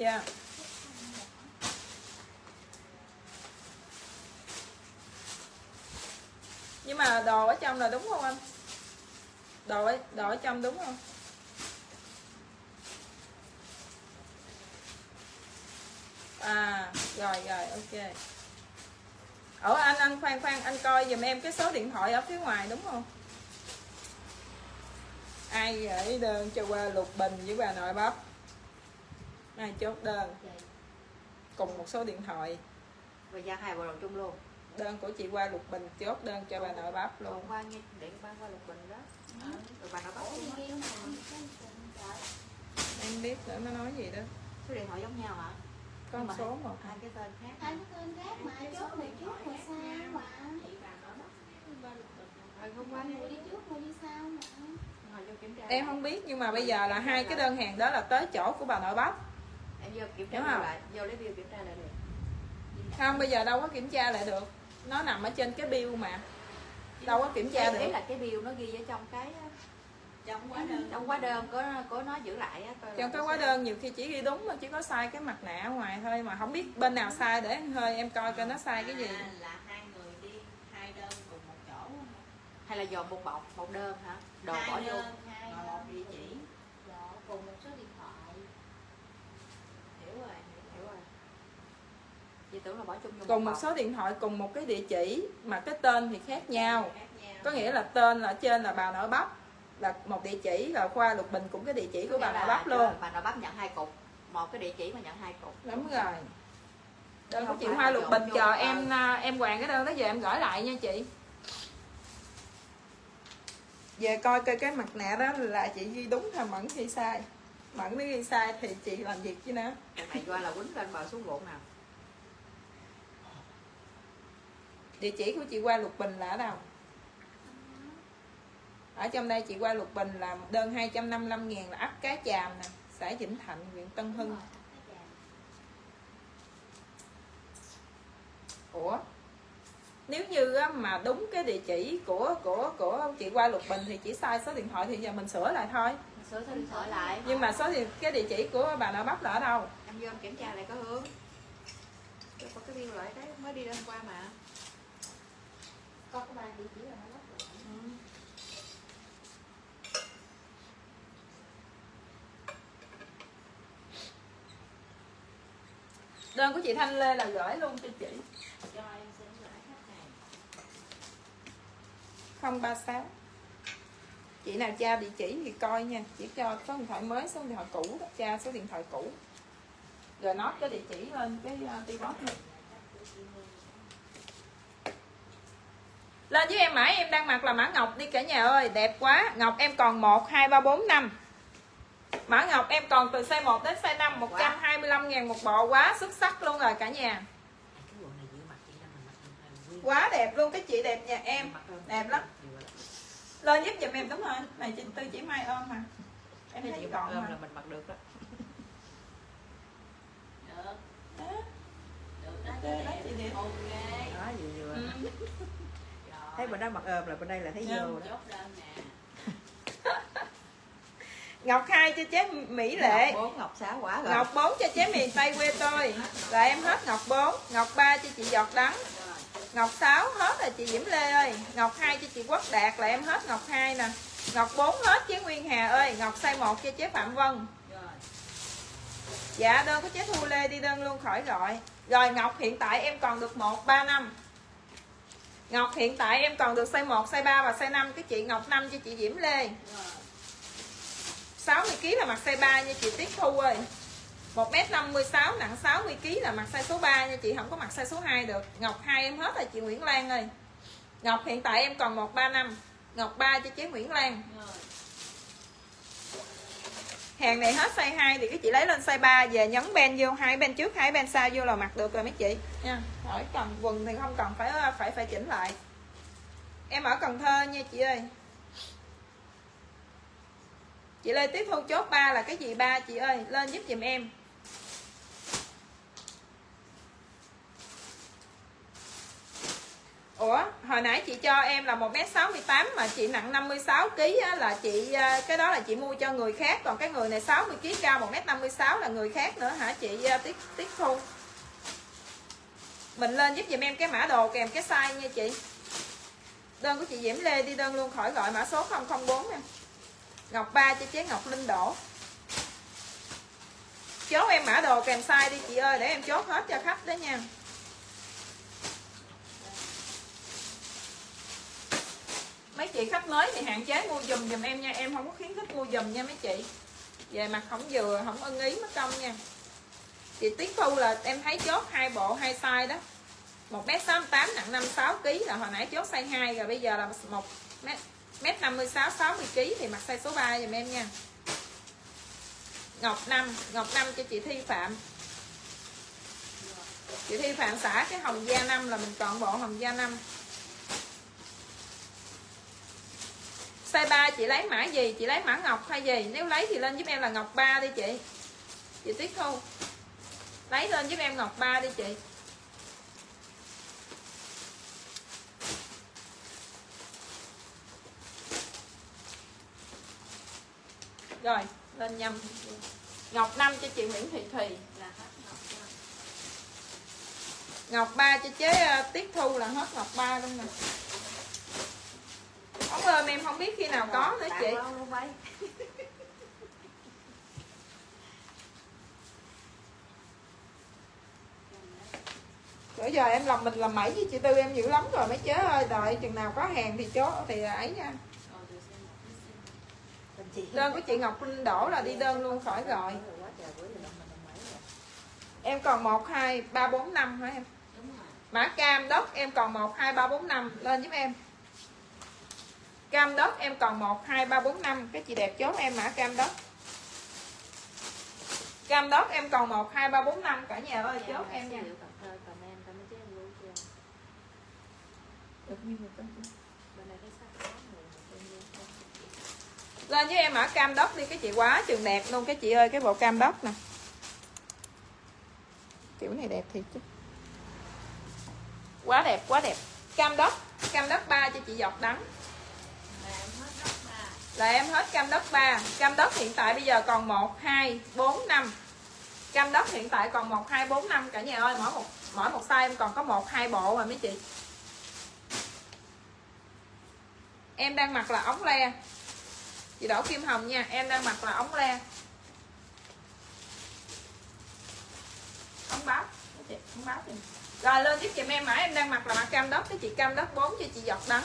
S1: Yeah. nhưng mà đồ ở trong là đúng không anh? Đồ ở, đồ ở trong đúng không? À rồi rồi ok. Ở anh anh khoan khoan anh coi giùm em cái số điện thoại ở phía ngoài đúng không? Ai gửi đơn cho qua lục bình với bà nội bắp ai chốt đơn? Cùng một số điện thoại.
S3: Và giao hai bộ đồ chung luôn.
S1: Đơn của chị qua lục bình chốt đơn cho bà nội bắp
S3: luôn.
S1: Luôn
S3: qua nghe điện ban qua lục bình đó. Rồi bà nó bắt
S1: em biết nữa nó nói gì đó.
S3: Số điện thoại giống nhau hả?
S1: Có một số một.
S3: hai cái tên khác.
S2: Hai cái tên khác mà chốt người trước người sau mà?
S3: Không qua
S2: người đi trước người đi sau mà?
S3: Ngồi vô kiểm tra.
S1: Em không biết nhưng mà bây giờ là hai cái đơn hàng đó là tới chỗ của bà nội bắp
S3: em vô kiểm tra lại vô lấy bill kiểm tra lại được.
S1: Không bây giờ đâu có kiểm tra lại được. Nó nằm ở trên cái bill mà. Đâu có kiểm tra
S3: ý
S1: được.
S3: là cái bill nó ghi ở trong cái
S2: trong quá đơn.
S3: trong hóa đơn của của nó giữ lại á
S1: trong cái hóa đơn nhiều khi chỉ ghi đúng mà chỉ có sai cái mặt nạ ở ngoài thôi mà không biết bên nào sai để hơi em coi coi nó sai cái gì.
S2: À, là hai người đi hai đơn cùng một chỗ.
S3: Hay là dồn một bọc một đơn hả? Đồ
S2: hai
S3: bỏ vô.
S2: đơn hai
S3: Rồi,
S2: một chỉ
S3: Dạ, cùng một số điện thoại hiểu rồi hiểu rồi chị tưởng là bỏ chung vô
S1: cùng một số điện thoại cùng một cái địa chỉ mà cái tên thì khác nhau.
S2: khác nhau.
S1: Có nghĩa là tên là ở trên là bà nội bắp là một địa chỉ rồi khoa lục bình cũng cái địa chỉ của bà nội
S3: là
S1: bắp luôn.
S3: bà nội bắp nhận hai cục một cái địa chỉ mà nhận hai cục.
S1: Đúng rồi. Đơn của chị hoa
S3: là
S1: lục bình chờ em à, em hoàn cái đơn đó về em gửi lại nha chị. Về coi coi cái mặt nạ đó là chị ghi đúng hay mẫn ghi sai. Mẫn nó ghi sai thì chị làm việc chứ
S3: Lần này qua là quýnh lên bờ xuống ruộng nào
S1: địa chỉ của chị qua lục bình là ở đâu? Ở trong đây chị qua lục bình là đơn 255 ngàn là ấp cá chàm nè xã Vĩnh Thạnh huyện Tân Hưng. Ủa? Nếu như mà đúng cái địa chỉ của của của chị qua lục bình thì chỉ sai số điện thoại thì giờ mình sửa lại thôi.
S3: Sửa số điện thoại lại.
S1: Nhưng mà số thì cái địa chỉ của bà nội bắp là ở đâu?
S3: Em vô em kiểm tra lại có hướng. Có cái bill lại đấy mới đi đơn qua mà
S2: có cái ba địa chỉ là nó lắp lại
S3: ừ.
S1: đơn của chị Thanh Lê là gửi luôn cho chị.
S2: Cho em khách hàng.
S1: 036 chị nào tra địa chỉ thì coi nha. Chỉ cho số điện thoại mới số điện thoại cũ tra số điện thoại cũ. Rồi nót cái địa chỉ lên cái uh, ti luôn lên với em mã em đang mặc là mã ngọc đi cả nhà ơi đẹp quá ngọc em còn 1 2 3 4 5 mã ngọc em còn từ size 1 đến size 5 125 ngàn một bộ quá xuất sắc luôn rồi cả nhà
S3: hai
S1: quá đẹp luôn cái chị đẹp nhà em đẹp lắm lên giúp giùm em đúng rồi này chị tư chỉ mai ôm mà em thấy
S3: ôm
S1: mà
S3: là mình mặc được đó
S2: được
S1: Đó,
S2: được đó
S1: chị đẹp.
S2: ok
S3: đó vừa vừa
S1: ừ.
S3: Thấy bên đó mặc ôm là bên đây là thấy vô. đó
S1: ngọc hai cho chế mỹ lệ.
S3: Ngọc bốn ngọc sáu quá rồi.
S1: Ngọc 4 cho chế miền tây quê tôi. Là em hết ngọc 4 ngọc 3 cho chị giọt đắng. Ngọc 6 hết là chị diễm lê ơi. Ngọc 2 cho chị quốc đạt là em hết ngọc 2 nè. Ngọc 4 hết chế nguyên hà ơi. Ngọc size 1 cho chế phạm vân. Dạ đơn có chế thu lê đi đơn luôn khỏi gọi. Rồi Ngọc hiện tại em còn được 1, 3, 5 Ngọc hiện tại em còn được size 1, size 3 và size 5 Cái chị Ngọc 5 cho chị Diễm Lê. 60kg là mặt size 3 nha chị Tiết Thu ơi. 1m56 nặng 60kg là mặt size số 3 nha chị. Không có mặt size số 2 được. Ngọc 2 em hết rồi chị Nguyễn Lan ơi. Ngọc hiện tại em còn 135 Ngọc 3 cho chế Nguyễn Lan.
S2: Rồi.
S1: Hàng này hết size 2 thì các chị lấy lên size 3 Về nhấn ben vô hai ben trước hai ben sau vô là mặc được rồi mấy chị. Nha. Hỏi cần quần thì không cần phải phải phải chỉnh lại. Em ở Cần Thơ nha chị ơi. Chị Lê tiếp thu chốt 3 là cái gì ba chị ơi? Lên giúp giùm em Ủa, hồi nãy chị cho em là 1m68 mà chị nặng 56kg á, là chị à, cái đó là chị mua cho người khác còn cái người này 60kg cao 1m56 là người khác nữa hả chị à, Tiết Tiết Thu. Mình lên giúp dùm em cái mã đồ kèm cái size nha chị. Đơn của chị Diễm Lê đi đơn luôn khỏi gọi mã số 004 nha. Ngọc Ba cho chế Ngọc Linh Đỗ Chốt em mã đồ kèm size đi chị ơi để em chốt hết cho khách đó nha. Mấy chị khách mới thì hạn chế mua dùm dùm em nha, em không có khuyến khích mua dùm nha mấy chị. Về mặt không vừa, không ưng ý mất công nha. Chị Tiết Thu là em thấy chốt hai bộ, hai size đó. 1m68 nặng 56 kg là hồi nãy chốt size 2 rồi bây giờ là một mét 56 60 kg thì mặc size số 3 dùm em nha. Ngọc năm Ngọc năm cho chị Thi Phạm. Chị Thi Phạm xả cái hồng da năm là mình còn bộ hồng da năm. Size 3 chị lấy mã gì? Chị lấy mã ngọc hay gì? Nếu lấy thì lên giúp em là ngọc 3 đi chị. Chị Tiết Thu. Lấy lên giúp em ngọc 3 đi chị. Rồi, lên nhầm. Ngọc 5 cho chị Nguyễn Thị Thùy.
S2: là hết ngọc rồi
S1: Ngọc 3 cho chế ờ, Tiết Thu là hết ngọc 3 luôn nè. Ống ôm em không biết khi nào có nữa chị. Bữa giờ em làm mình làm mẩy với chị Tư em dữ lắm rồi mấy chế ơi Đợi chừng nào có hàng thì chốt thì ấy nha. Đơn của chị Ngọc Linh đổ là đi đơn luôn khỏi gọi. Em còn 1, 2, 3, 4, 5 hả em? Mã cam đất em còn 1, 2, 3, 4, 5 Lên giúp em Cam đất em còn 1, 2, 3, 4, 5 Cái chị đẹp chốt em mã cam đất? Cam đất em còn 1, 2, 3, 4, 5 Cả nhà ơi chốt em nha. Lên với em mã cam đất đi. Cái chị quá trường đẹp luôn. Cái chị ơi cái bộ cam đất nè. Kiểu này đẹp thiệt chứ. Quá đẹp quá đẹp. Cam đất Cam đất ba cho chị giọt đắng
S2: là em hết góc ba
S1: là em hết cam đất 3 Cam đất hiện tại bây giờ còn 1, 2, 4, 5 Cam đất hiện tại còn 1, 2, 4, 5 Cả nhà ơi mỗi một mỗi một size em còn có 1, 2 bộ mà mấy chị. Em đang mặc là ống le. Chị Đỗ Kim Hồng nha Em đang mặc là ống le. Ống báo Mấy ống báo thì rồi lên tiếp chị em mãi em đang mặc là mặc cam đất. Cái chị cam đất 4 cho chị giọt đắng.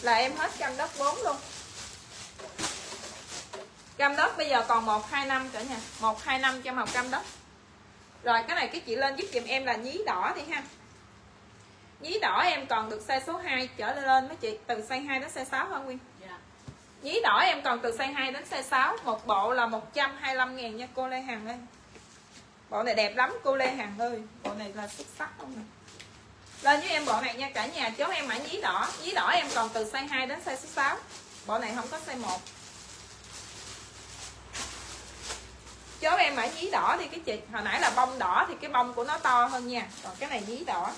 S2: Là
S1: em hết cam đất 4 luôn cam đất bây giờ còn 125 cả nhà. 125 cho màu cam đất. Rồi cái này cái chị lên giúp giùm em là nhí đỏ đi ha. Nhí đỏ em còn được size số 2 trở lên mấy chị? Từ size 2 đến size 6 hả Nguyên?
S2: Dạ.
S1: nhí đỏ em còn từ size 2 đến size 6 một bộ là 125 ngàn nha cô Lê Hằng ơi. Bộ này đẹp lắm cô Lê Hằng ơi. Bộ này là xuất sắc không nè. Lên với em bộ này nha cả nhà chốt em mã nhí đỏ. Nhí đỏ em còn từ size 2 đến size số 6 bộ này không có size 1 chốt em mã nhí đỏ thì cái chị, hồi nãy là bông đỏ thì cái bông của nó to hơn nha. Còn cái này nhí đỏ.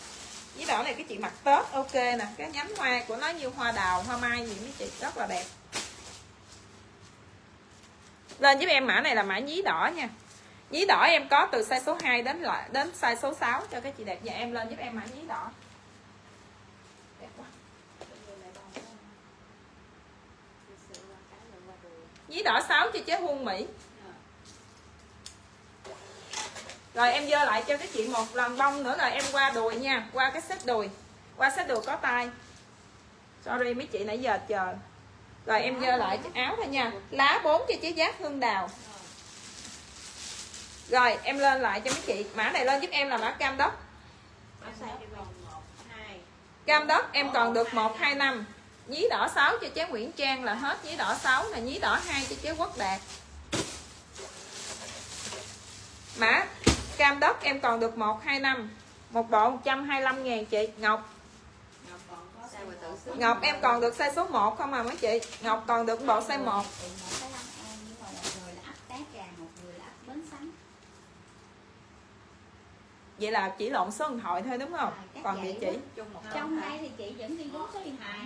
S1: Nhí đỏ này cái chị mặc tết, ok nè. Cái nhánh hoa của nó như hoa đào, hoa mai gì mấy chị, rất là đẹp. Lên giúp em mã này là mã nhí đỏ nha. Nhí đỏ em có từ size số 2 đến lại đến size số 6 cho các chị đẹp nhà em lên giúp em mã nhí đỏ. Đẹp quá. Nhí đỏ 6 cho chế huân mỹ. Rồi em dơ lại cho các chị một lần bông nữa là em qua đùi nha, qua cái xếp đùi, qua xếp đùi có tay sorry, mấy chị nãy giờ chờ. Rồi em dơ lại chiếc áo thôi nha. Lá 4 cho chế giác hương đào. Rồi, em lên lại cho mấy chị. Mã này lên giúp em là mã cam đất cam đất em còn được 1 2 năm. Nhí đỏ 6 cho chế Nguyễn Trang là hết. Nhí đỏ 6 là nhí đỏ 2 cho chế Quốc Đạt. Mã cam đất em còn được 1 2 năm. Một bộ 125 ngàn chị. Ngọc. Ngọc em còn được size số 1 không à mấy chị? Ngọc còn được bộ size 1 vậy là chỉ lộn số điện thoại thôi đúng không? Còn địa chỉ
S2: trong đây thì chị vẫn đi đúng số điện thoại.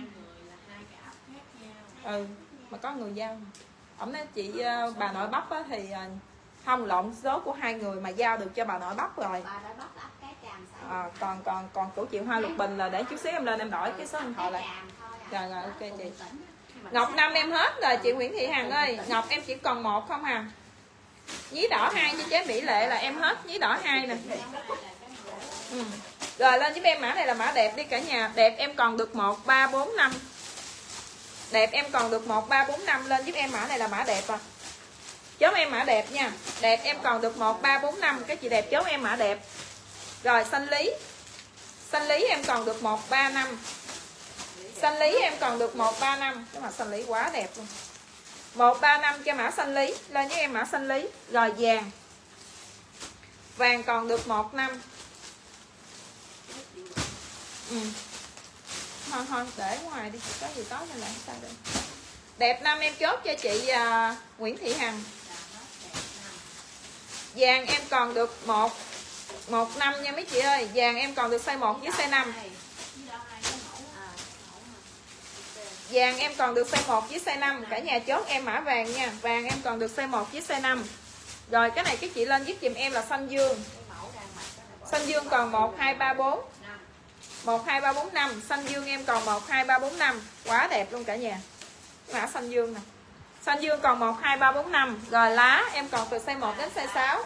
S1: Ừ mà có người giao. Ổng nói chị ờ, bà nội bắp á, thì ờ, không lộn số của hai người mà giao được cho bà nội rồi.
S2: Bắt sẵn.
S1: À, còn còn còn của chị hoa lục bình là để chút xíu em lên em đổi cái số điện thoại lại. Rồi rồi ok chị. Ngọc năm em hết rồi chị nguyễn thị hằng ơi. Ngọc em chỉ còn một không à. Nhí đỏ hai cho chế mỹ lệ là em hết nhí đỏ hai nè. Ừ. rồi lên giúp em mã này là mã đẹp đi cả nhà. Đẹp em còn được một ba bốn năm. Đẹp em còn được một ba bốn năm. Lên giúp em mã này là mã đẹp à chốt em mã đẹp nha. Đẹp em còn được một ba bốn năm. Cái chị đẹp chốt em mã đẹp. Rồi xanh lý. Xanh lý em còn được một ba năm. Xanh lý em còn được một ba năm. Cái mà xanh lý quá đẹp luôn. Một ba năm cho mã xanh lý. Lên với em mã xanh lý. Rồi vàng. Vàng còn được một năm. Ừ. thôi thôi để ngoài đi. Có gì có nên là sao đây? Đẹp năm em chốt cho chị à, Nguyễn Thị Hằng vàng em còn được một một năm nha mấy chị ơi. Vàng em còn được size 1 với size 5 vàng em còn được size 1 với size 5 cả nhà chốt em mã vàng nha. Vàng em còn được size 1 với size 5 rồi cái này cái chị lên giúp dùm em là xanh dương. Xanh dương còn 1 2 3 4 1 2 3 4 5 xanh dương em còn 1 2 3 4 5 quá đẹp luôn cả nhà. Mã xanh dương nè xanh dương còn 1 2 3 4 5 rồi lá em còn từ size 1 đến size 6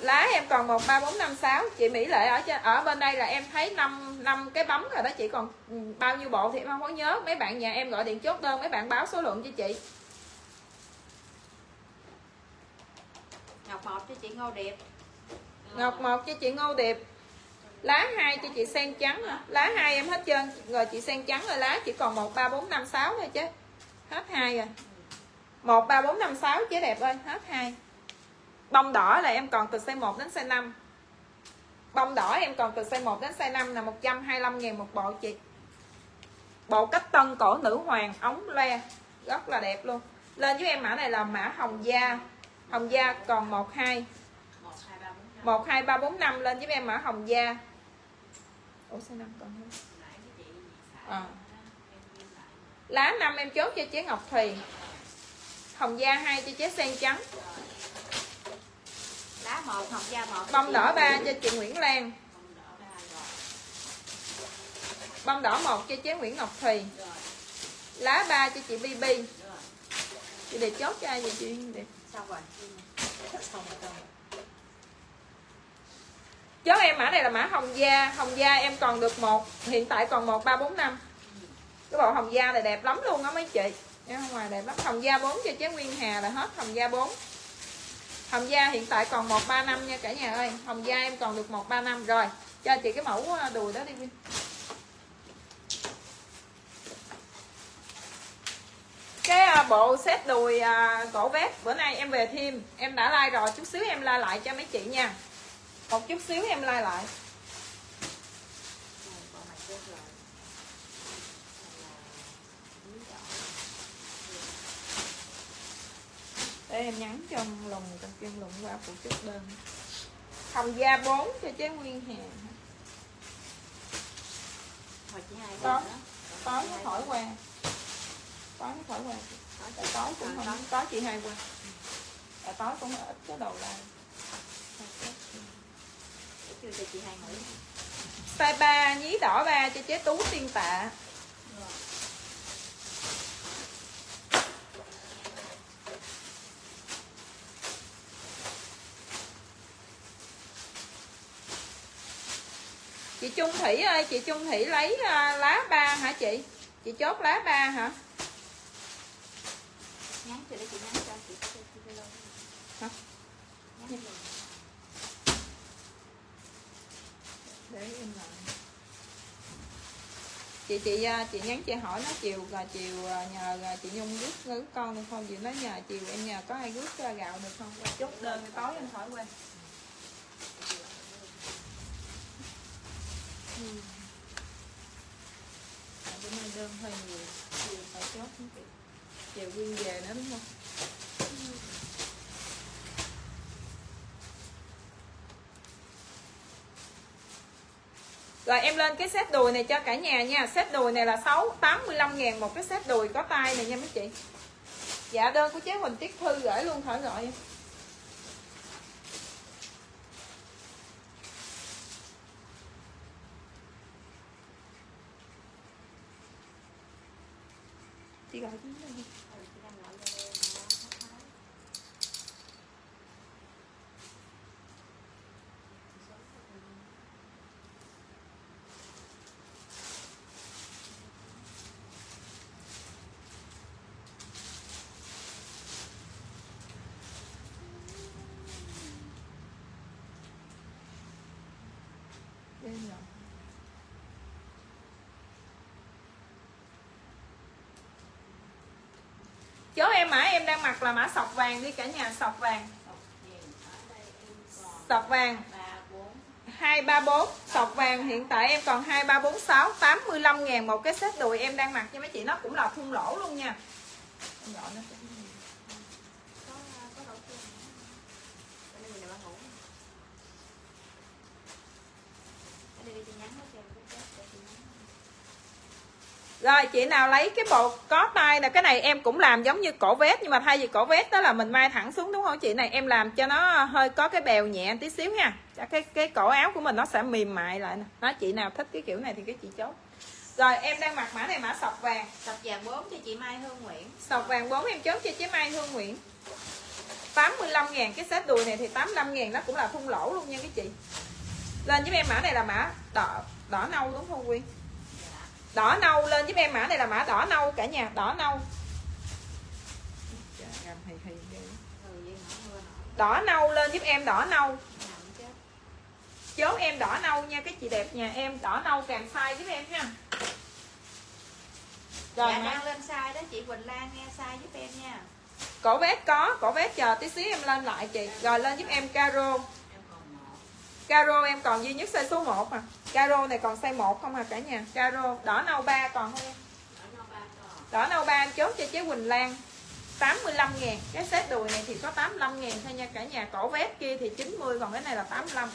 S1: lá em còn 1 3 4 5 6 chị Mỹ Lệ ở trên ở bên đây là em thấy 5 5 cái bấm rồi đó. Chị còn ừ, bao nhiêu bộ thì em không có nhớ. Mấy bạn nhà em gọi điện chốt đơn mấy bạn báo số lượng cho chị.
S3: Ngọc một cho chị ngô điệp.
S1: Ngọc một cho chị Ngô Điệp lá hai cho chị sen trắng hả? lá hai em hết trơn. Rồi chị sen trắng rồi lá chỉ còn một, ba, bốn, năm, sáu thôi chứ. Hết hai rồi một, ba, bốn, năm, sáu chế đẹp ơi. Hết hai. Bông đỏ là em còn từ size 1 đến size 5 bông đỏ em còn từ size 1 đến size 5 là 125 ngàn một bộ chị. Bộ cách tân cổ nữ hoàng ống loe. Rất là đẹp luôn. Lên với em mã này là mã hồng da hồng da còn 1 2 1 2 3 4 5 lên với em mã hồng da Ủa size 5 còn không? À. Lá 5 em chốt cho chế Ngọc Thùy. Hồng da 2 cho chế sen trắng.
S3: Lá một hồng da một.
S1: Bông đỏ 3 cho chị Nguyễn Lan. Bông đỏ 1 cho chế Nguyễn Ngọc Thùy. Lá 3 cho chị BB Chị để chốt cho ai vậy chị?
S3: Xong rồi xong rồi
S1: chốt em mã này là mã hồng da hồng da em còn được một hiện tại còn một ba bốn năm. Cái bộ hồng da này đẹp lắm luôn á mấy chị. Nha, ngoài đẹp lắm. Hồng da 4 cho chế nguyên hà là hết hồng da 4 hồng da hiện tại còn 135 nha cả nhà ơi. Hồng da em còn được 135 rồi cho chị cái mẫu à, đùi đó đi Vin cái à, bộ set đùi à, cổ vét bữa nay em về thêm. Em đã like rồi chút xíu em like lại cho mấy chị nha một chút xíu em like lại. Để em nhắn cho lùng con kim lùng qua phụ chút đơn hồng da 4 cho chế nguyên
S3: bộ nữa.
S1: tối nó thổi qua. Tối nó thổi qua. Tại tối cũng không tối chị hai qua. Tại tối cũng ít cái đầu lại
S3: Chưa cho chị hai
S1: size 3 nhí đỏ 3 cho chế tú tiên tạ. Chị Trung Thủy ơi chị Trung Thủy lấy à, lá ba hả chị? Chị chốt lá ba hả?
S3: Nhắn cho để chị nhắn cho chị. Chị? Nhắn cho chị.
S1: Để em lại chị chị à, chị nhắn chị hỏi nó chiều là chiều à, nhờ à, chị nhung rước rước con được không? Chị nói nhờ chiều em nhờ có ai rước à, gạo được không? Chốt đơn tối em hỏi qua. Ừ. À, bữa nay đơn hơi nhiều chiều phải chốt chiều quyên về nữa đúng không Rồi em lên cái set đùi này cho cả nhà nha. Set đùi này là 6 85 ngàn một cái set đùi có tay này nha mấy chị. Dạ đơn của chế Huỳnh Tiết Thư gửi luôn khỏi gọi. Em Chị gọi chúng đi
S3: Ừ, chị đang gọi cho em, nó hết máy.
S1: Đây rồi. Chốt em mã em đang mặc là mã sọc vàng đi cả nhà, sọc vàng.
S3: Sọc vàng.
S1: 234 Sọc vàng hiện tại em còn 2346 85 ngàn một cái set đùi em đang mặc cho mấy chị. Nó cũng là thun lỗ luôn nha. Rồi chị nào lấy cái bộ có tay là cái này em cũng làm giống như cổ vest nhưng mà thay vì cổ vest đó là mình may thẳng xuống đúng không chị? Này em làm cho nó hơi có cái bèo nhẹ tí xíu nha. Cái cái cổ áo của mình nó sẽ mềm mại lại nè. Nó chị nào thích cái kiểu này thì cái chị chốt. Rồi em đang mặc mã này mã sọc vàng.
S3: Sọc vàng 4 cho chị Mai Hương Nguyễn.
S1: sọc vàng 4 em chốt cho chế Mai Hương Nguyễn. 85 ngàn cái set đùi này thì 85 ngàn nó cũng là thun lỗ luôn nha cái chị. Lên giúp em mã này là mã đỏ đỏ nâu đúng không Quyên. Đỏ nâu lên giúp em mã này là mã đỏ nâu cả nhà đỏ nâu. Đỏ nâu lên giúp em đỏ nâu. Chốt em đỏ nâu nha cái chị đẹp nhà em đỏ nâu càng size giúp em nha rồi
S3: dạ đang lên size đó chị Quỳnh Lan nghe size giúp em nha.
S1: Cổ vest có cổ vest chờ tí xíu em lên lại chị. Rồi lên giúp em caro caro em còn duy nhất size số 1 à caro này còn size 1 không à cả nhà. Caro, đỏ nâu 3 còn không em? Đỏ nâu 3 em chốt cho chế Quỳnh Lan. 85 ngàn. Cái set đùi này thì có 85 ngàn thôi nha cả nhà. Cổ vest kia thì 90 còn cái này là 85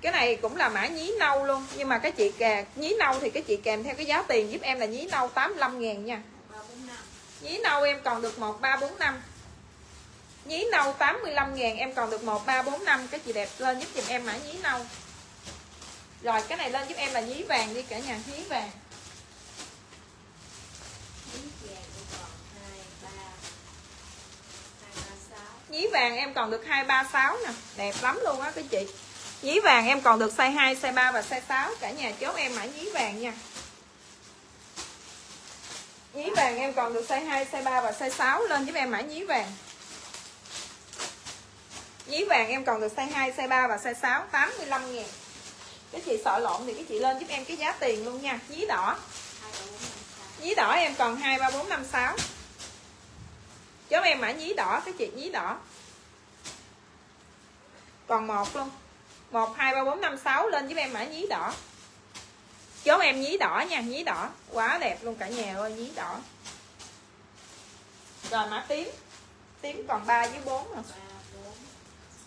S1: cái này cũng là mã nhí nâu luôn. Nhưng mà cái chị kè, nhí nâu thì cái chị kèm theo cái giá tiền giúp em là nhí nâu 85 ngàn nha.
S3: Ba
S1: nhí nâu em còn được 1345 nhí nâu 85 ngàn em còn được 1, 3, 4, 5 cái chị đẹp lên giúp dùm em mã nhí nâu. Rồi cái này lên giúp em là nhí vàng đi cả nhà nhí vàng. Nhí vàng em còn được 236 nè. Đẹp lắm luôn á các chị. Nhí vàng em còn được size 2 size 3 và size 6 cả nhà chốt em mã nhí vàng nha. Nhí vàng em còn được size 2 size 3 và size 6 lên giúp em mã nhí vàng nhí vàng em còn được size 2 size 3 và size 6 85 ngàn. Các chị sợ lộn thì các chị lên giúp em cái giá tiền luôn nha. Nhí đỏ. Nhí đỏ em còn 2 3 4 5 6 Giống em mã nhí đỏ các chị nhí đỏ. Còn một luôn. 1 2 3 4 5 6 lên giúp em mã nhí đỏ. Giống em nhí đỏ nha nhí đỏ. Quá đẹp luôn, cả nhà ơi nhí đỏ. Rồi mã tím. Tím còn 3 với 4 rồi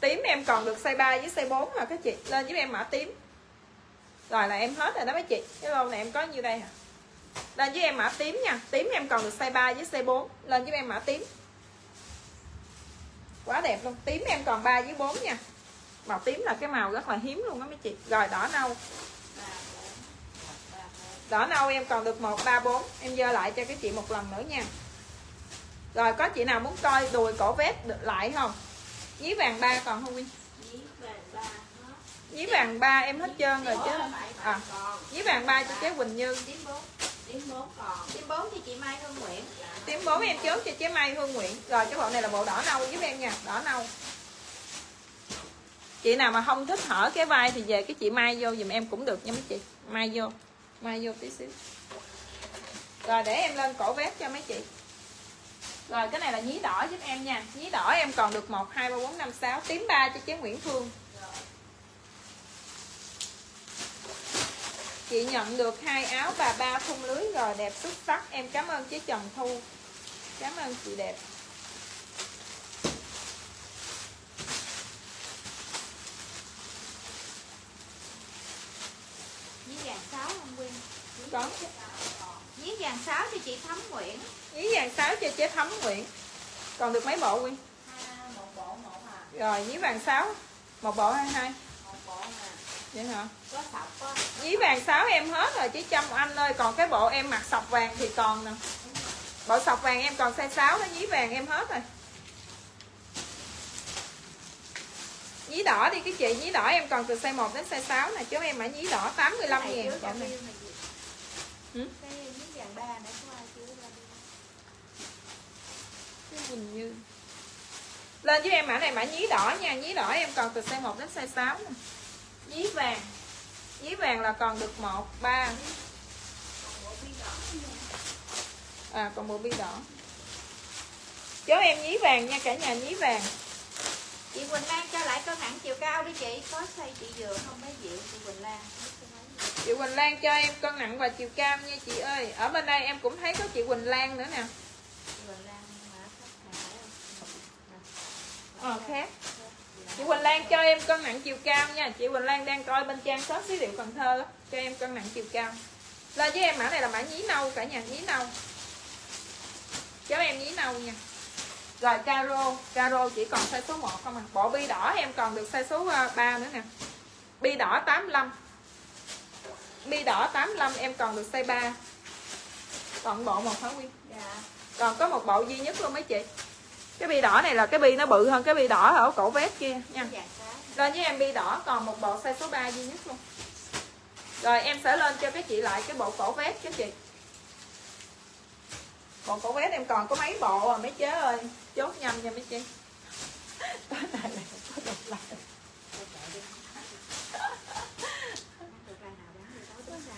S1: tím em còn được size 3 với size 4 hả các chị? Lên giúp em mã tím. Rồi là em hết rồi đó mấy chị. Cái lô này em có nhiêu đây hả? Lên với em mã tím nha. Tím em còn được size 3 với size 4 lên với em mã tím. Quá đẹp luôn. Tím em còn 3 với 4 nha. Màu tím là cái màu rất là hiếm luôn đó mấy chị. Rồi, đỏ nâu. Đỏ nâu em còn được 1 3 4 em dơ lại cho các chị một lần nữa nha. Rồi, có chị nào muốn coi đùi cổ vest lại không? Dí vàng ba còn không Quyên Dí vàng ba em hết trơn rồi chứ. À Dí vàng ba cho chế Quỳnh Như.
S3: Tím bốn còn tím thì chị Mai Hương Nguyễn.
S1: Tím bốn em chốt cho chế Mai Hương Nguyễn. Rồi, cái bộ này là bộ đỏ nâu giúp em nha, đỏ nâu. Chị nào mà không thích hở cái vai thì về cái chị mai vô dùm em cũng được nha mấy chị. Mai vô mai vô tí xíu. Rồi, để em lên cổ vét cho mấy chị rồi cái này là nhí đỏ giúp em nha. Nhí đỏ em còn được 1 2 3 4 5 6 tím 3 cho chế Nguyễn Phương chị nhận được hai áo và ba thun lưới rồi đẹp xuất sắc. Em cảm ơn chế Trần Thu. Cảm ơn chị đẹp.
S3: Nhí vàng sáu không Quyên
S1: có
S3: vàng sáu cho chị Thắm Nguyễn.
S1: Nhí vàng sáu cho chế Thắm Nguyễn. Còn được mấy bộ Quyên
S3: ha, một bộ một à.
S1: Rồi nhí vàng sáu một bộ hai hai?
S3: Một bộ à.
S1: Vậy hả?
S3: Có sọc á.
S1: Nhí vàng sáu em hết rồi chứ Trâm Anh ơi còn cái bộ em mặc sọc vàng thì còn nè. Bộ sọc vàng em còn size 6 đó nhí vàng em hết rồi. Nhí đỏ đi cái chị nhí đỏ em còn từ size 1 đến size 6 nè chứ em mã nhí đỏ 85
S3: Cái này
S1: ngàn. Ừ?
S3: Ba nãy có ai chưa review
S1: Cái Quỳnh Như lên với em mã này mã nhí đỏ nha nhí đỏ em còn từ size 1 đến size 6 nè. Nhí vàng nhí vàng là còn được 1 3 à còn bộ bi đỏ. Chốt em nhí vàng nha cả nhà nhí vàng.
S3: Chị Quỳnh Lan cho lại cân nặng chiều cao đi chị. Có xây chị vừa không mấy triệu chị Quỳnh Lan
S1: chị Quỳnh Lan cho em cân nặng và chiều cao nha chị ơi. Ở bên đây em cũng thấy có chị Quỳnh Lan nữa nè. Ờ khác. Chị Quỳnh Lan cho em cân nặng chiều cao nha. Chị Quỳnh Lan đang coi bên trang shop xí liệu Cần Thơ cho em cân nặng chiều cao. Lên với em, mã này là mã nhí nâu, cả nhà nhí nâu. Cho em nhí nâu nha. Rồi, caro. Caro chỉ còn size số 1 không à. Bộ bi đỏ em còn được size số ờ, 3 nữa nè. Bi đỏ 85 bi đỏ 85 em còn được size 3 còn bộ một hả Nguyên
S3: dạ.
S1: Còn có một bộ duy nhất luôn mấy chị? Cái bi đỏ này là cái bi nó bự hơn cái bi đỏ ở cổ vest kia nha.
S3: Sáu
S1: lên với em bi đỏ còn một bộ size số 3 duy nhất luôn. Rồi em sẽ lên cho các chị lại cái bộ cổ vest các chị. Bộ cổ vest em còn có mấy bộ à mấy chế ơi. Chốt nhanh nha mấy chị. Tối nay lại có đọc lại
S3: được ra nào bán thì tối tối sao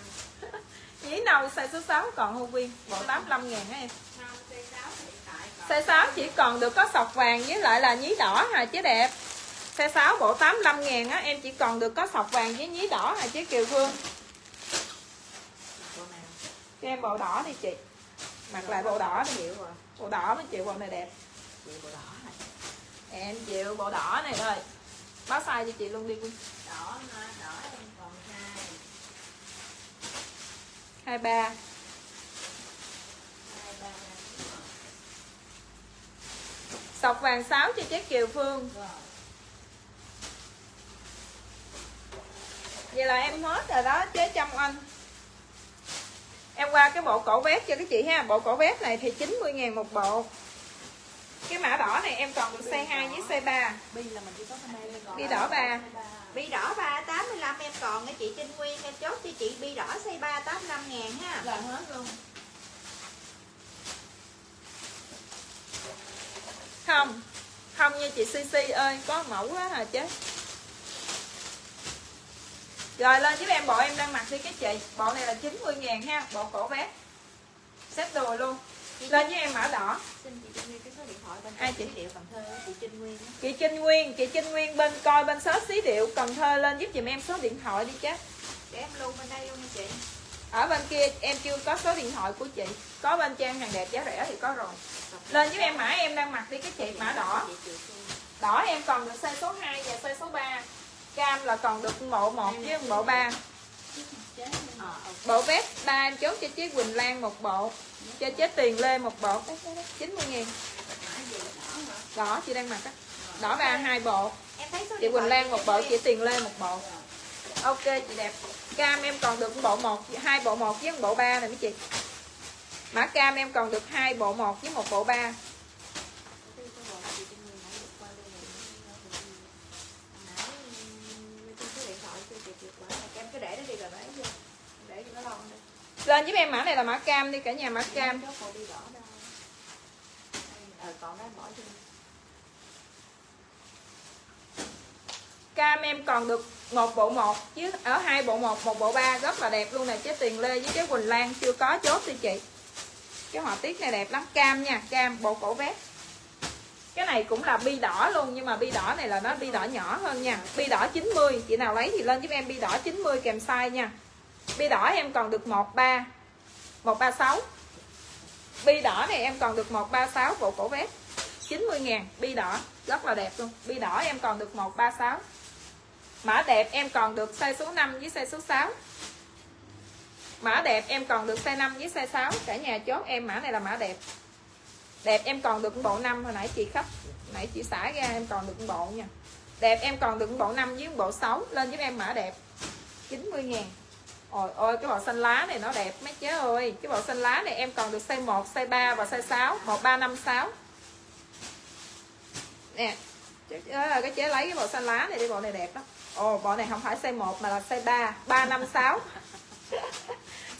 S1: Nhí nâu size số 6 còn hô viên 85 ngàn hả em. Size 6 chỉ còn được có sọc vàng với lại là nhí đỏ hả chứ đẹp. Size 6 bộ 85 ngàn á, Em chỉ còn được có sọc vàng với nhí đỏ hả chứ Kiều Phương? Cho em bộ đỏ đi chị. Mặc lại bộ đỏ đi.
S3: Chịu rồi
S1: Bộ đỏ mới chịu bộ này đẹp.
S3: Chịu bộ đỏ này
S1: Em chịu bộ đỏ này thôi. Báo size cho chị luôn đi. Quyên
S3: đỏ đỏ em còn hai
S1: 23
S3: hai ba.
S1: Sọc vàng 6 cho chế Kiều Phương. Vậy là em hết rồi đó chế Trâm Anh. Em qua cái bộ cổ vest cho các chị ha. Bộ cổ vest này thì 90 ngàn một bộ. Cái mã đỏ này em còn được size 2 với size 3
S2: bi
S1: đỏ ba.
S3: Bi đỏ 385 em còn nghe chị Trinh Nguyên, em chốt cho chị bi đỏ size 385 ngàn ha.
S2: Là hết luôn.
S1: Không không nha chị CC ơi, có mẫu quá hả chứ. Rồi, lên giúp em, bộ em đang mặc đi cái chị. Bộ này là 90 ngàn ha, bộ cổ vest xếp đồ luôn lên với em mã đỏ.
S3: Xin chị Trinh Nguyên cái số điện thoại bên
S1: Ai chị?
S3: điệu Cần Thơ chị Trinh Nguyên
S1: chị Trinh Nguyên chị Trinh Nguyên bên coi bên shop xí điệu Cần Thơ lên giúp giùm em số điện thoại đi chứ
S3: để em lưu bên đây luôn nha chị.
S1: Ở bên kia em chưa có số điện thoại của chị. Có bên trang hàng đẹp giá rẻ thì có rồi. Lên giúp em mã em đang mặc đi cái chị mã đỏ. Đỏ em còn được size số 2 và size số 3 cam là còn được bộ 1 với bộ 3
S2: chế
S3: Ờ, ok.
S1: Bộ vest 3 em chốt cho chế Quỳnh Lan một bộ cho chế Tiền Lê một bộ. 90 ngàn đỏ chị đang mặc á. Đỏ ba hai bộ.
S3: Em thấy số
S1: chị Quỳnh Lan
S3: chị
S1: một bộ chị Tiền Lê một bộ. Ok chị đẹp. Cam em còn được bộ 1 hai bộ 1 với bộ 3 này mấy chị. Mã cam em còn được hai bộ 1 với một bộ 3
S3: em cứ để nó đi rồi đấy vô để cho nó lon đi
S1: lên giúp em mã này là mã cam đi, cả nhà mã cam. Cam em còn được một bộ một chứ, ở hai bộ một một bộ ba, rất là đẹp luôn nè. Chế Tiền Lê với cái Quỳnh Lan chưa có, chốt đi chị. Cái họa tiết này đẹp lắm. Cam nha, cam, bộ cổ vest cái này cũng là bi đỏ luôn, nhưng mà bi đỏ này là nó bi đỏ nhỏ hơn nha. Bi đỏ 90 chị nào lấy thì lên giúp em bi đỏ 90 kèm size nha bi đỏ em còn được 13 136 bi đỏ này em còn được 136 bộ cổ vest 90 ngàn, bi đỏ, rất là đẹp luôn. Bi đỏ em còn được 136 mã đẹp em còn được size số 5 với size số 6 mã đẹp em còn được size 5 với size 6 cả nhà chốt em mã này là mã đẹp. Đẹp em còn được bộ 5 hồi nãy chị khách nãy chị xả ra, em còn được bộ nha. Đẹp em còn được bộ 5 với bộ 6 lên giúp em mã đẹp. 90 ngàn. Ôi ôi cái bộ xanh lá này nó đẹp mấy chế ơi. Cái bộ xanh lá này em còn được size 1, size 3 và size 6 1356 Nè Chứ- đó là cái chế lấy cái bộ xanh lá này đi bộ này đẹp lắm. Ồ bộ này không phải size 1 mà là size 3 356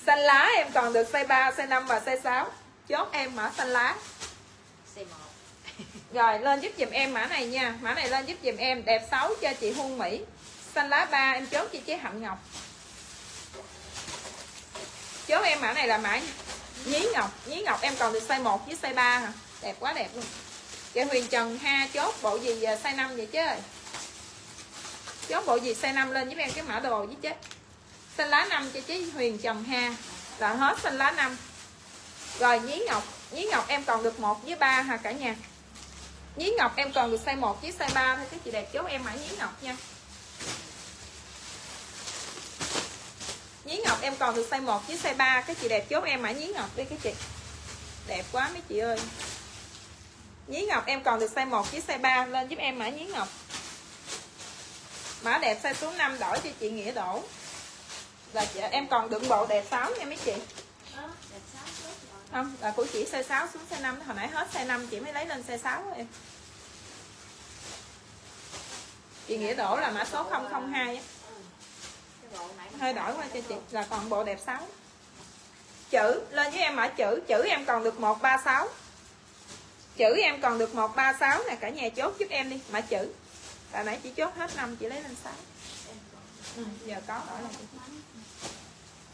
S1: Xanh lá em còn được size 3, size 5 và size 6 Chốt em mã xanh lá.
S3: C1
S1: Rồi lên giúp dùm em mã này nha. Mã này lên giúp dùm em. Đẹp 6 cho chị Huân Mỹ. Xanh lá 3 em chốt cho chế Hạnh Ngọc Chốt em mã này là mã Nhí Ngọc Nhí Ngọc em còn được size 1 với size 3 hả? Đẹp quá, đẹp luôn. Chị Huyền Trần Ha, chốt bộ gì giờ size 5 vậy chứ? Chốt bộ gì size 5 lên giúp em cái mã đồ với chứ? Xanh lá 5 cho chị Huyền Trần Ha. Là hết xanh lá 5 Rồi nhí ngọc Nhí ngọc em còn được 1 với 3 hả cả nhà? Nhí ngọc em còn được size 1 với size 3 thôi Các chị đẹp chốt em mã nhí ngọc nha. Nhí ngọc em còn được size 1 với size 3 Các chị đẹp chốt em mã nhí ngọc? Đi các chị. Đẹp quá mấy chị ơi. Nhí ngọc em còn được size 1 với size 3 Lên giúp em mã nhí ngọc? Mã đẹp size số 5 đổi cho chị Nghĩa đổ Là chị, em còn đựng bộ đẹp 6 nha mấy chị. Không là của chị size 6 xuống size 5 hồi nãy hết size 5 chị mới lấy lên size 6 em. Chị nghĩa đổ là mã số 002 á hơi đổi qua cho chị là còn bộ đẹp 6 chữ lên với em mã chữ chữ em còn được 136 chữ em còn được 136 nè cả nhà chốt giúp em đi mã chữ. Tại nãy chị chốt hết năm chị lấy lên 6 ừ, giờ có đổi là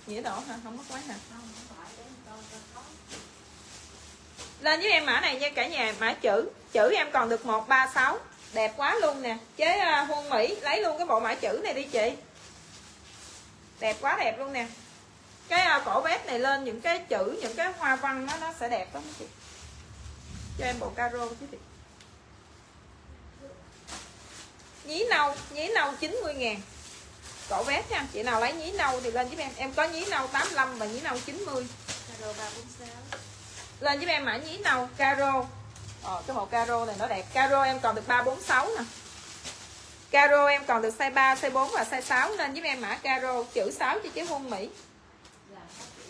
S1: nghĩa đổ hả? Không mất quá hả? Lên với em mã này nha cả nhà mã chữ. Chữ em còn được 136 đẹp quá luôn nè. Chế à, huân mỹ lấy luôn cái bộ mã chữ này đi chị đẹp quá đẹp luôn nè. Cái uh, cổ vest này lên những cái chữ những cái hoa văn nó nó sẽ đẹp lắm chị. Cho em bộ caro chứ chị. Nhí nâu nhí nâu 90 ngàn. Cổ vest nha chị nào lấy nhí nâu thì lên giúp em. Em có nhí nâu 85 và nhí nâu 90
S3: caro 346
S1: lên giúp em mã nhí nâu caro. Ờ, cái bộ caro này nó đẹp. Caro em còn được 346 nè caro, em còn được size 3 size 4 và size 6 nên giúp em mã caro. Chữ 6 cho chế huân mỹ.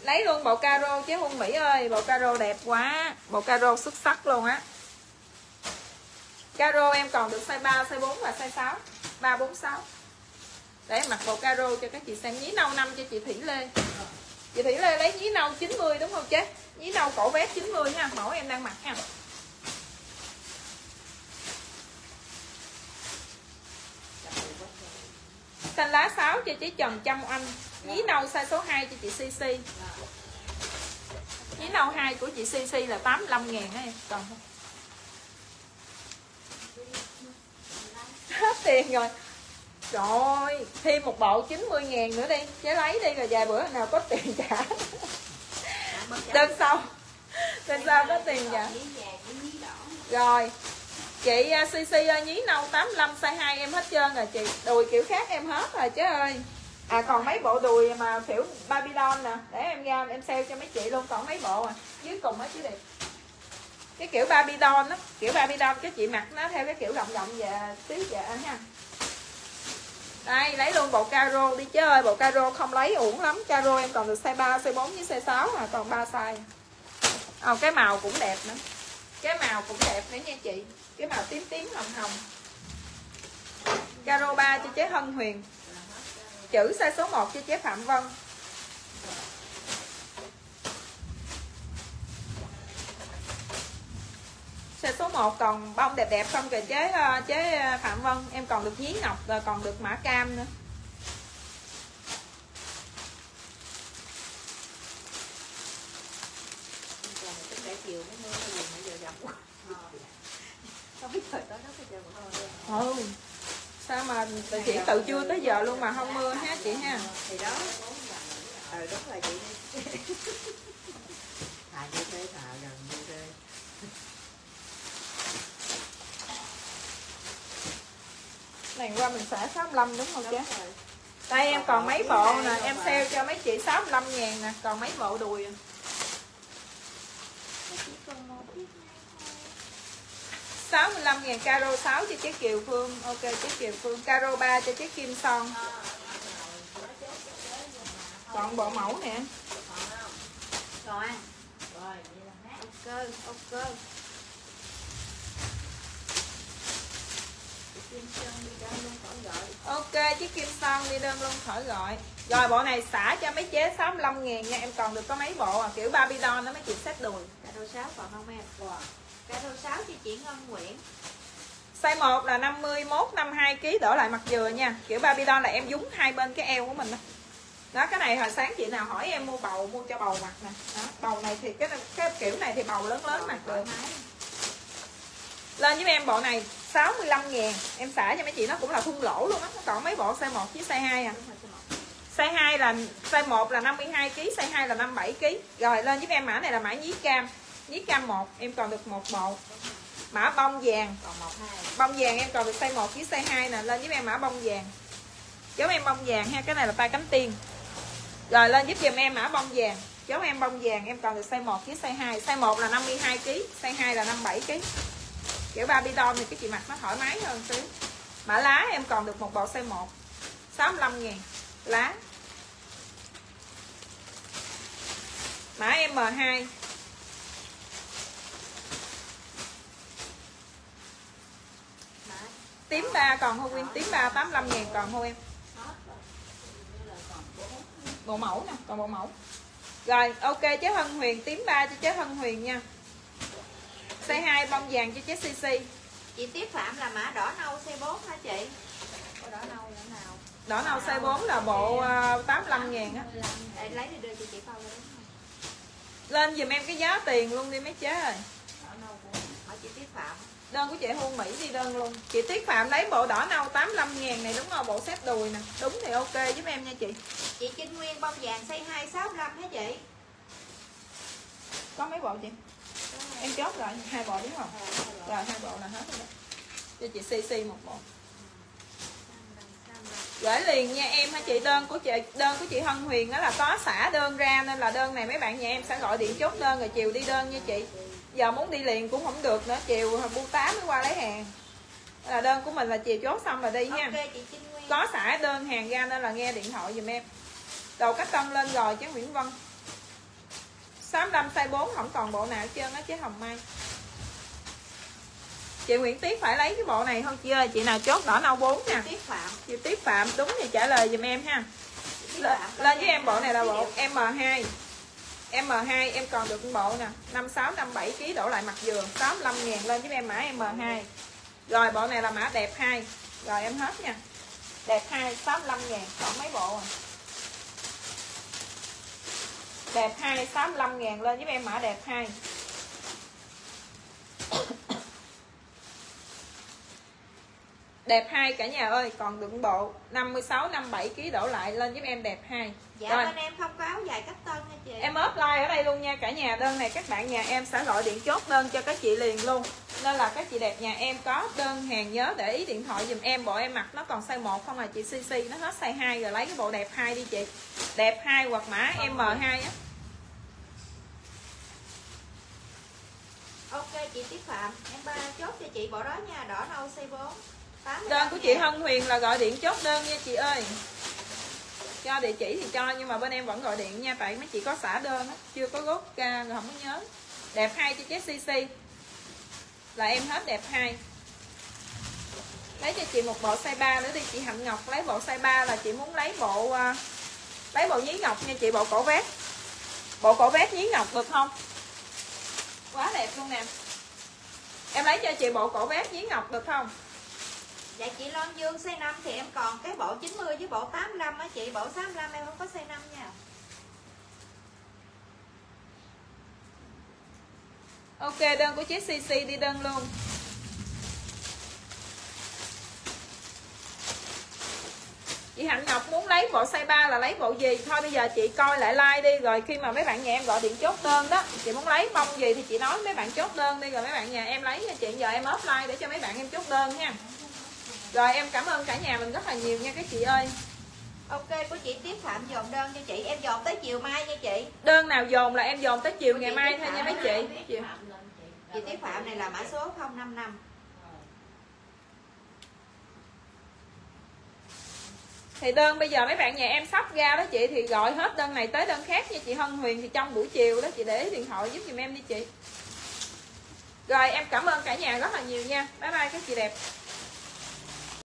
S1: Lấy luôn bộ caro, chế huân mỹ ơi. Bộ caro đẹp quá. Bộ caro xuất sắc luôn á. Caro, em còn được size 3 size 4 và size 6 3 4 6 để em mặc bộ caro cho các chị xem. Nhí nâu năm cho chị Thủy Lê. Chị Thủy Lê lấy nhí nâu 90 đúng không chứ nhí nâu cổ vest 90 nha mẫu em đang mặc ha. Xanh lá 6 cho chị Trần Trâm Anh nhí nâu size số 2 cho chị CC nhí nâu 2 của chị CC là 85 ngàn em. Còn không? Hết tiền rồi. Trời ơi, thêm một bộ 90 ngàn nữa đi. Chế lấy đi rồi vài bữa nào có tiền trả. Đơn sau. Đơn sau có tiền trả. Rồi Chị à, CC à, nhí nâu 85 size 2 em hết trơn rồi chị. Đùi kiểu khác em hết rồi chứ ơi. À còn mấy bộ đùi mà kiểu Babylon nè. Để em ra em sale cho mấy chị luôn Còn mấy bộ à Dưới cùng á chứ đẹp. Cái kiểu Babylon á Kiểu Babylon cái chị mặc nó theo cái kiểu rộng rộng và tí dạ ha. Đây lấy luôn bộ caro đi chứ ơi bộ caro không lấy uổng lắm. Caro em còn được size 3 size 4 với size 6 mà còn 3 size. À, cái màu cũng đẹp nữa. Cái màu cũng đẹp nữa nha chị cái màu tím tím hồng hồng. Caro 3 cho chế Hân Huyền. Chữ size số 1 cho chế Phạm Vân. Xe số 1 còn bông đẹp đẹp không kìa, chế ờ, chế ờ, Phạm Vân. Em còn được nhí ngọc rồi còn được mã cam nữa ừ. Sao mà chỉ tự chưa tới giờ luôn mà không mưa ha chị ha?
S3: Thì đó. Ừ đúng rồi chị. Thà như thế thà gần như thế.
S1: Này qua mình xả 65 đúng không chứ đây em còn mấy bộ nè em sale cho mấy chị 65 ngàn nè còn mấy bộ đùi à. 65 ngàn caro 6 cho chế Kiều Phương. Ok chế Kiều Phương. Caro 3 cho chế Kim Son. Còn bộ mẫu nè.
S3: Rồi. Ok ok.
S1: Ok chiếc kim son đi đơn luôn khỏi gọi. Rồi bộ này xả cho mấy chế 65 ngàn nha Em còn được có mấy bộ à? Kiểu Babylon đó mấy chị xếp đùi.
S3: Đô 6 còn không em? Wow. Cả đô 6 cho chị Ngân Nguyễn.
S1: Size 1 là 51, 52 kg đổ lại mặt dừa nha. Kiểu Babylon là em dúng hai bên cái eo của mình đó đó cái này hồi sáng chị nào hỏi em mua bầu mua cho bầu mặt nè. Đó, bầu này thì cái cái kiểu này thì bầu lớn lớn mặt được lên với em bộ này 65 ngàn. Em xả cho mấy chị nó cũng là thun lỗ luôn á. Còn mấy bộ size 1 với size 2 à. Size 2 là size 1 là 52 kg size 2 là 57 kg rồi lên với em mã này là mã nhí cam nhí cam 1 em còn được một bộ. Mã bông vàng.
S3: Còn một hai.
S1: Bông vàng em còn được size 1 với size 2 nè lên với em mã bông vàng. Giống em bông vàng ha cái này là tay cánh tiên. Rồi lên giúp giùm em mã bông vàng. Giống em bông vàng em còn được size 1 với size 2 size 1 là 52 kg size 2 là 57 kg kiểu Babylon thì cái chị mặc nó thoải mái hơn xíu. Mã lá em còn được một bộ size 1 65 ngàn lá. Mã M2 tím ba còn không em tím ba 85 ngàn còn không em. Bộ mẫu nè còn bộ mẫu. Rồi ok chế hân huyền tím ba cho chế hân huyền nha. Size 2 bông vàng cho chế cc
S3: chị tiếp phạm là mã đỏ nâu C4 hả chị? Đỏ nâu là nào
S1: đỏ nâu size 4 là bộ uh, 85 ngàn á.
S3: Để lấy đi đưa cho chị coi lên
S1: lên giùm em cái giá tiền luôn đi mấy chế ơi.
S3: Đỏ nâu của hỏi chị tiếp phạm
S1: đơn của chị Hương Mỹ đi đơn luôn. Chị Tiết Phạm lấy bộ đỏ nâu 85 ngàn này đúng không? Bộ xếp đùi nè. Đúng thì ok giúp em nha chị.
S3: Chị Trinh Nguyên bông vàng size 2 65 hả chị?
S1: Có mấy bộ chị? Em chốt rồi hai bộ đúng không? Rồi hai bộ là hết rồi đó. Cho chị CC một bộ. Gửi liền nha em hả chị? Đơn của chị đơn của chị Hân Huyền đó là có xả đơn ra nên là đơn này mấy bạn nhà em sẽ gọi điện chốt đơn rồi chiều đi đơn nha chị giờ muốn đi liền cũng không được nữa chiều bu tám mới qua lấy hàng. Là đơn của mình là chiều chốt xong là đi nha.
S3: Okay, chị
S1: có xả đơn hàng ra nên là nghe điện thoại dùm em. Đầu cách tân lên rồi chứ Nguyễn Vân. 65 size 4 không còn bộ nào hết trơn á chứ Hồng Mai. Chị Nguyễn Tiết phải lấy cái bộ này không chị ơi chị nào chốt đỏ nâu 4 nè
S3: Tiết Phạm.
S1: Chị Tiết Phạm đúng thì trả lời dùm em ha. Lên với em bộ này là bộ M2 M2 em còn được bộ nè 56 57 kg đổ lại mặt dừa 65 ngàn lên với em mã M2 rồi, bộ này là mã đẹp 2 rồi, em hết nha. Đẹp 2 65 000 còn mấy bộ à? Đẹp 2 65 ngàn lên với em mã đẹp 2 đẹp 2 cả nhà ơi còn đựng bộ 56 57 kg đổ lại lên giúp em đẹp 2
S3: Dạ
S1: Rồi.
S3: bên em không có áo dài cách tân nha chị.
S1: Em ốp like ở đây luôn nha cả nhà Đơn này các bạn nhà em sẽ gọi điện chốt đơn cho các chị liền luôn. Nên là các chị đẹp nhà em có đơn hàng nhớ để ý điện thoại dùm em Bộ em mặc nó còn size 1 không là chị CC Nó hết size 2 rồi lấy cái bộ đẹp 2 đi chị. Đẹp 2 hoặc mã M2 á.
S3: Ok chị Tiết Phạm. Em ba chốt cho chị bộ đó nha Đỏ nâu C4 85
S1: Đơn của chị. Hân Huyền là gọi điện chốt đơn nha chị ơi. Cho địa chỉ thì cho nhưng mà bên em vẫn gọi điện nha Tại mấy chị có xả đơn á Chưa có gốc ca rồi không có nhớ. Đẹp hai cho chế CC. Là em hết đẹp hai. Lấy cho chị một bộ size 3 nữa đi chị Hạnh Ngọc. Lấy bộ size 3 là chị muốn lấy bộ uh, Lấy bộ nhí ngọc nha chị Bộ cổ vét. Bộ cổ vét nhí ngọc được không? Quá đẹp luôn nè. Em lấy cho chị bộ cổ vét nhí ngọc được không?
S3: Dạ chị Loan Dương size 5 thì em còn cái bộ 90 với bộ 85 á chị. Bộ 65 em không có size 5 nha.
S1: Ok, đơn của chiếc CC đi đơn luôn. Chị Hạnh Ngọc muốn lấy bộ size 3 là lấy bộ gì? Thôi bây giờ chị coi lại like đi, Rồi khi mà mấy bạn nhà em gọi điện chốt đơn đó, Chị muốn lấy bông gì thì chị nói mấy bạn chốt đơn đi, Rồi mấy bạn nhà em lấy nha chị. Giờ em offline để cho mấy bạn em chốt đơn nha. Rồi em cảm ơn cả nhà mình rất là nhiều nha các chị ơi.
S3: Ok của chị Tiết Phạm dồn đơn cho chị. Em dồn tới chiều mai nha chị.
S1: Đơn nào dồn là em dồn tới chiều ngày mai thôi nha mấy chị. Chiều.
S3: Chị. Tiết Phạm này là mã số 055
S1: thì đơn bây giờ mấy bạn nhà em sắp ra đó chị thì gọi hết đơn này tới đơn khác nha chị Hân Huyền. Thì trong buổi chiều đó chị để điện thoại giúp giùm em đi chị. Rồi em cảm ơn cả nhà rất là nhiều nha. Bye bye các chị đẹp